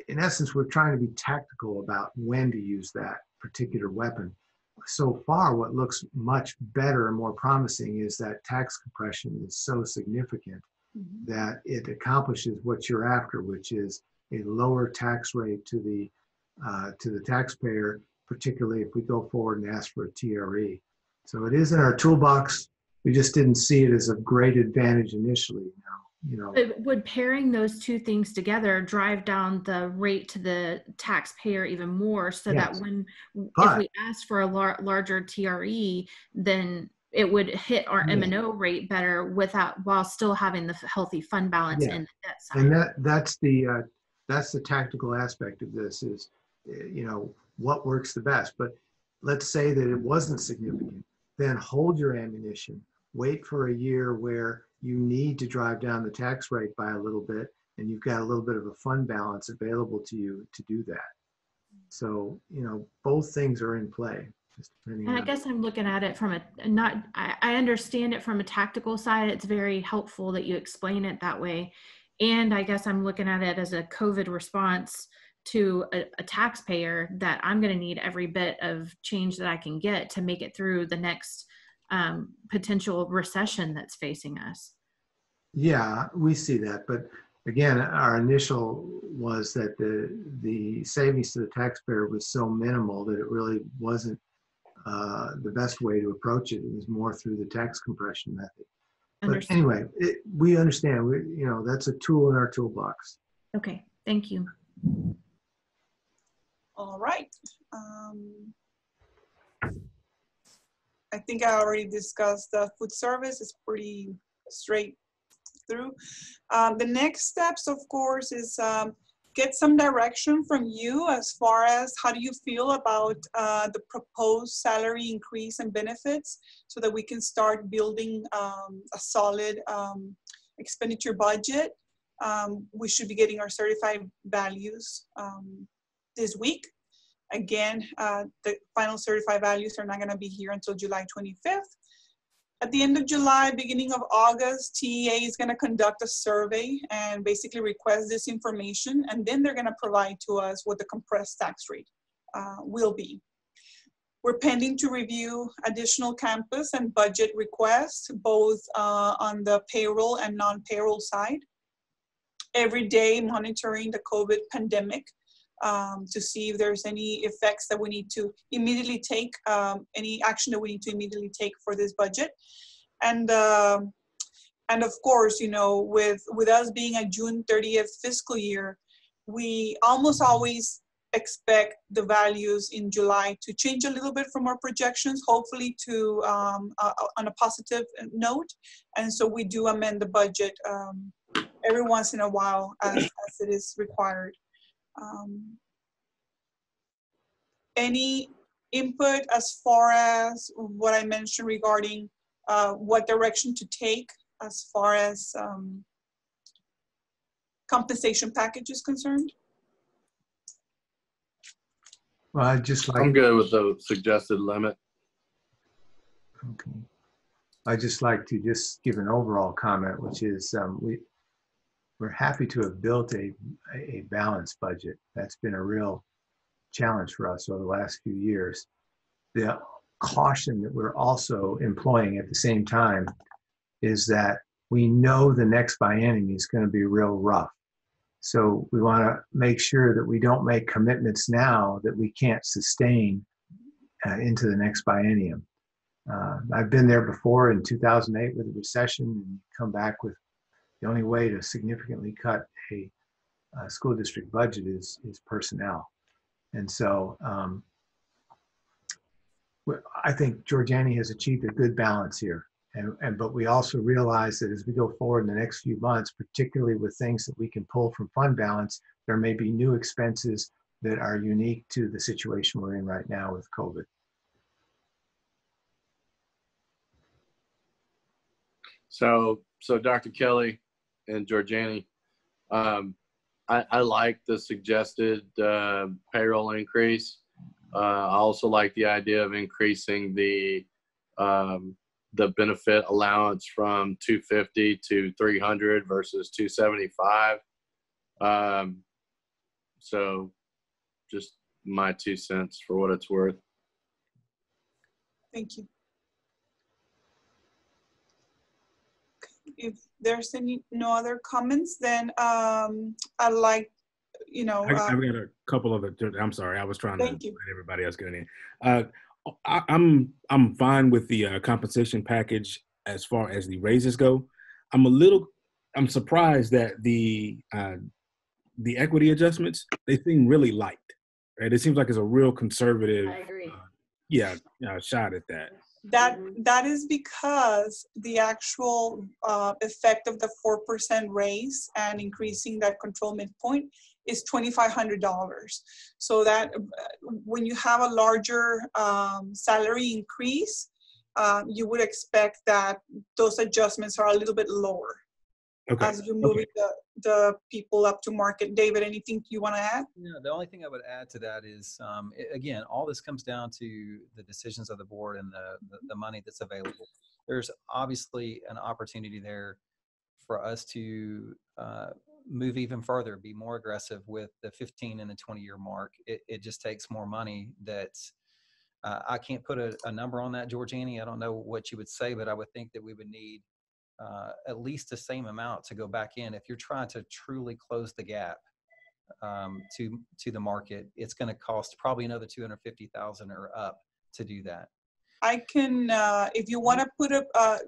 in essence, we're trying to be tactical about when to use that particular weapon. So far, what looks much better and more promising is that tax compression is so significant mm-hmm. that it accomplishes what you're after, which is a lower tax rate to the uh, to the taxpayer, particularly if we go forward and ask for a TRE. So it is in our toolbox. We just didn't see it as a great advantage initially. Now, you know. But would pairing those two things together drive down the rate to the taxpayer even more, so yes. that when but, if we ask for a lar- larger TRE, then it would hit our. M and O rate better without while still having the healthy fund balance Yeah. in the debt And that, that's the, uh, that's the tactical aspect of this is, uh, you know, what works the best. But let's say that it wasn't significant, then hold your ammunition. Wait for a year where you need to drive down the tax rate by a little bit and you've got a little bit of a fund balance available to you to do that. So, you know, both things are in play. And I guess I'm looking at it from a not. I, I understand it from a tactical side. It's very helpful that you explain it that way, and I guess I'm looking at it as a COVID response to a, a taxpayer that I'm going to need every bit of change that I can get to make it through the next um, potential recession that's facing us. Yeah, we see that, but again, our initial was that the, the savings to the taxpayer was so minimal that it really wasn't uh, the best way to approach it. It was more through the tax compression method. But Understood. anyway, it, we understand, we, you know, that's a tool in our toolbox. Okay, thank you. All right. Um, I think I already discussed the food service. It's pretty straight through. Um, the next steps, of course, is um, get some direction from you as far as how do you feel about uh, the proposed salary increase and benefits so that we can start building um, a solid um, expenditure budget. Um, we should be getting our certified values um, this week. Again, uh, the final certified values are not going to be here until July 25th. At the end of July, beginning of August, TEA is going to conduct a survey and basically request this information, and then they're going to provide to us what the compressed tax rate uh, will be. We're pending to review additional campus and budget requests, both uh, on the payroll and non-payroll side. Every day monitoring the COVID pandemic um, to see if there's any effects that we need to immediately take, um, any action that we need to immediately take for this budget. And, um and of course, you know, with, with us being a June 30th fiscal year, we almost always expect the values in July to change a little bit from our projections, hopefully to um, uh, on a positive note. And so we do amend the budget um, every once in a while as, as it is required. Um, any input as far as what I mentioned regarding uh, what direction to take as far as um, compensation package is concerned? Well, I'd just like. I'm good with the suggested limit. Okay. I'd just like to just give an overall comment, which is um, we, we're happy to have built a, a balanced budget. That's been a real challenge for us over the last few years. The caution that we're also employing at the same time is that we know the next biennium is going to be real rough. So we want to make sure that we don't make commitments now that we can't sustain uh, into the next biennium. Uh, I've been there before in 2008 with the recession and come back with the only way to significantly cut a, a school district budget is, is personnel. And so um, I think Georgiani has achieved a good balance here. And, and but we also realize that as we go forward in the next few months, particularly with things that we can pull from fund balance, there may be new expenses that are unique to the situation we're in right now with COVID. So, so Dr. Kelly and Georgiani, um, I, I like the suggested uh, payroll increase. Uh, I also like the idea of increasing the um, the benefit allowance from 250 to 300 versus 275. Um, so, just my two cents for what it's worth. Thank you. If there's any, no other comments, then um, I'd like, you know, I, uh, I've got a couple of it. I'm sorry, I was trying to Thank you. let everybody else get in. Uh, I, I'm I'm fine with the uh, compensation package as far as the raises go. I'm a little I'm surprised that the uh, the equity adjustments they seem really light. Right, it seems like it's a real conservative. I agree. Yeah, uh, shot at that. That, Mhm. that is because the actual uh, effect of the 4% raise and increasing that control midpoint is $2,500. So that uh, when you have a larger um, salary increase, um, you would expect that those adjustments are a little bit lower Okay. as you're moving the, the people up to market. David, anything you want to add? Yeah, the only thing I would add to that is, um, a- again, all this comes down to the decisions of the board and the, the, the money that's available. There's obviously an opportunity there for us to uh, move even further, be more aggressive with the 15 and the 20 year mark. It, it just takes more money that's, uh, I can't put a, a number on that, Georgiani. I don't know what you would say, but I would think that we would need uh, at least the same amount to go back in. If you're trying to truly close the gap um, to to the market, it's going to cost probably another 250,000 or up to do that. I can, uh, if you want to put up, uh,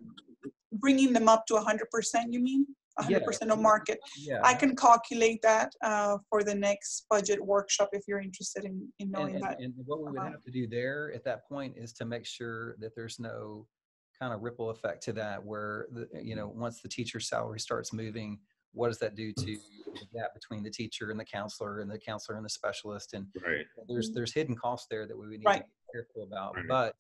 bringing them up to 100%, you mean? Yeah. 100% of market. Yeah. I can calculate that uh, for the next budget workshop if you're interested in, in knowing and, that. and what we would amount. have to do there at that point is to make sure that there's no kind of ripple effect to that where the, you know once the teacher's salary starts moving what does that do to the gap between the teacher and the counselor and the counselor and the specialist and Right. there's there's hidden costs there that we would need Right. to be careful about Right. but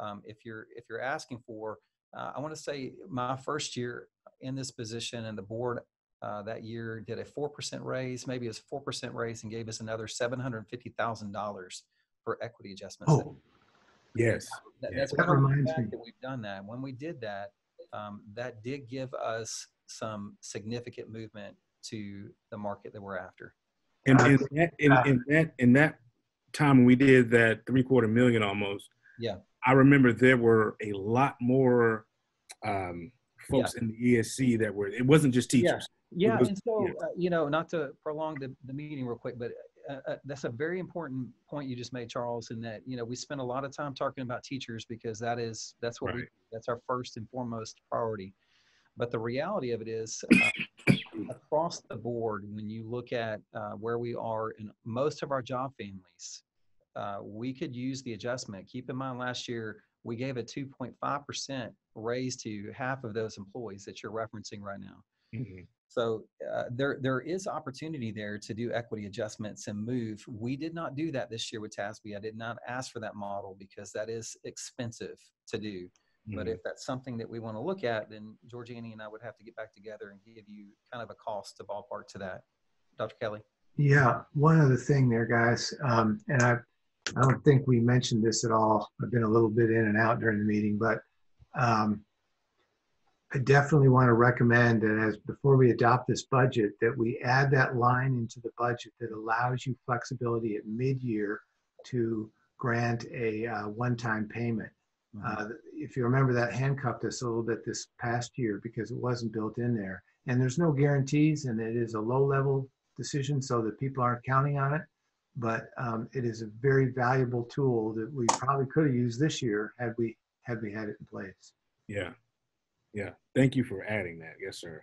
um, if you're if you're asking for uh, i want to say my first year in this position and the board uh, that year did a 4% raise maybe it was 4% raise and gave us another $750000 for equity adjustments Oh, Yes. That, yeah. that's That one of the reminds fact me. that we've done that when we did that um, that did give us some significant movement to the market that we're after And Uh, in that, in, uh, in that in that time when we did that three quarter million almost, Yeah. I remember there were a lot more um, folks in the ESC that were. It wasn't just teachers. Yeah, was- and so yeah. uh, you know, not to prolong the, the meeting real quick, but uh, uh, that's a very important point you just made, Charles. In that you know we spend a lot of time talking about teachers because that is that's what we that's our first and foremost priority. But the reality of it is, uh, [coughs] across the board, when you look at uh, where we are in most of our job families, uh, we could use the adjustment. Keep in mind, last year we gave a 2.5% raise to half of those employees that you're referencing right now. Mhm. So uh, there there is opportunity there to do equity adjustments and move. We did not do that this year with TASB. I did not ask for that model because that is expensive to do. But Mhm. if that's something that we want to look at, then Georgiani and I would have to get back together and give you kind of a cost to ballpark to that. Dr. Kelly. Yeah, one other thing there, guys, um, and I, I don't think we mentioned this at all. I've been a little bit in and out during the meeting, but um, I definitely want to recommend that as before we adopt this budget, that we add that line into the budget that allows you flexibility at mid-year to grant a uh, one-time payment. Uh, if you remember, that handcuffed us a little bit this past year because it wasn't built in there. And there's no guarantees, and it is a low-level decision so that people aren't counting on it. But um, it is a very valuable tool that we probably could have used this year had we had we had it in place. Yeah. Yeah. Thank you for adding that. Yes, sir.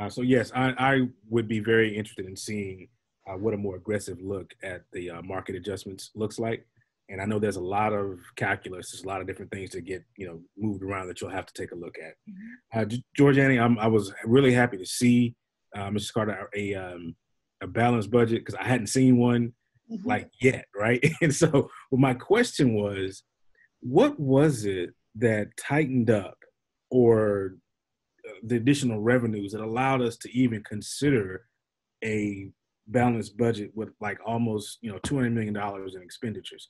Uh, so yes, I, I would be very interested in seeing uh, what a more aggressive look at the uh, market adjustments looks like. And I know there's a lot of calculus, there's a lot of different things to get you know moved around that you'll have to take a look at. Uh, G- Georgiani, I'm, I was really happy to see uh, Mrs. Carter a um, a balanced budget because I hadn't seen one Mhm. like yet, right? [laughs] And so, well, my question was, what was it that tightened up, or uh, the additional revenues that allowed us to even consider a balanced budget with like almost you know 200 million dollars in expenditures?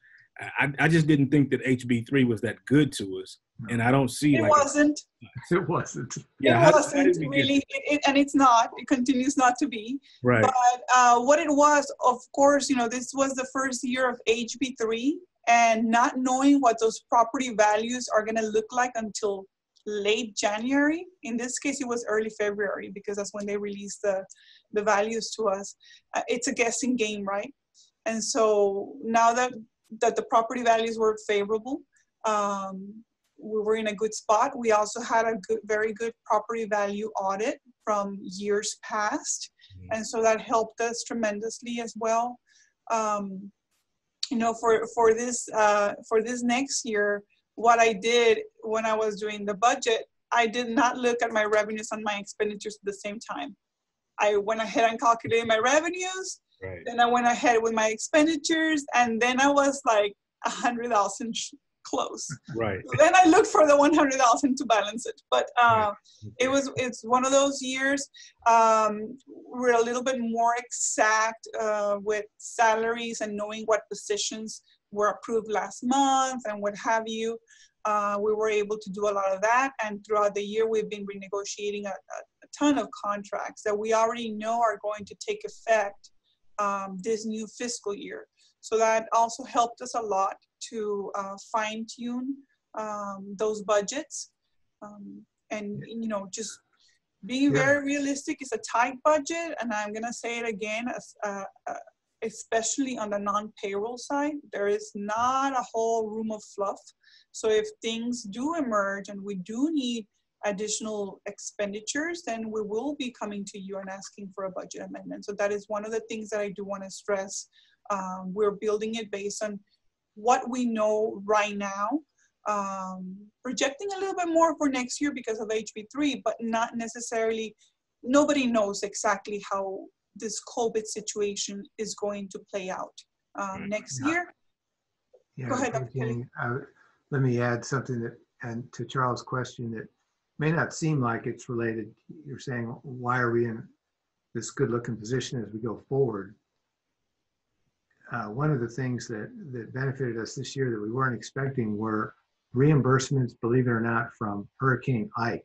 I, I just didn't think that HB three was that good to us, and I don't see It like wasn't. [laughs] It wasn't. yeah, it how- how wasn't did really, it, it, and it's not. It continues not to be. right. But uh, what it was, of course, you know, this was the first year of HB3, and not knowing what those property values are going to look like until late January. In this case, it was early February because that's when they released the the values to us. Uh, it's a guessing game, right? And so now that that the property values were favorable, um, we were in a good spot. We also had a good, very good property value audit from years past, Mhm. and so that helped us tremendously as well. Um, you know, for for this uh, for this next year, what I did when I was doing the budget, I did not look at my revenues and my expenditures at the same time. I went ahead and calculated my revenues, Right. then I went ahead with my expenditures, and then I was like a hundred thousand close. Right. [laughs] then I looked for the one hundred thousand to balance it. But uh, it was it's one of those years. Um, we're a little bit more exact uh, with salaries and knowing what positions were approved last month and what have you. Uh, we were able to do a lot of that, and throughout the year, we've been renegotiating a, a, a ton of contracts that we already know are going to take effect um, this new fiscal year. So that also helped us a lot to uh, fine tune um, those budgets. Um, and, you know, just being Yeah. very realistic is a tight budget. And I'm going to say it again, as, uh, uh, especially on the non payroll side, there is not a whole room of fluff. So if things do emerge and we do need additional expenditures, then we will be coming to you and asking for a budget amendment. So that is one of the things that I do want to stress. Um, we're building it based on what we know right now. Um, projecting a little bit more for next year because of HB3, but not necessarily, nobody knows exactly how this COVID situation is going to play out um, next Yeah. year. Yeah, Go ahead, Dr. Dr. Kelly. Uh, Let me add something that, and to Charles' question that may not seem like it's related. You're saying, why are we in this good-looking position as we go forward? Uh, One of the things that, that benefited us this year that we weren't expecting were reimbursements, believe it or not, from Hurricane Ike.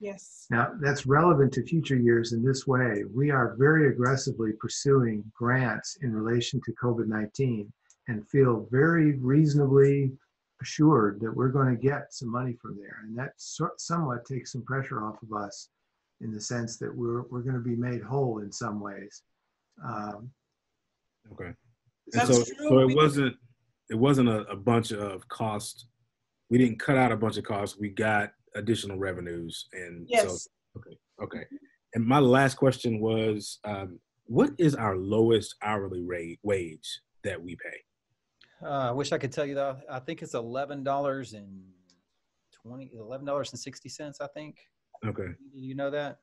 Yes. Now, that's relevant to future years in this way. We are very aggressively pursuing grants in relation to COVID-19 and feel very reasonably assured that we're going to get some money from there. And that so- somewhat takes some pressure off of us in the sense that we're, we're going to be made whole in some ways. Um, Okay. And so, true. so it wasn't, it wasn't a, a bunch of cost. We didn't cut out a bunch of costs. We got additional revenues and so, okay, okay. And my last question was, um, what is our lowest hourly rate wage that we pay? Uh, I wish I could tell you that. I think it's eleven dollars and twenty, eleven dollars and sixty cents. I think. Okay. Do you know that?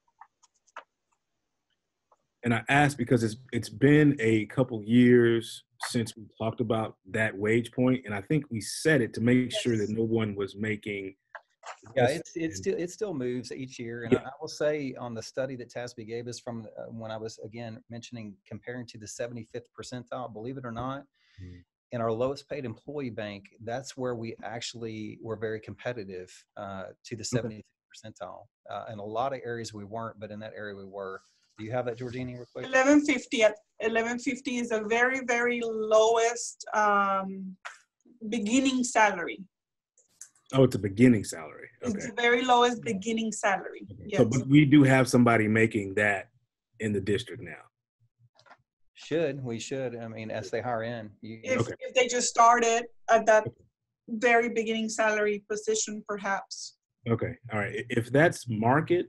And I asked because it's it's been a couple years since we talked about that wage point, and I think we said it to make sure that no one was making. Yeah, it's it's still it still moves each year, and Yeah. I, I will say on the study that TASB gave us from uh, when I was again mentioning comparing to the 75th percentile, believe it or not, Mhm. in our lowest paid employee bank, that's where we actually were very competitive uh, to the 75th percentile. Uh, in a lot of areas we weren't, but in that area we were. Do you have that, Georgiani, real quick? 1150 1150 is the very, very lowest um, beginning salary. Oh, it's a beginning salary. It's Okay. the very lowest beginning salary. Okay. Yes. So, but we do have somebody making that in the district now. Should we should? I mean, as they hire in, you, if, Okay. if they just started at that very beginning salary position, perhaps. Okay. All right. If that's market,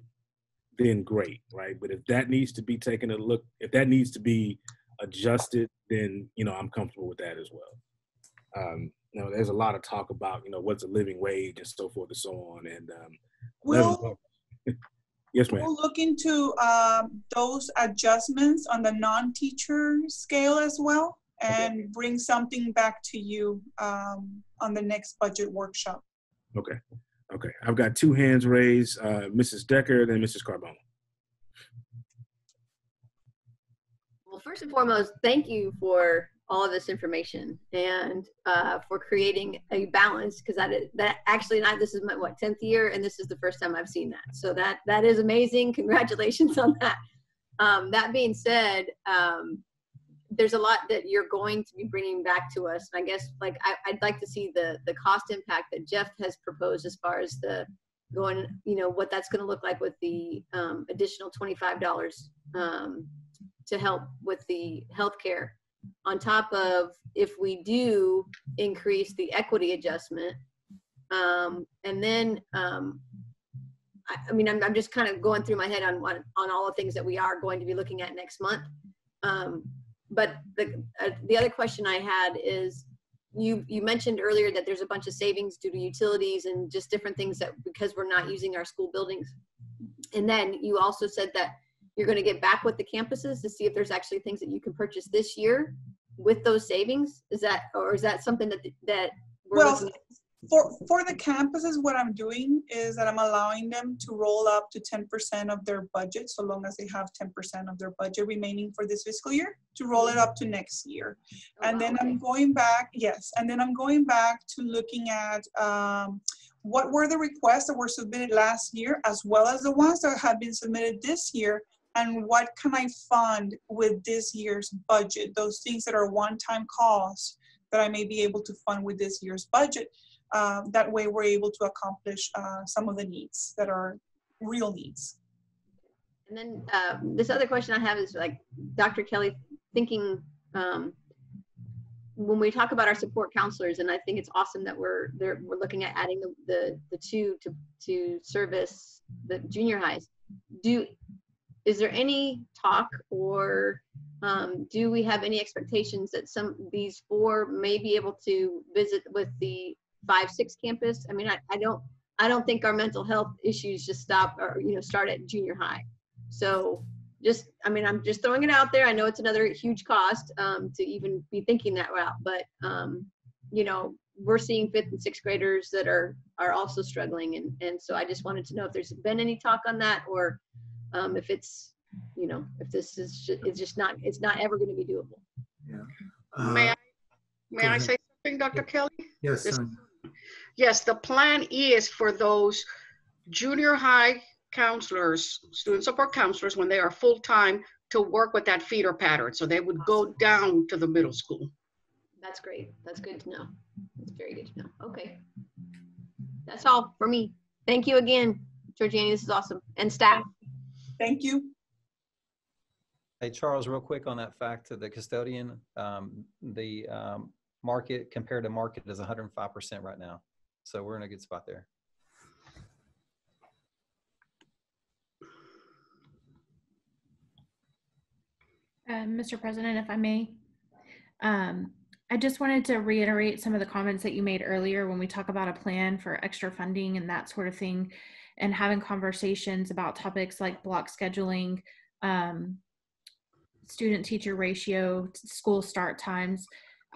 then great, right? But if that needs to be taken a look, if that needs to be adjusted, then you know I'm comfortable with that as well. Um, you know, there's a lot of talk about you know what's a living wage and so forth and so on. And um, We'll, [laughs] yes, ma'am. we'll look into um, those adjustments on the non-teacher scale as well and bring something back to you um, on the next budget workshop. Okay. Okay. I've got two hands raised, uh, Mrs. Decker, then Mrs. Carbone. Well, first and foremost, thank you for all of this information and uh, for creating a balance because that that actually not this is my what 10th year and this is the first time I've seen that. So that that is amazing. [laughs] Congratulations on that. Um, that being said, um, there's a lot that you're going to be bringing back to us. And I guess like I, I'd like to see the the cost impact that Jeff has proposed as far as the going, you know, what that's going to look like with the um, additional $25 um, to help with the healthcare. On top of if we do increase the equity adjustment, um, and then um, I, I mean, I'm, I'm just kind of going through my head on what on all the things that we are going to be looking at next month. Um, but the uh, the other question I had is you, you mentioned earlier that there's a bunch of savings due to utilities and just different things that, because we're not using our school buildings. And then you also said that you're gonna get back with the campuses to see if there's actually things that you can purchase this year with those savings? Is that, or is that something that, that we're Well, looking at? For, for the campuses, what I'm doing is that I'm allowing them to roll up to ten percent of their budget, so long as they have ten percent of their budget remaining for this fiscal year, to roll it up to next year. Oh, And wow, then. I'm going back, yes, and then I'm going back to looking at um, what were the requests that were submitted last year, as well as the ones that have been submitted this year, and what can I fund with this year's budget? Those things that are one-time costs that I may be able to fund with this year's budget. Um, that way, we're able to accomplish uh, some of the needs that are real needs. And then uh, this other question I have is like, Dr. Kelly, thinking um, when we talk about our support counselors, and I think it's awesome that we're there, we're looking at adding the, the, the two to, to service the junior highs. Do, is there any talk or um, do we have any expectations that some, these four may be able to visit with the five, six campus? I mean, I, I don't, I don't think our mental health issues just stop or, you know, start at junior high. So just, I mean, I'm just throwing it out there. I know it's another huge cost um, to even be thinking that route, but um, you know, we're seeing fifth and sixth graders that are are also struggling, and and so I just wanted to know if there's been any talk on that, or um, if it's, you know, if this is ju- it's just not it's not ever going to be doable. May Uh, I, may I say something, Dr. Kelly? Yes, This- Yes, the plan is for those junior high counselors, student support counselors, when they are full-time, to work with that feeder pattern. So they would go down to the middle school. That's great. That's good to know. That's very good to know. Okay, that's all for me. Thank you again, Georgiani. This is awesome, and staff. Thank you. Hey, Charles, real quick on that fact of the custodian, um, the, um, market compared to market is hundred and five percent right now. So we're in a good spot there. Uh, Mr. President, if I may, um, I just wanted to reiterate some of the comments that you made earlier when we talk about a plan for extra funding and that sort of thing, and having conversations about topics like block scheduling, um, student teacher ratio, school start times.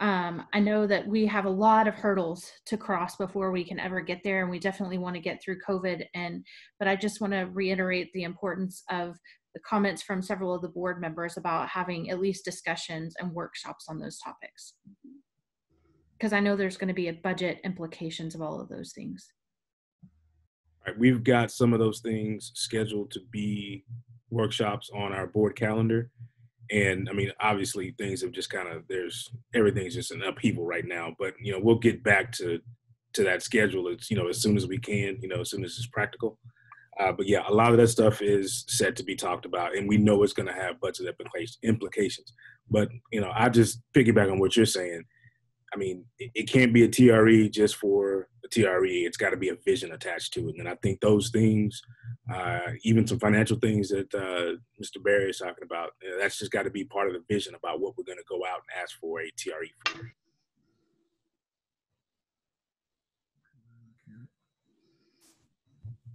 Um, I know that we have a lot of hurdles to cross before we can ever get there, and we definitely want to get through COVID. And but I just want to reiterate the importance of the comments from several of the board members about having at least discussions and workshops on those topics. Because I know there's going to be a budget implications of all of those things. Right, we've got some of those things scheduled to be workshops on our board calendar. And I mean, obviously things have just kind of, there's, everything's just an upheaval right now, but you know, we'll get back to, to that schedule. It's, you know, as soon as we can, you know, as soon as it's practical. Uh, but yeah, a lot of that stuff is set to be talked about and we know it's going to have budget implications, implications. But, you know, I just piggyback on what you're saying. I mean, it, it can't be a TRE just for a TRE. It's got to be a vision attached to it. And I think those things, uh, even some financial things that uh, Mr. Barry is talking about, you know, that's just got to be part of the vision about what we're going to go out and ask for a TRE for.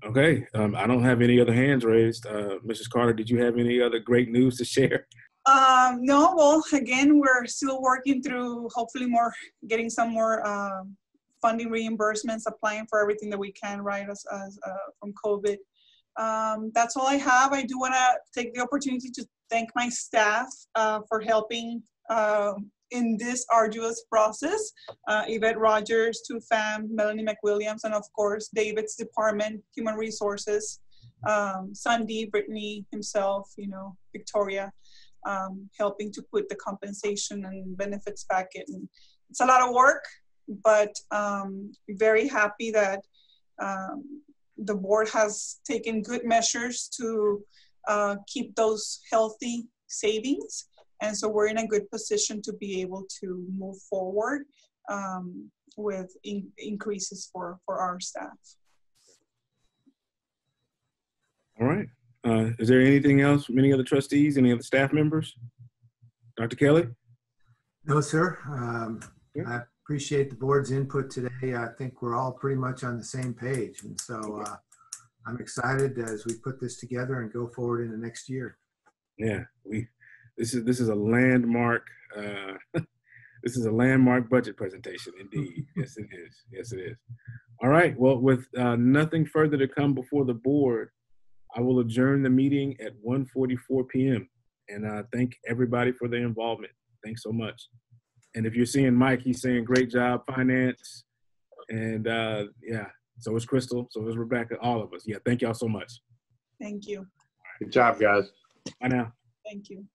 Okay, um, I don't have any other hands raised. Uh, Mrs. Carter, did you have any other great news to [laughs] share? Um, no, well, again, we're still working through hopefully more, getting some more um, funding reimbursements, applying for everything that we can, right, as, as uh, from COVID. Um, that's all I have. I do want to take the opportunity to thank my staff uh, for helping uh, in this arduous process. Uh, Yvette Rogers, Tufam, Melanie McWilliams, and of course, David's department, Human Resources, um, Sandy, Brittany himself, you know, Victoria um, helping to put the compensation and benefits packet. And it's a lot of work, but um, very happy that um, the board has taken good measures to uh, keep those healthy savings. And so we're in a good position to be able to move forward um, with in increases for, for our staff. All right. Uh, is there anything else from any other trustees, any other staff members? Dr. Kelly? No, sir. Um, Yeah. I appreciate the board's input today. I think we're all pretty much on the same page. And so uh, I'm excited as we put this together and go forward in the next year. Yeah, we this is this is a landmark. Uh, [laughs] this is a landmark budget presentation, indeed. [laughs] yes, it is. Yes, it is. All right. Well, with uh, nothing further to come before the board, I will adjourn the meeting at 1:44 p.m. And uh, thank everybody for their involvement. Thanks so much. And if you're seeing Mike, he's saying great job, finance, and uh, yeah. So is Crystal. So is Rebecca. All of us. Yeah. Thank y'all so much. Thank you. Good job, guys. Bye now. Thank you.